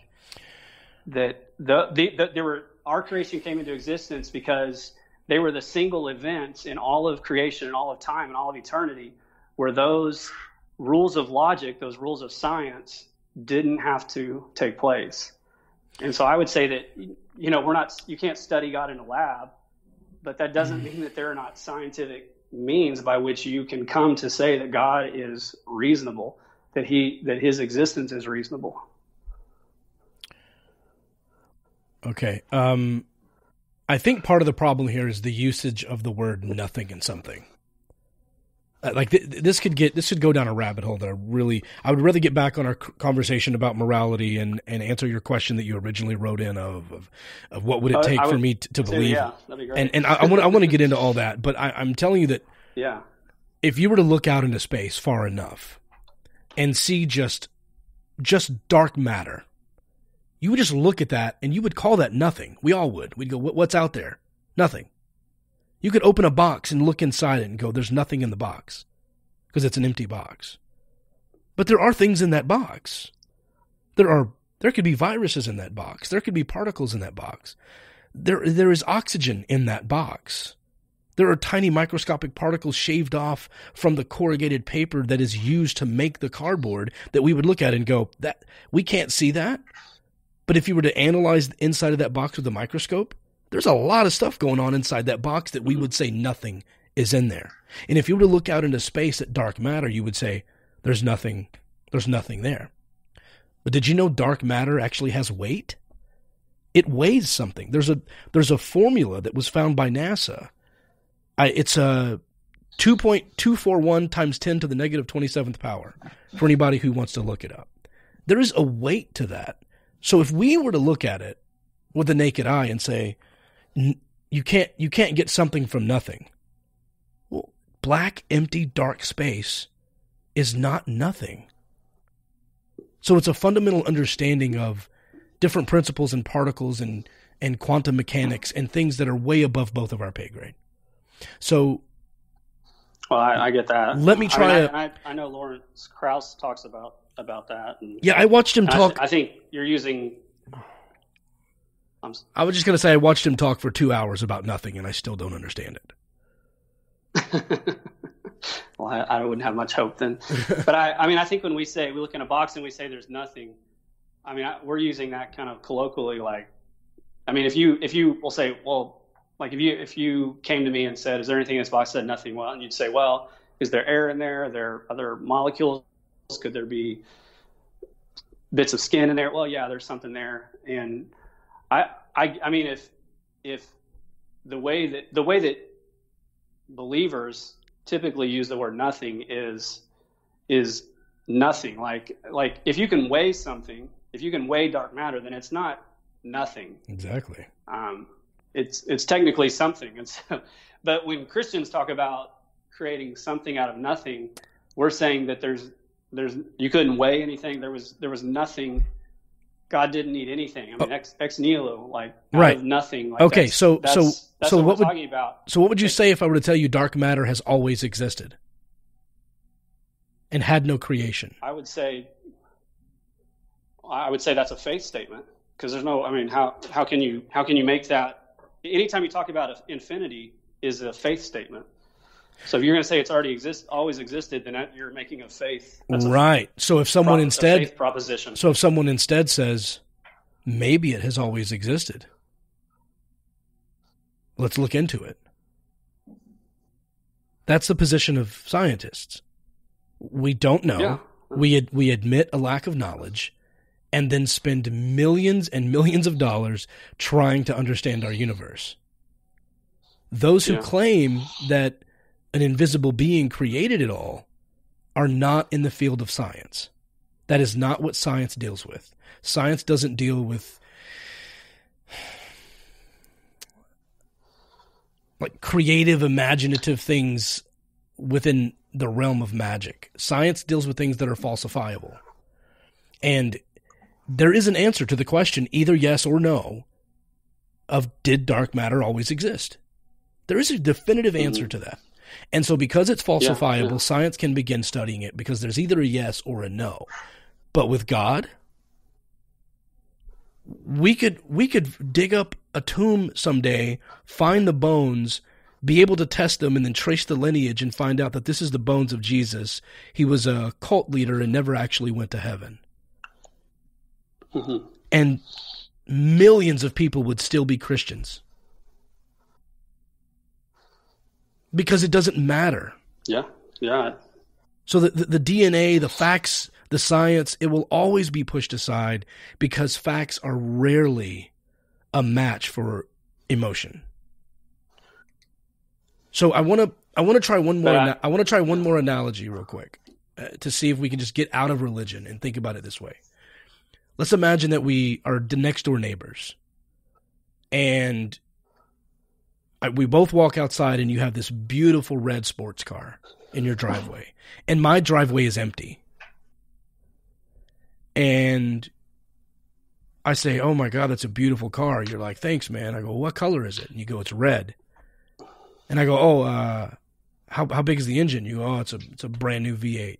that the, the, the there were our creation came into existence because they were the single events in all of creation and all of time and all of eternity where those rules of logic, those rules of science didn't have to take place. And so I would say that you know, we're not you can't study God in a lab, but that doesn't mm. mean that there are not scientific means by which you can come to say that God is reasonable, that he that his existence is reasonable. Okay. Um, I think part of the problem here is the usage of the word nothing in something. Uh, like th- this could get this could go down a rabbit hole that I really I would rather get back on our conversation about morality and and answer your question that you originally wrote in of of, of what would it take uh, for me to, to believe yeah, that'd be great. and and I want I want to get into all that but I, I'm telling you that yeah if you were to look out into space far enough and see just just dark matter you would just look at that and you would call that nothing. We all would. We'd go, what's out there? Nothing. You could open a box and look inside it and go, there's nothing in the box because it's an empty box. But there are things in that box. There are, there could be viruses in that box. There could be particles in that box. There, there is oxygen in that box. There are tiny microscopic particles shaved off from the corrugated paper that is used to make the cardboard that we would look at and go, that we can't see that. But if you were to analyze the inside of that box with a microscope, there's a lot of stuff going on inside that box that we mm-hmm. would say nothing is in there. And if you were to look out into space at dark matter, you would say there's nothing there's nothing there. But did you know dark matter actually has weight? It weighs something. There's a there's a formula that was found by NASA. I, it's a 2.241 times 10 to the negative 27th power for anybody who wants to look it up. There is a weight to that. So if we were to look at it with the naked eye and say, you can't, you can't get something from nothing. Well, black, empty, dark space is not nothing. So it's a fundamental understanding of different principles and particles and, and quantum mechanics and things that are way above both of our pay grade. So, well, I, I get that. Let me try. I, mean, a, I, I know Lawrence Krauss talks about about that. And, yeah, I watched him talk. I, I, think you're using. I'm, I was just going to say I watched him talk for two hours about nothing, and I still don't understand it. well, I, I, wouldn't have much hope then. but I, I mean, I think when we say we look in a box and we say there's nothing, I mean, we're using that kind of colloquially. Like, I mean, if you if you will say, well, like if you if you came to me and said, "Is there anything in this box?" I said nothing. Well, and you'd say, "Well, is there air in there? Are there other molecules? Could there be bits of skin in there?" Well, yeah, there's something there. And I I I mean, if if the way that the way that believers typically use the word nothing is is nothing. Like like if you can weigh something, if you can weigh dark matter, then it's not nothing. Exactly. Um, it's it's technically something. And so, but when Christians talk about creating something out of nothing, we're saying that there's there's you couldn't weigh anything. There was there was nothing. God didn't need anything. I mean, oh. ex, ex nihilo, like right. nothing. Like okay, that's, so that's, so that's so what, what would talking about. so what would you say if I were to tell you dark matter has always existed and had no creation? I would say I would say that's a faith statement because there's no. I mean, how how can you how can you make that anytime you talk about infinity is a faith statement. So if you're going to say it's already exist, always existed, then you're making a faith. That's right. A, so if someone pro, instead proposition. So if someone instead says, maybe it has always existed, let's look into it. That's the position of scientists. We don't know. Yeah. We ad- we admit a lack of knowledge, and then spend millions and millions of dollars trying to understand our universe. Those who yeah. claim that an invisible being created it all are not in the field of science. That is not what science deals with. Science doesn't deal with like creative, imaginative things within the realm of magic. Science deals with things that are falsifiable. And there is an answer to the question, either yes or no, of did dark matter always exist? There is a definitive mm-hmm. answer to that. And so, because it's falsifiable, yeah, yeah. science can begin studying it because there's either a yes or a no. But with God, we could we could dig up a tomb someday, find the bones, be able to test them, and then trace the lineage and find out that this is the bones of Jesus. He was a cult leader and never actually went to heaven. Mm-hmm. And millions of people would still be Christians. Because it doesn't matter. Yeah, yeah. So the, the, the DNA, the facts, the science, it will always be pushed aside because facts are rarely a match for emotion. So I want to I want to try one more I, I want to try one more analogy real quick uh, to see if we can just get out of religion and think about it this way let's imagine that we are the next door neighbors and we both walk outside and you have this beautiful red sports car in your driveway and my driveway is empty and I say, "Oh my god, that's a beautiful car." You're like, "Thanks, man." I go, "What color is it?" And you go, "It's red." And I go, "Oh, uh, how how big is the engine?" You go, "Oh, it's a it's a brand new V8."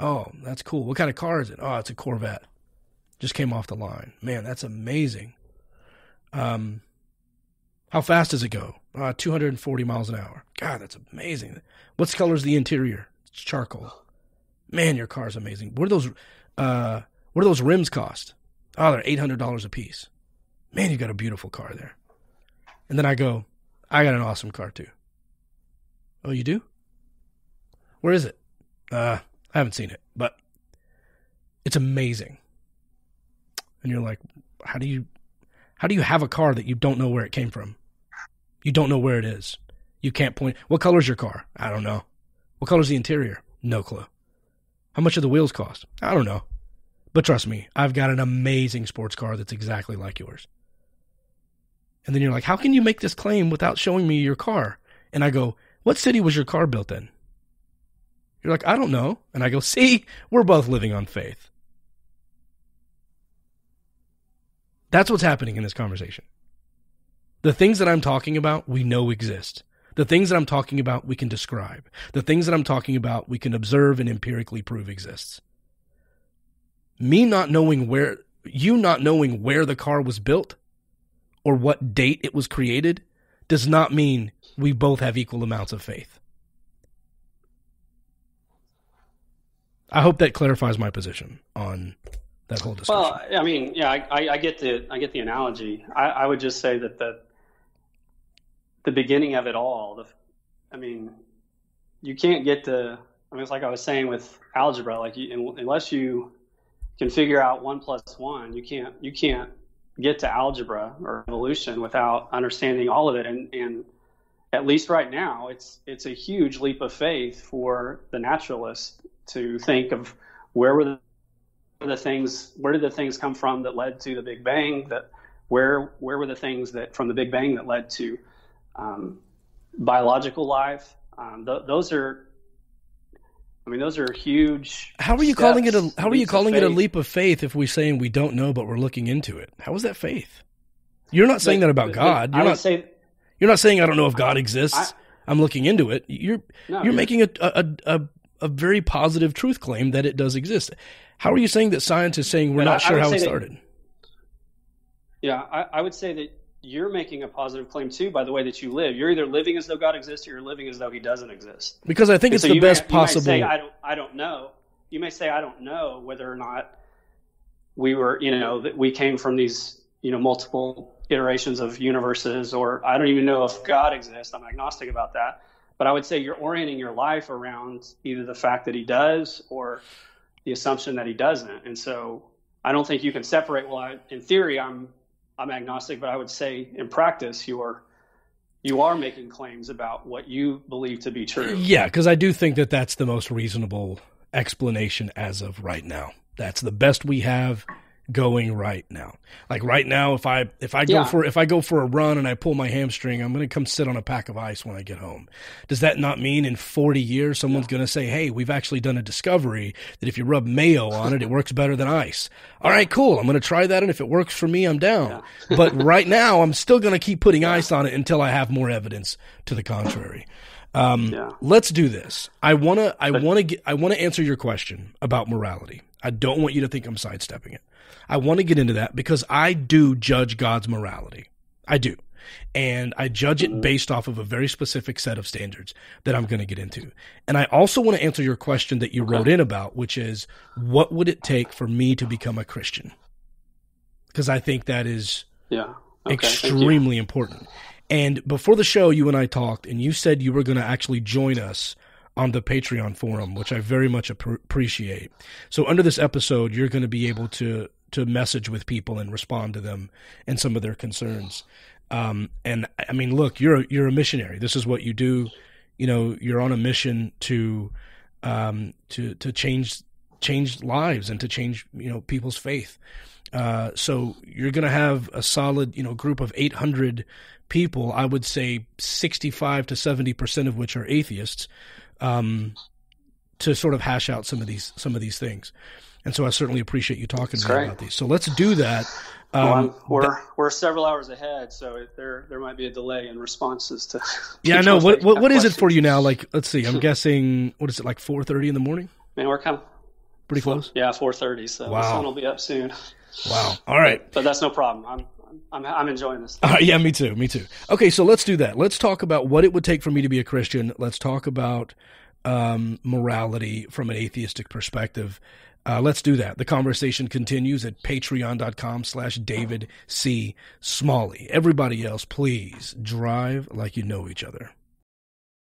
Oh, that's cool. What kind of car is it? Oh, it's a Corvette just came off the line. Man, that's amazing. Um, How fast does it go? Uh, 240 miles an hour. God, that's amazing. What color is the interior? It's charcoal. Man, your car's amazing. What are those? Uh, what do those rims cost? Oh, they're eight hundred dollars a piece. Man, you got a beautiful car there. And then I go, I got an awesome car too. Oh, you do? Where is it? Uh, I haven't seen it, but it's amazing. And you're like, how do you how do you have a car that you don't know where it came from? You don't know where it is. You can't point. What color is your car? I don't know. What color is the interior? No clue. How much do the wheels cost? I don't know. But trust me, I've got an amazing sports car that's exactly like yours. And then you're like, how can you make this claim without showing me your car? And I go, what city was your car built in? You're like, I don't know. And I go, see, we're both living on faith. That's what's happening in this conversation. The things that I'm talking about, we know exist. The things that I'm talking about, we can describe. The things that I'm talking about, we can observe and empirically prove exists. Me not knowing where, you not knowing where the car was built or what date it was created does not mean we both have equal amounts of faith. I hope that clarifies my position on that whole discussion. Well, I mean, yeah, I, I, get the I get the analogy. I, I, would just say that the the beginning of it all. The, I mean, you can't get to. I mean, it's like I was saying with algebra. Like, you, unless you can figure out one plus one, you can't you can't get to algebra or evolution without understanding all of it. And and at least right now, it's it's a huge leap of faith for the naturalist to think of where were the the things where did the things come from that led to the big bang that where where were the things that from the big bang that led to um, biological life um, th- those are I mean, those are huge. How are you calling it a How are you calling it a leap of faith if we're saying we don't know, but we're looking into it? How is that faith? You're not saying but, that about God. You're not say. You're not saying I don't know if God exists. I, am looking into it. You're no, you're making a, a a a very positive truth claim that it does exist. How are you saying that science is saying we're not I, sure how it started? That, yeah, I, I, would say that you're making a positive claim too by the way that you live. You're either living as though God exists or you're living as though He doesn't exist. Because I think and it's so the best may, possible. say, I don't, I don't know. You may say, I don't know whether or not we were, you know, that we came from these, you know, multiple iterations of universes, or I don't even know if God exists. I'm agnostic about that. But I would say you're orienting your life around either the fact that He does or the assumption that he doesn't. And so I don't think you can separate. Well, I, in theory, I'm I'm agnostic, but I would say in practice, you are you are making claims about what you believe to be true. Yeah, because I do think that that's the most reasonable explanation as of right now. That's the best we have going right now. Like right now, if I if I go yeah. for if I go for a run and I pull my hamstring, I'm going to come sit on a pack of ice when I get home. Does that not mean in 40 years someone's yeah. going to say, "Hey, we've actually done a discovery that if you rub mayo on it, it works better than ice." All right, cool. I'm going to try that, and if it works for me, I'm down. Yeah. but right now, I'm still going to keep putting ice on it until I have more evidence to the contrary. Um, yeah. Let's do this. I wanna, I wanna get, I wanna answer your question about morality. I don't want you to think I'm sidestepping it. I want to get into that because I do judge God's morality. I do. And I judge it mm-hmm. based off of a very specific set of standards that I'm going to get into. And I also want to answer your question that you okay. wrote in about, which is what would it take for me to become a Christian? Because I think that is yeah. Okay. extremely important. And before the show, you and I talked, and you said you were going to actually join us on the Patreon forum, which I very much appreciate. So under this episode, you're going to be able to to message with people and respond to them and some of their concerns. Um, and I mean, look, you're a, you're a missionary. This is what you do. You know, you're on a mission to um, to to change change lives and to change you know people's faith. Uh, so you're going to have a solid you know group of 800 people. I would say 65 to 70 percent of which are atheists. Um, to sort of hash out some of these some of these things. And so I certainly appreciate you talking to me about these. So let's do that. Um, well, we're we're several hours ahead, so there there might be a delay in responses to. Yeah, no. What what, what is it for you now? Like, let's see. I'm guessing what is it like 4:30 in the morning? Man, we're kind of pretty close. Yeah, 4:30. So wow. the sun will be up soon. Wow. All right. But, but that's no problem. I'm I'm, I'm enjoying this. Uh, yeah, me too. Me too. Okay, so let's do that. Let's talk about what it would take for me to be a Christian. Let's talk about um, morality from an atheistic perspective. Uh, let's do that. The conversation continues at patreon.com slash David C. Smalley. Everybody else, please drive like you know each other.